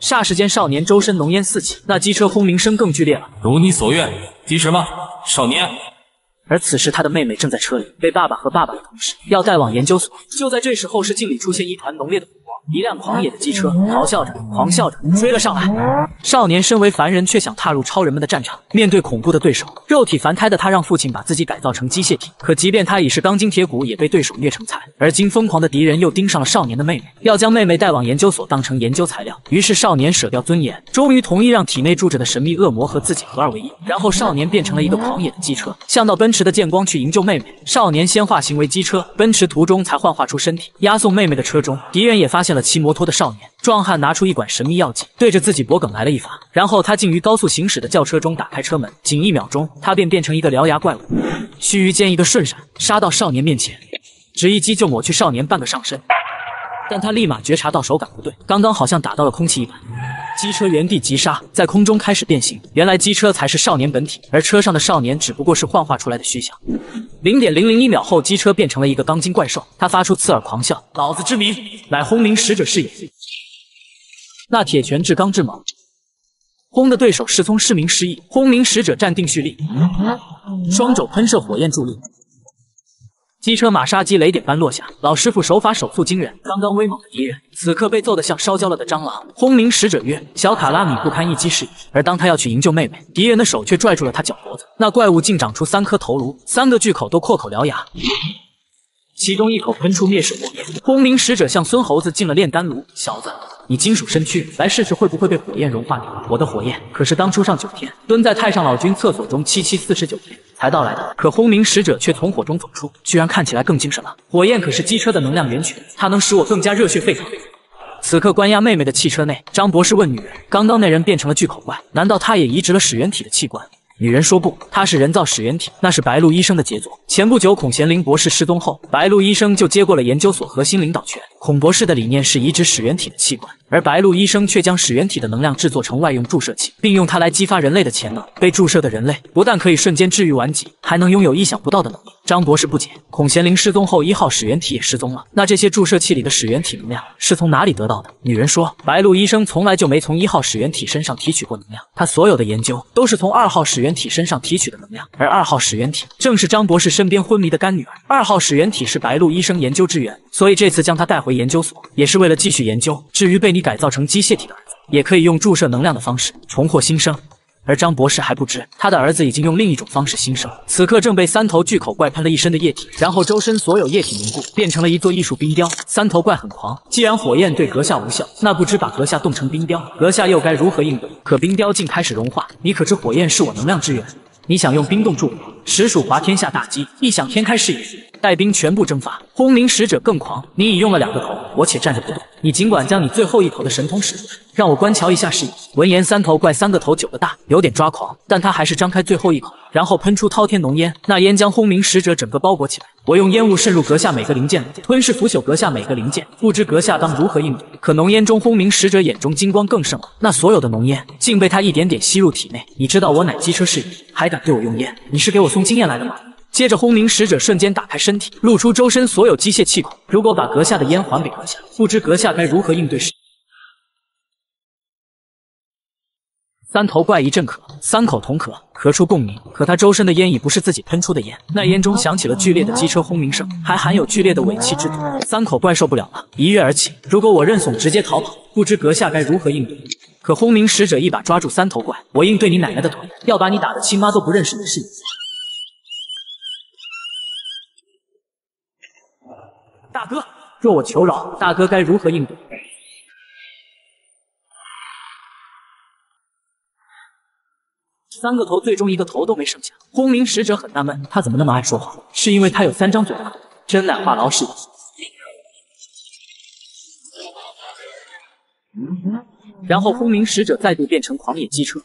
霎时间，少年周身浓烟四起，那机车轰鸣声更剧烈了。如你所愿，及时吗，少年？而此时，他的妹妹正在车里，被爸爸和爸爸的同事要带往研究所。就在这时，后视镜里出现一团浓烈的一辆狂野的机车咆哮着、狂笑着追了上来。少年身为凡人，却想踏入超人们的战场，面对恐怖的对手。肉体凡胎的他，让父亲把自己改造成机械体，可即便他已是钢筋铁骨，也被对手虐成残。而今，疯狂的敌人又盯上了少年的妹妹，要将妹妹带往研究所，当成研究材料。于是，少年舍掉尊严，终于同意让体内住着的神秘恶魔和自己合二为一。然后，少年变成了一个狂野的机车，向到奔驰的剑光去营救妹妹。少年先化形为机车，奔驰途中才幻化出身体，押送妹妹的车中，敌人也发发现了骑摩托的少年。壮汉拿出一管神秘药剂，对着自己脖梗来了一发，然后他竟于高速行驶的轿车中打开车门，仅一秒钟，他便变成一个獠牙怪物。须臾间，一个瞬闪，杀到少年面前，只一击就抹去少年半个上身。但他立马觉察到手感不对，刚刚好像打到了空气一般。机车原地急刹，在空中开始变形。原来机车才是少年本体，而车上的少年只不过是幻化出来的虚像。零点零零一秒后，机车变成了一个钢筋怪兽，他发出刺耳狂笑：“老子之名，乃轰鸣使者是也。”那铁拳至刚至猛，轰的对手失聪失明失忆。轰鸣使者站定蓄力，双肘喷射火焰助力。机车马杀鸡雷点般落下，老师傅手法手速惊人。刚刚威猛的敌人，此刻被揍得像烧焦了的蟑螂。轰鸣使者曰：“小卡拉米不堪一击是。”而当他要去营救妹妹，敌人的手却拽住了他脚脖子。那怪物竟长出三颗头颅，三个巨口都阔口獠牙，其中一口喷出灭世火焰。轰鸣使者向孙猴子进了炼丹炉，小子。你金属身躯，来试试会不会被火焰融化掉？我的火焰可是当初上九天，蹲在太上老君厕所中七七四十九天才到来的。可轰鸣使者却从火中走出，居然看起来更精神了。火焰可是机车的能量源泉，它能使我更加热血沸腾。此刻关押妹妹的汽车内，张博士问女人：“刚刚那人变成了巨口怪，难道他也移植了始源体的器官？”女人说不，她是人造始源体，那是白鹿医生的杰作。前不久孔贤林博士失踪后，白鹿医生就接过了研究所核心领导权。孔博士的理念是移植始源体的器官，而白鹿医生却将始源体的能量制作成外用注射器，并用它来激发人类的潜能。被注射的人类不但可以瞬间治愈顽疾，还能拥有意想不到的能力。张博士不解，孔贤林失踪后，一号始源体也失踪了，那这些注射器里的始源体能量是从哪里得到的？女人说，白鹿医生从来就没从一号始源体身上提取过能量，他所有的研究都是从二号始源体身上提取的能量，而二号始源体正是张博士身边昏迷的干女儿。二号始源体是白鹿医生研究之源，所以这次将他带回研究所，也是为了继续研究。至于被你改造成机械体的儿子，也可以用注射能量的方式重获新生。而张博士还不知，他的儿子已经用另一种方式新生，此刻正被三头巨口怪喷了一身的液体，然后周身所有液体凝固，变成了一座艺术冰雕。三头怪很狂，既然火焰对阁下无效，那不知把阁下冻成冰雕，阁下又该如何应对？可冰雕竟开始融化，你可知火焰是我能量之源？你想用冰冻住我，实属滑天下大稽，异想天开是也。带兵全部蒸发，轰鸣使者更狂，你已用了两个头，我且站着不动。你尽管将你最后一头的神通使出来，让我观瞧一下是矣。闻言，三头怪三个头九个大，有点抓狂，但他还是张开最后一口，然后喷出滔天浓烟，那烟将轰鸣使者整个包裹起来。我用烟雾渗入阁下每个零件，吞噬腐朽阁下每个零件，不知阁下当如何应对？可浓烟中，轰鸣使者眼中金光更盛了，那所有的浓烟竟被他一点点吸入体内。你知道我乃机车是矣，还敢对我用烟？你是给我送经验来的吗？接着，轰鸣使者瞬间打开身体，露出周身所有机械气孔。如果把阁下的烟还给阁下，不知阁下该如何应对？三头怪一阵咳，三口同咳，咳出共鸣。可他周身的烟已不是自己喷出的烟，那烟中响起了剧烈的机车轰鸣声，还含有剧烈的尾气之毒。三口怪受不了了，一跃而起。如果我认怂直接逃跑，不知阁下该如何应对？可轰鸣使者一把抓住三头怪，我应对你奶奶的腿，要把你打的亲妈都不认识你是你。大哥，若我求饶，大哥该如何应对？三个头，最终一个头都没剩下。轰鸣使者很纳闷，他怎么那么爱说话？是因为他有三张嘴吗？真乃话痨是。然后轰鸣使者再度变成狂野机车，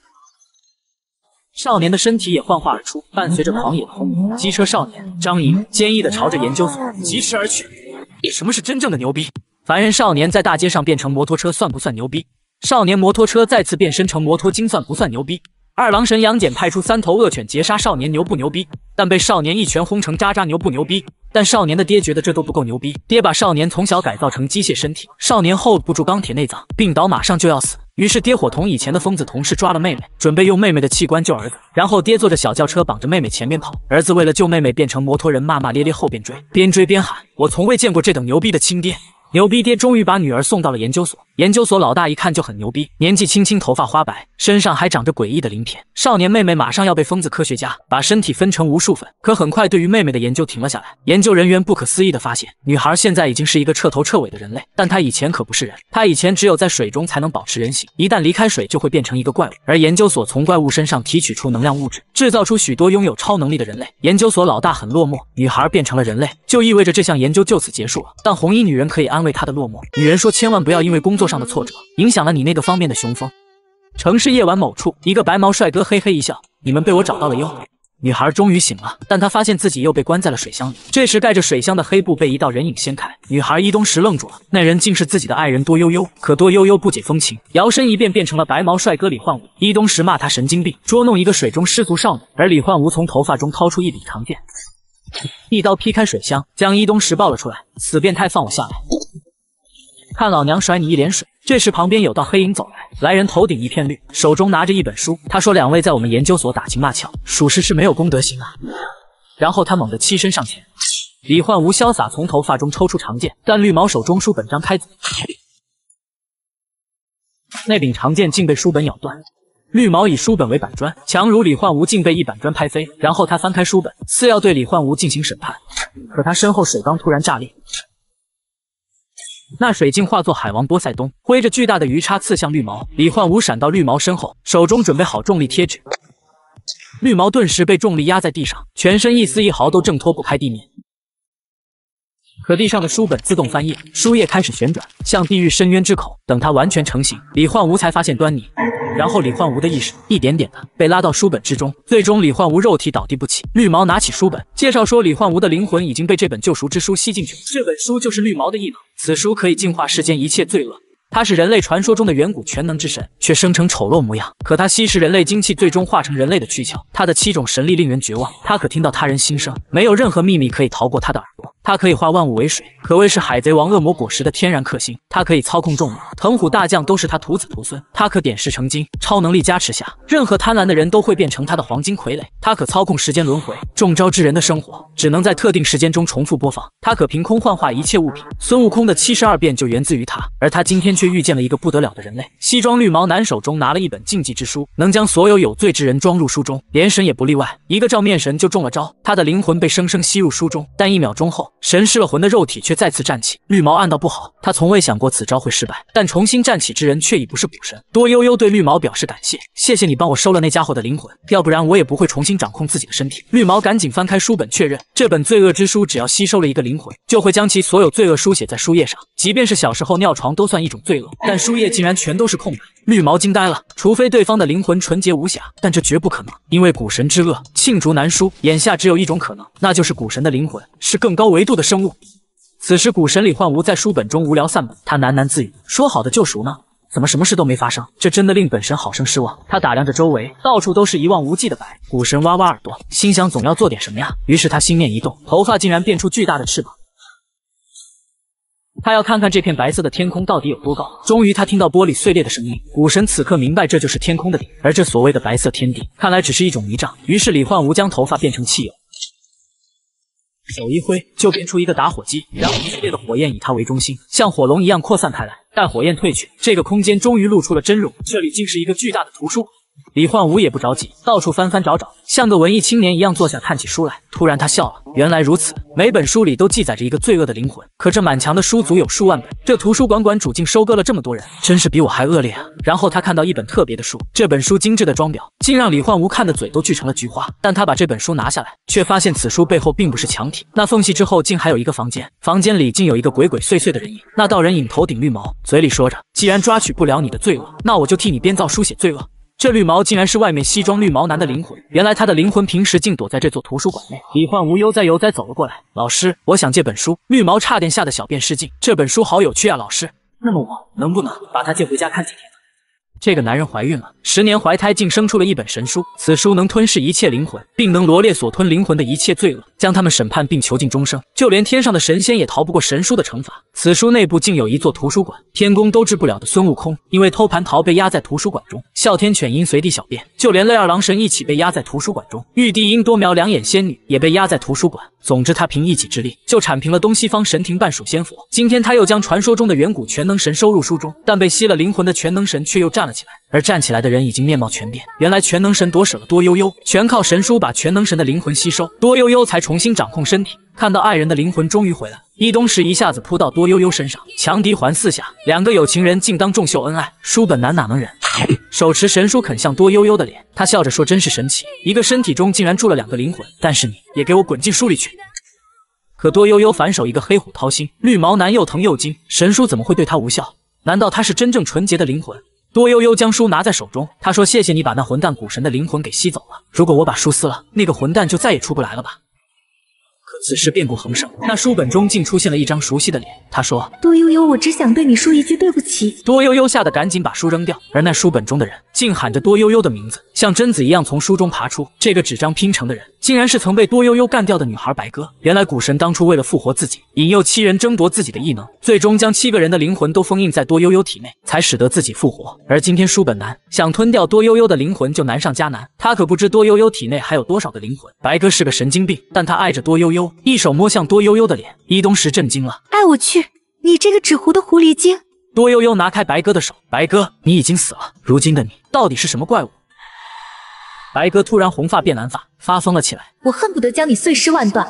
少年的身体也幻化而出，伴随着狂野的轰鸣，机车少年张莹坚毅的朝着研究所疾驰而去。什么是真正的牛逼？凡人少年在大街上变成摩托车算不算牛逼？少年摩托车再次变身成摩托精算不算牛逼？二郎神杨戬派出三头恶犬截杀少年，牛不牛逼？但被少年一拳轰成渣渣，牛不牛逼？但少年的爹觉得这都不够牛逼，爹把少年从小改造成机械身体，少年 hold 不住钢铁内脏，病倒马上就要死。于是爹伙同以前的疯子同事抓了妹妹，准备用妹妹的器官救儿子。然后爹坐着小轿车绑着妹妹前面跑，儿子为了救妹妹变成摩托人，骂骂咧咧后边追，边追边喊：“我从未见过这等牛逼的亲爹！”牛逼爹终于把女儿送到了研究所。研究所老大一看就很牛逼，年纪轻轻，头发花白，身上还长着诡异的鳞片。少年妹妹马上要被疯子科学家把身体分成无数份，可很快对于妹妹的研究停了下来。研究人员不可思议的发现，女孩现在已经是一个彻头彻尾的人类，但她以前可不是人，她以前只有在水中才能保持人形，一旦离开水就会变成一个怪物。而研究所从怪物身上提取出能量物质，制造出许多拥有超能力的人类。研究所老大很落寞，女孩变成了人类，就意味着这项研究就此结束了。但红衣女人可以安慰她的落寞，女人说千万不要因为工作上的挫折影响了你那个方面的雄风。城市夜晚某处，一个白毛帅哥嘿嘿一笑：“你们被我找到了哟。”女孩终于醒了，但她发现自己又被关在了水箱里。这时，盖着水箱的黑布被一道人影掀开，女孩伊东石愣住了，那人竟是自己的爱人多悠悠。可多悠悠不解风情，摇身一变变成了白毛帅哥李焕武。伊东石骂他神经病，捉弄一个水中失足少女。而李焕武从头发中掏出一柄长剑，一刀劈开水箱，将伊东石抱了出来。死变态，放我下来！看老娘甩你一脸水！这时旁边有道黑影走来，来人头顶一片绿，手中拿着一本书。他说：“两位在我们研究所打情骂俏，属实是没有公德心啊。”然后他猛地欺身上前，李焕无潇洒从头发中抽出长剑，但绿毛手中书本张开嘴，那柄长剑竟被书本咬断。绿毛以书本为板砖，强如李焕无竟被一板砖拍飞。然后他翻开书本，似要对李焕无进行审判，可他身后水缸突然炸裂。那水镜化作海王波塞冬，挥着巨大的鱼叉刺向绿毛。李焕武闪到绿毛身后，手中准备好重力贴纸。绿毛顿时被重力压在地上，全身一丝一毫都挣脱不开地面。可地上的书本自动翻页，书页开始旋转，向地狱深渊之口。等它完全成型，李焕无才发现端倪。然后李焕吴的意识一点点的被拉到书本之中，最终李焕吴肉体倒地不起。绿毛拿起书本，介绍说李焕吴的灵魂已经被这本救赎之书吸进去了，这本书就是绿毛的异能，此书可以净化世间一切罪恶。他是人类传说中的远古全能之神，却生成丑陋模样。可他吸食人类精气，最终化成人类的躯壳。他的七种神力令人绝望。他可听到他人心声，没有任何秘密可以逃过他的耳朵。他可以化万物为水，可谓是海贼王恶魔果实的天然克星。他可以操控众魔，藤虎大将都是他徒子徒孙。他可点石成金，超能力加持下，任何贪婪的人都会变成他的黄金傀儡。他可操控时间轮回，中招之人的生活只能在特定时间中重复播放。他可凭空幻化一切物品。孙悟空的七十二变就源自于他，而他今天却遇见了一个不得了的人类。西装绿毛男手中拿了一本禁忌之书，能将所有有罪之人装入书中，连神也不例外。一个照面神就中了招，他的灵魂被生生吸入书中，但一秒钟后。神失了魂的肉体却再次站起，绿毛暗道不好，他从未想过此招会失败，但重新站起之人却已不是古神。多悠悠对绿毛表示感谢，谢谢你帮我收了那家伙的灵魂，要不然我也不会重新掌控自己的身体。绿毛赶紧翻开书本确认，这本罪恶之书只要吸收了一个灵魂，就会将其所有罪恶书写在书页上，即便是小时候尿床都算一种罪恶，但书页竟然全都是空白。绿毛惊呆了，除非对方的灵魂纯洁无瑕，但这绝不可能，因为古神之恶罄竹难书。眼下只有一种可能，那就是古神的灵魂是更高维度的生物。此时，古神李焕无在书本中无聊散步，他喃喃自语：“说好的救赎呢？怎么什么事都没发生？这真的令本神好生失望。”他打量着周围，到处都是一望无际的白。古神挖挖耳朵，心想总要做点什么呀。于是他心念一动，头发竟然变出巨大的翅膀。他要看看这片白色的天空到底有多高。终于，他听到玻璃碎裂的声音。古神此刻明白，这就是天空的顶，而这所谓的白色天地，看来只是一种迷障。于是，李焕吾将头发变成汽油。手一挥，就变出一个打火机，然后剧烈的火焰以它为中心，像火龙一样扩散开来。待火焰退去，这个空间终于露出了真容，这里竟是一个巨大的图书馆。李焕武也不着急，到处翻翻找找，像个文艺青年一样坐下看起书来。突然他笑了，原来如此，每本书里都记载着一个罪恶的灵魂，可这满墙的书足有数万本，这图书馆馆主竟收割了这么多人，真是比我还恶劣啊！然后他看到一本特别的书，这本书精致的装裱，竟让李焕武看的嘴都聚成了菊花。但他把这本书拿下来，却发现此书背后并不是墙体，那缝隙之后竟还有一个房间，房间里竟有一个鬼鬼祟祟的人影。那道人影头顶绿毛，嘴里说着：“既然抓取不了你的罪恶，那我就替你编造书写罪恶。”这绿毛竟然是外面西装绿毛男的灵魂，原来他的灵魂平时竟躲在这座图书馆内。李焕无悠哉悠哉走了过来，老师，我想借本书。绿毛差点吓得小便失禁，这本书好有趣啊，老师。那么我能不能把它借回家看几天？这个男人怀孕了，十年怀胎竟生出了一本神书。此书能吞噬一切灵魂，并能罗列所吞灵魂的一切罪恶，将他们审判并囚禁终生。就连天上的神仙也逃不过神书的惩罚。此书内部竟有一座图书馆，天宫都治不了的孙悟空，因为偷蟠桃被压在图书馆中；哮天犬因随地小便，就连泪二郎神一起被压在图书馆中；玉帝因多瞄两眼仙女，也被压在图书馆。总之，他凭一己之力就铲平了东西方神庭半数仙佛。今天他又将传说中的远古全能神收入书中，但被吸了灵魂的全能神却又站了起来。而站起来的人已经面貌全变，原来全能神夺舍了多悠悠，全靠神书把全能神的灵魂吸收，多悠悠才重新掌控身体。看到爱人的灵魂终于回来，伊东石一下子扑到多悠悠身上，强敌环四下，两个有情人竟当众秀恩爱。书本男哪能忍？手持神书啃向多悠悠的脸，他笑着说：“真是神奇，一个身体中竟然住了两个灵魂。但是你也给我滚进书里去！”可多悠悠反手一个黑虎掏心，绿毛男又疼又惊，神书怎么会对他无效？难道他是真正纯洁的灵魂？多悠悠将书拿在手中，他说：“谢谢你把那混蛋古神的灵魂给吸走了。如果我把书撕了，那个混蛋就再也出不来了吧？”可此时变故横生，那书本中竟出现了一张熟悉的脸。他说：“多悠悠，我只想对你说一句对不起。”多悠悠吓得赶紧把书扔掉，而那书本中的人竟喊着多悠悠的名字，像贞子一样从书中爬出。这个纸张拼成的人，竟然是曾被多悠悠干掉的女孩白鸽。原来古神当初为了复活自己，引诱七人争夺自己的异能，最终将七个人的灵魂都封印在多悠悠体内，才使得自己复活。而今天书本男想吞掉多悠悠的灵魂，就难上加难。他可不知多悠悠体内还有多少个灵魂。白鸽是个神经病，但他爱着多悠悠，一手摸向多悠悠的脸。伊东石震惊了，哎，我去，你这个纸糊的狐狸精！多悠悠拿开白鸽的手，白鸽，你已经死了，如今的你到底是什么怪物？白哥突然红发变蓝发，发疯了起来。我恨不得将你碎尸万段！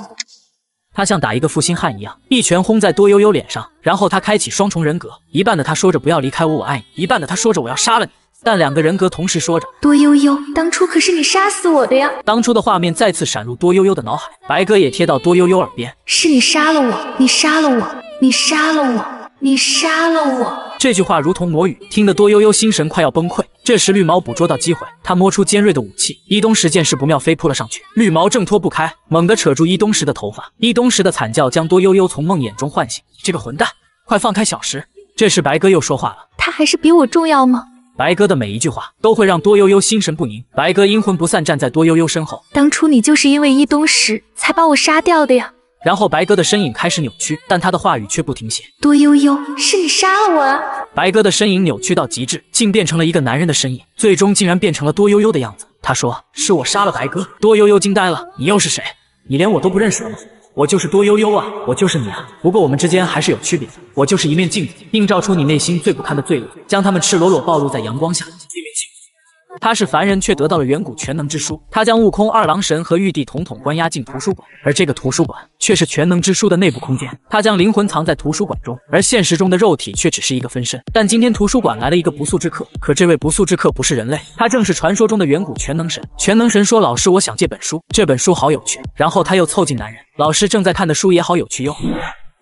他像打一个负心汉一样，一拳轰在多悠悠脸上，然后他开启双重人格，一半的他说着不要离开我，我爱你；一半的他说着我要杀了你。但两个人格同时说着，多悠悠，当初可是你杀死我的呀！当初的画面再次闪入多悠悠的脑海，白鸽也贴到多悠悠耳边，是你杀了我，你杀了我，你杀了我，你杀了我。这句话如同魔语，听得多悠悠心神快要崩溃。这时绿毛捕捉到机会，他摸出尖锐的武器。伊东石见势不妙，飞扑了上去。绿毛挣脱不开，猛地扯住伊东石的头发。伊东石的惨叫将多悠悠从梦魇中唤醒。这个混蛋，快放开小石！这时白鸽又说话了，他还是比我重要吗？白鸽的每一句话都会让多悠悠心神不宁。白鸽阴魂不散站在多悠悠身后。当初你就是因为伊东石才把我杀掉的呀。然后白哥的身影开始扭曲，但他的话语却不停歇。多悠悠，是你杀了我啊！白哥的身影扭曲到极致，竟变成了一个男人的身影，最终竟然变成了多悠悠的样子。他说：“是我杀了白哥。”多悠悠惊呆了：“你又是谁？你连我都不认识了吗？”我就是多悠悠啊，我就是你啊。不过我们之间还是有区别的，我就是一面镜子，映照出你内心最不堪的罪恶，将他们赤裸裸暴露在阳光下。他是凡人，却得到了远古全能之书。他将悟空、二郎神和玉帝统统关押进图书馆，而这个图书馆却是全能之书的内部空间。他将灵魂藏在图书馆中，而现实中的肉体却只是一个分身。但今天图书馆来了一个不速之客，可这位不速之客不是人类，他正是传说中的远古全能神。全能神说：“老师，我想借本书，这本书好有趣。”然后他又凑近男人：“老师正在看的书也好有趣哟。”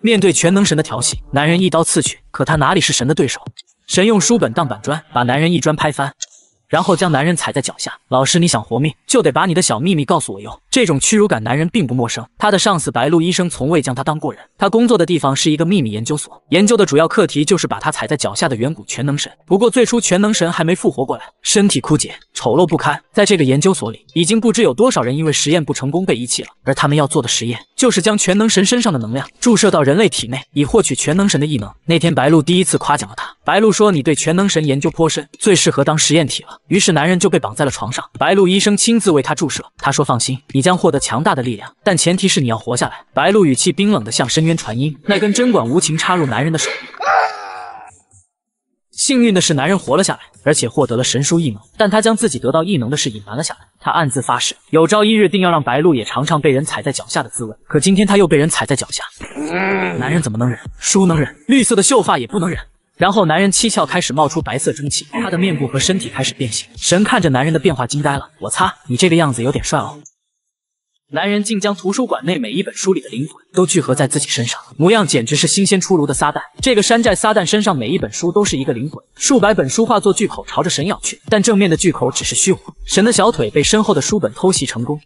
面对全能神的调戏，男人一刀刺去，可他哪里是神的对手？神用书本当板砖，把男人一砖拍翻。然后将男人踩在脚下。老师，你想活命，就得把你的小秘密告诉我哟。这种屈辱感，男人并不陌生。他的上司白鹿医生从未将他当过人。他工作的地方是一个秘密研究所，研究的主要课题就是把他踩在脚下的远古全能神。不过最初全能神还没复活过来，身体枯竭，丑陋不堪。在这个研究所里，已经不知有多少人因为实验不成功被遗弃了。而他们要做的实验，就是将全能神身上的能量注射到人类体内，以获取全能神的异能。那天白鹿第一次夸奖了他，白鹿说：“你对全能神研究颇深，最适合当实验体了。”于是男人就被绑在了床上，白鹿医生亲自为他注射。他说：“放心，你将获得强大的力量，但前提是你要活下来。”白鹿语气冰冷的向深渊传音，那根针管无情插入男人的手。幸运的是，男人活了下来，而且获得了神书异能。但他将自己得到异能的事隐瞒了下来。他暗自发誓，有朝一日定要让白鹿也尝尝被人踩在脚下的滋味。可今天他又被人踩在脚下。男人怎么能忍？书能忍，绿色的秀发也不能忍。然后男人七窍开始冒出白色蒸汽，他的面部和身体开始变形。神看着男人的变化惊呆了。我擦，你这个样子有点帅哦。男人竟将图书馆内每一本书里的灵魂都聚合在自己身上，模样简直是新鲜出炉的撒旦。这个山寨撒旦身上每一本书都是一个灵魂，数百本书化作巨口朝着神咬去，但正面的巨口只是虚火。神的小腿被身后的书本偷袭成功，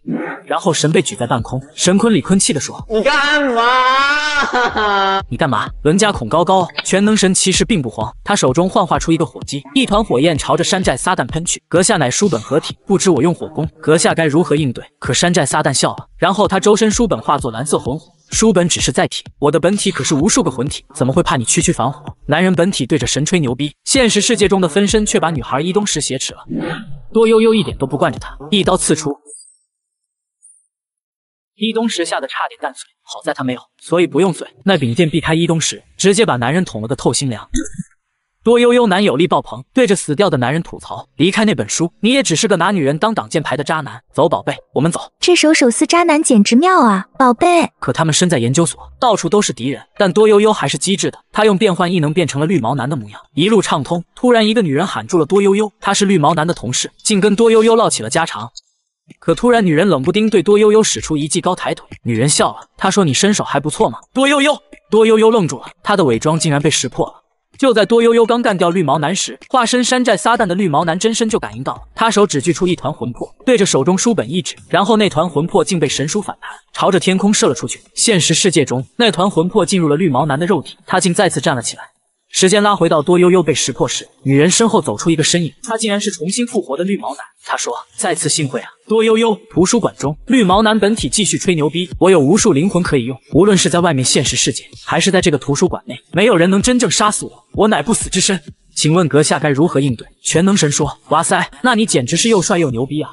然后神被举在半空。神坤李坤气的说：“你干嘛？(laughs) 你干嘛？”伦家恐高高，全能神其实并不慌，他手中幻化出一个火机，一团火焰朝着山寨撒旦喷去。阁下乃书本合体，不知我用火攻，阁下该如何应对？可山寨撒旦笑。然后他周身书本化作蓝色魂火，书本只是载体，我的本体可是无数个魂体，怎么会怕你区区凡火？男人本体对着神吹牛逼，现实世界中的分身却把女孩伊东石挟持了。多悠悠一点都不惯着他，一刀刺出，伊东石吓得差点蛋碎，好在他没有，所以不用嘴。那柄剑避开伊东石，直接把男人捅了个透心凉。多悠悠男友力爆棚，对着死掉的男人吐槽：“离开那本书，你也只是个拿女人当挡箭牌的渣男。”走，宝贝，我们走。这手手撕渣男简直妙啊，宝贝。可他们身在研究所，到处都是敌人，但多悠悠还是机智的，他用变换异能变成了绿毛男的模样，一路畅通。突然，一个女人喊住了多悠悠，她是绿毛男的同事，竟跟多悠悠唠起了家常。可突然，女人冷不丁对多悠悠使出一记高抬腿，女人笑了，她说：“你身手还不错嘛。”多悠悠，多悠悠愣住了，她的伪装竟然被识破了。就在多悠悠刚干掉绿毛男时，化身山寨撒旦的绿毛男真身就感应到了，他手指聚出一团魂魄，对着手中书本一指，然后那团魂魄竟被神书反弹，朝着天空射了出去。现实世界中，那团魂魄进入了绿毛男的肉体，他竟再次站了起来。时间拉回到多悠悠被识破时，女人身后走出一个身影，她竟然是重新复活的绿毛男。他说：“再次幸会啊，多悠悠。”图书馆中，绿毛男本体继续吹牛逼：“我有无数灵魂可以用，无论是在外面现实世界，还是在这个图书馆内，没有人能真正杀死我，我乃不死之身。请问阁下该如何应对？”全能神说：“哇塞，那你简直是又帅又牛逼啊！”